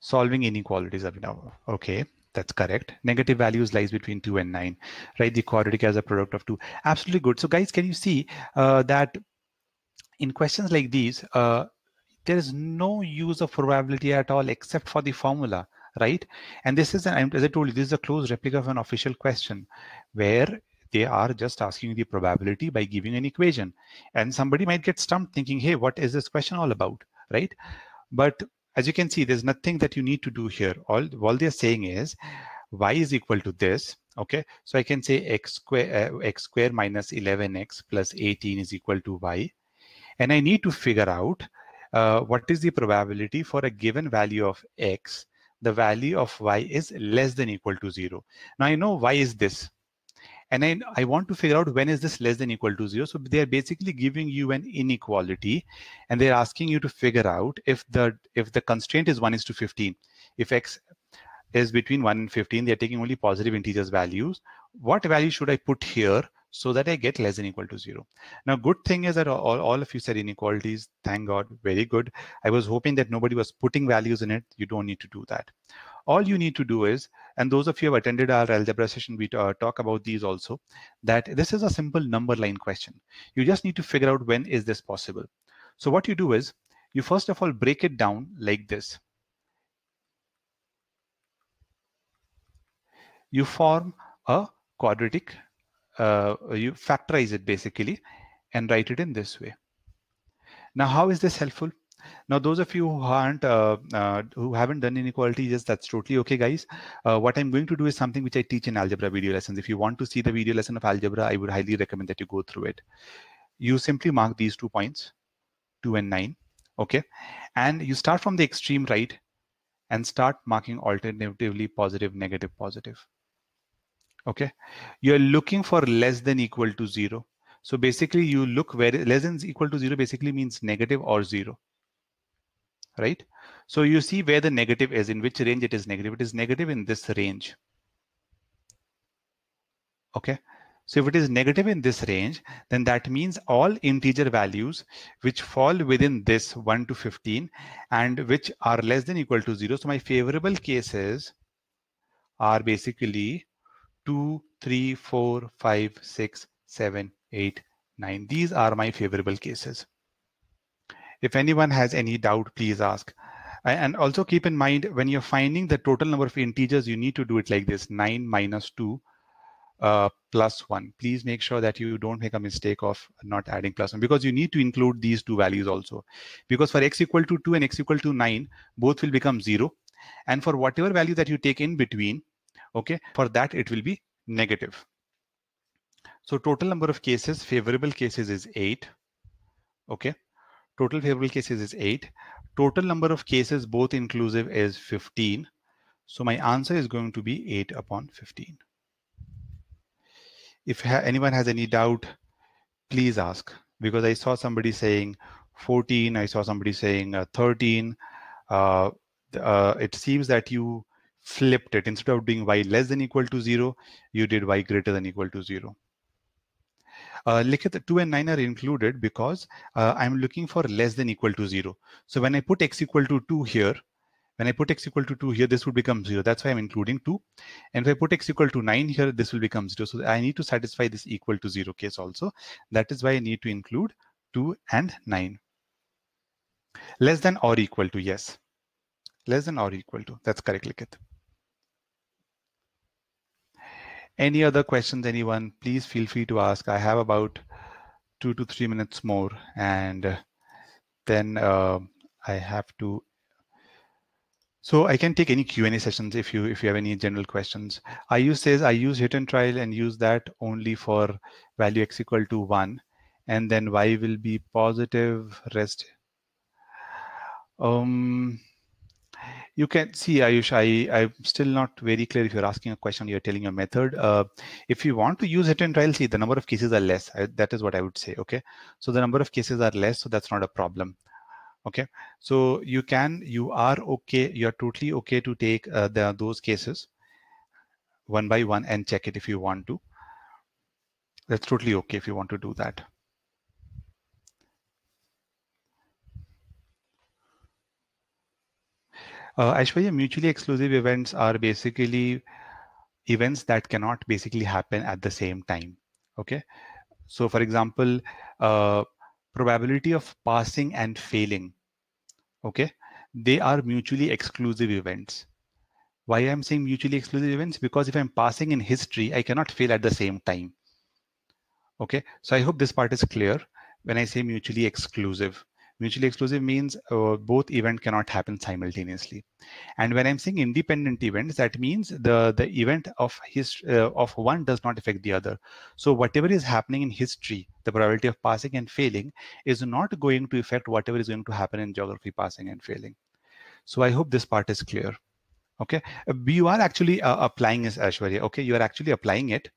Solving inequalities, Abhinav. Okay. That's correct. Negative values lies between 2 and 9, right? The quadratic as a product of 2. Absolutely good. So guys, can you see uh, that in questions like these, uh, there is no use of probability at all except for the formula, right? And this is, an, as I told you, this is a close replica of an official question where they are just asking the probability by giving an equation. And somebody might get stumped thinking, hey, what is this question all about, right? But as you can see, there's nothing that you need to do here. All, all they're saying is y is equal to this. Okay, so I can say x square uh, x square minus 11x plus 18 is equal to y. And I need to figure out uh, what is the probability for a given value of x, the value of y is less than equal to 0. Now I know y is this and I, I want to figure out when is this less than equal to zero. So they're basically giving you an inequality and they're asking you to figure out if the if the constraint is 1 is to 15. If x is between 1 and 15, they're taking only positive integers values. What value should I put here so that I get less than equal to zero. Now, good thing is that all, all of you said inequalities. Thank God, very good. I was hoping that nobody was putting values in it. You don't need to do that all you need to do is, and those of you who have attended our algebra session, we uh, talk about these also, that this is a simple number line question. You just need to figure out when is this possible. So what you do is, you first of all break it down like this. You form a quadratic, uh, you factorize it basically, and write it in this way. Now, how is this helpful? Now, those of you who aren't, uh, uh, who haven't done inequality, just that's totally okay, guys. Uh, what I'm going to do is something which I teach in algebra video lessons. If you want to see the video lesson of algebra, I would highly recommend that you go through it. You simply mark these two points, two and nine, okay? And you start from the extreme right and start marking alternatively positive, negative, positive. Okay, you're looking for less than equal to zero. So basically you look where less than equal to zero basically means negative or zero right? So you see where the negative is, in which range it is negative. It is negative in this range. Okay. So if it is negative in this range, then that means all integer values which fall within this 1 to 15 and which are less than equal to 0. So my favorable cases are basically 2, 3, 4, 5, 6, 7, 8, 9. These are my favorable cases. If anyone has any doubt, please ask. And also keep in mind, when you're finding the total number of integers, you need to do it like this, 9 minus 2 uh, plus 1. Please make sure that you don't make a mistake of not adding plus 1 because you need to include these two values also. Because for x equal to 2 and x equal to 9, both will become 0. And for whatever value that you take in between, okay, for that it will be negative. So total number of cases, favorable cases is 8. Okay. Total favorable cases is 8. Total number of cases, both inclusive, is 15. So my answer is going to be 8 upon 15. If ha anyone has any doubt, please ask. Because I saw somebody saying 14. I saw somebody saying uh, 13. Uh, uh, it seems that you flipped it. Instead of doing y less than equal to 0, you did y greater than equal to 0. Look at the 2 and 9 are included because uh, I'm looking for less than equal to 0. So when I put x equal to 2 here, when I put x equal to 2 here, this would become 0. That's why I'm including 2. And if I put x equal to 9 here, this will become 0. So I need to satisfy this equal to 0 case also. That is why I need to include 2 and 9. Less than or equal to, yes. Less than or equal to. That's correct, Likit. Any other questions, anyone? Please feel free to ask. I have about two to three minutes more, and then uh, I have to so I can take any Q&A sessions if you if you have any general questions. Ayush says I use hit and trial and use that only for value x equal to one, and then y will be positive rest. Um, you can see Ayush, I, I'm still not very clear if you're asking a question, you're telling a method. Uh, if you want to use it in trial, see the number of cases are less. I, that is what I would say. Okay. So the number of cases are less, so that's not a problem okay so you can you are okay you're totally okay to take uh, the, those cases one by one and check it if you want to that's totally okay if you want to do that uh, Aishwarya, mutually exclusive events are basically events that cannot basically happen at the same time okay? So for example uh, probability of passing and failing okay? They are mutually exclusive events. Why i'm saying mutually exclusive events? Because if i'm passing in history i cannot fail at the same time okay? So i hope this part is clear. When i say mutually exclusive mutually exclusive means uh, both event cannot happen simultaneously. And when i'm saying independent events that means the the event of his uh, of one does not affect the other. So whatever is happening in history the probability of passing and failing is not going to affect whatever is going to happen in geography passing and failing. So i hope this part is clear. Okay? Uh, you are actually uh, applying this Aishwarya okay? You are actually applying it.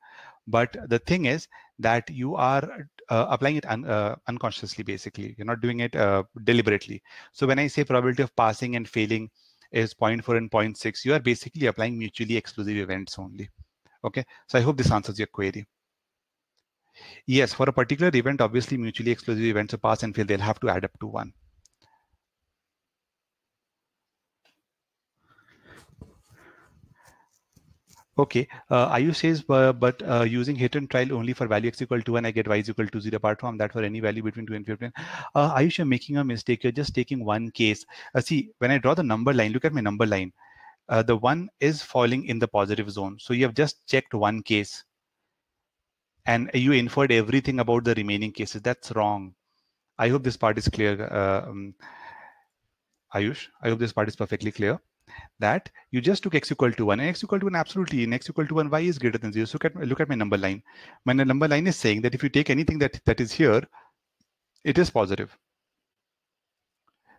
But the thing is that you are uh, applying it un, uh, unconsciously basically. You're not doing it uh, deliberately. So when i say probability of passing and failing is 0.4 and 0.6 you are basically applying mutually exclusive events only. Okay? So i hope this answers your query. Yes for a particular event obviously mutually exclusive events of pass and fail they'll have to add up to one Okay, uh, Ayush says, uh, but uh, using hit and trial only for value x equal to 1, I get y is equal to 0. Apart from that, for any value between 2 and 15. Uh, Ayush, you're making a mistake. You're just taking one case. Uh, see, when I draw the number line, look at my number line. Uh, the one is falling in the positive zone. So you have just checked one case. And you inferred everything about the remaining cases. That's wrong. I hope this part is clear. Uh, um, Ayush, I hope this part is perfectly clear that you just took x equal to 1 and x equal to 1 absolutely in x equal to 1 y is greater than 0 so look at, look at my number line. My number line is saying that if you take anything that that is here it is positive.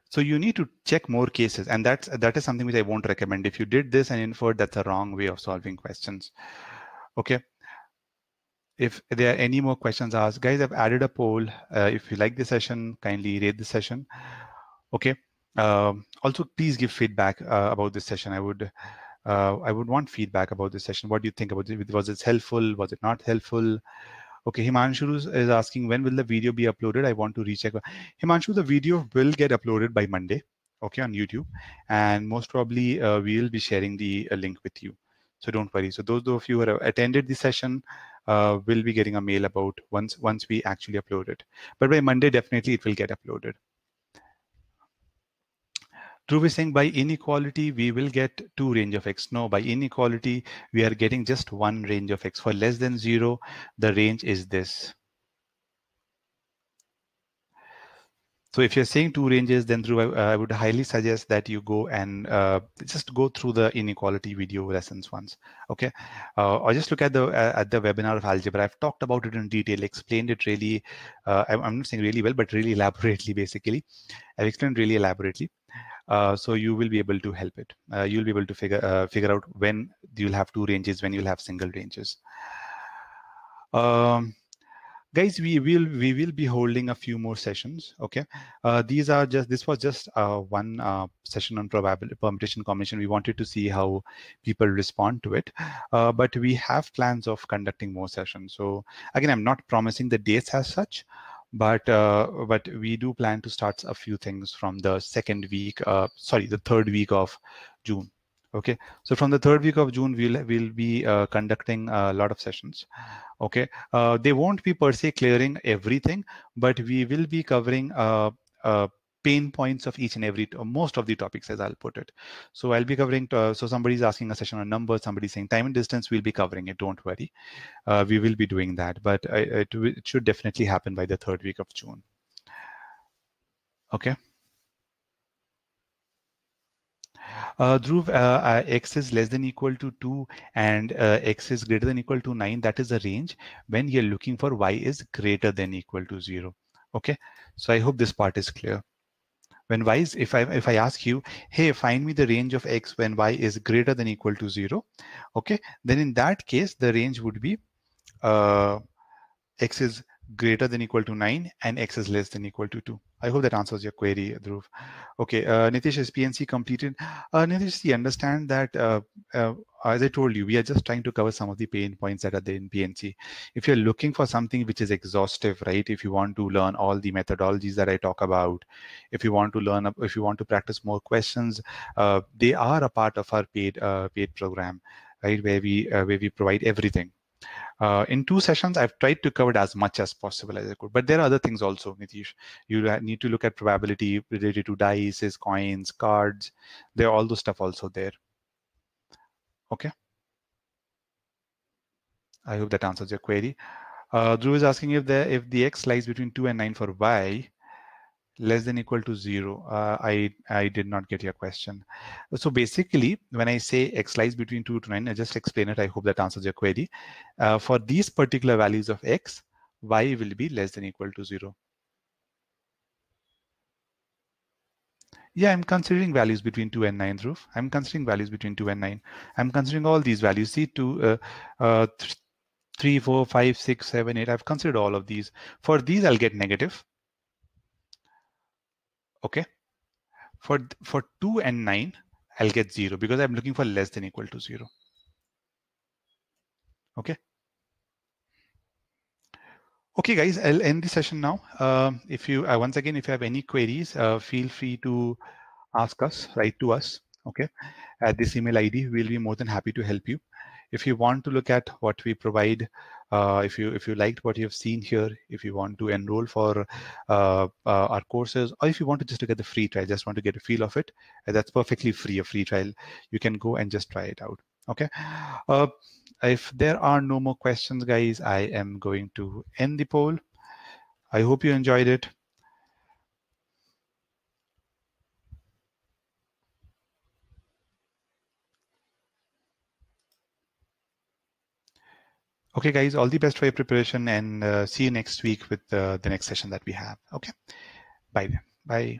So you need to check more cases and that's that is something which i won't recommend. If you did this and inferred that's a wrong way of solving questions. Okay? If there are any more questions asked guys i've added a poll. Uh, if you like the session kindly rate the session. Okay um, also, please give feedback uh, about this session. I would uh, I would want feedback about this session. What do you think about it? Was it helpful? Was it not helpful? Okay, Himanshu is asking when will the video be uploaded? I want to recheck. Himanshu, the video will get uploaded by Monday, okay, on YouTube, and most probably uh, we will be sharing the uh, link with you. So don't worry. So those of you who have attended the session uh, will be getting a mail about once once we actually upload it. But by Monday, definitely it will get uploaded. Dhruv is saying by inequality, we will get two range of x. No, by inequality, we are getting just one range of x. For less than zero, the range is this. So if you're saying two ranges, then Dhruv, I, I would highly suggest that you go and uh, just go through the inequality video lessons once. Okay, uh, or just look at the uh, at the webinar of algebra. I've talked about it in detail, explained it really. Uh, I'm not saying really well, but really elaborately. Basically, I've explained really elaborately. Uh, so you will be able to help it. Uh, you'll be able to figure uh, figure out when you'll have two ranges, when you'll have single ranges. Um, guys we will we will be holding a few more sessions okay uh, these are just this was just uh, one uh, session on probability permutation combination we wanted to see how people respond to it but we have plans of conducting more sessions so again i'm not promising the dates as such but uh, but we do plan to start a few things from the second week uh, sorry the third week of june. Okay? So from the third week of june we'll we'll be uh, conducting a lot of sessions. Okay? Uh, they won't be per se clearing everything but we will be covering uh, uh pain points of each and every most of the topics as i'll put it so i'll be covering uh, so somebody's asking a session on numbers somebody's saying time and distance we'll be covering it don't worry uh, we will be doing that but it, it should definitely happen by the third week of june okay Uh, Dhruv, uh, uh, x is less than equal to 2 and uh, x is greater than equal to 9. That is the range when you're looking for y is greater than equal to 0. Okay, so I hope this part is clear. When y is, if I, if I ask you, hey, find me the range of x when y is greater than equal to 0, okay, then in that case, the range would be uh, x is greater than equal to 9 and x is less than equal to 2. I hope that answers your query, Dhruv. Okay, uh, Nitish, is PNC completed? Uh, Nitish, you understand that, uh, uh, as I told you, we are just trying to cover some of the pain points that are there in PNC. If you're looking for something which is exhaustive, right? If you want to learn all the methodologies that I talk about, if you want to learn, if you want to practice more questions, uh, they are a part of our paid uh, paid program, right? Where we uh, where we provide everything uh, in two sessions, I've tried to cover as much as possible as I could. But there are other things also, Nitish. You need to look at probability related to dice, coins, cards. There are all those stuff also there. Okay. I hope that answers your query. Uh, Dhruv is asking if the if the x lies between 2 and 9 for y, less than equal to zero. Uh, I, I did not get your question. So basically, when I say x lies between 2 to 9, I just explain it. I hope that answers your query. Uh, for these particular values of x, y will be less than equal to 0. Yeah, I'm considering values between 2 and 9, Dhruv. I'm considering values between 2 and 9. I'm considering all these values. See, 2, uh, uh, 3, 4, 5, 6, 7, 8. I've considered all of these. For these, I'll get negative okay. For for 2 and 9 i'll get 0 because i'm looking for less than equal to 0 okay. Okay guys i'll end the session now. Uh, if you uh, once again if you have any queries uh, feel free to ask us write to us. Okay. At this email id we'll be more than happy to help you. If you want to look at what we provide uh, if you if you liked what you've seen here if you want to enroll for uh, uh, our courses or if you want to just look at the free trial just want to get a feel of it that's perfectly free a free trial. You can go and just try it out okay? Uh, if there are no more questions guys i am going to end the poll. I hope you enjoyed it Okay, guys, all the best for your preparation and uh, see you next week with uh, the next session that we have. Okay, bye. Bye.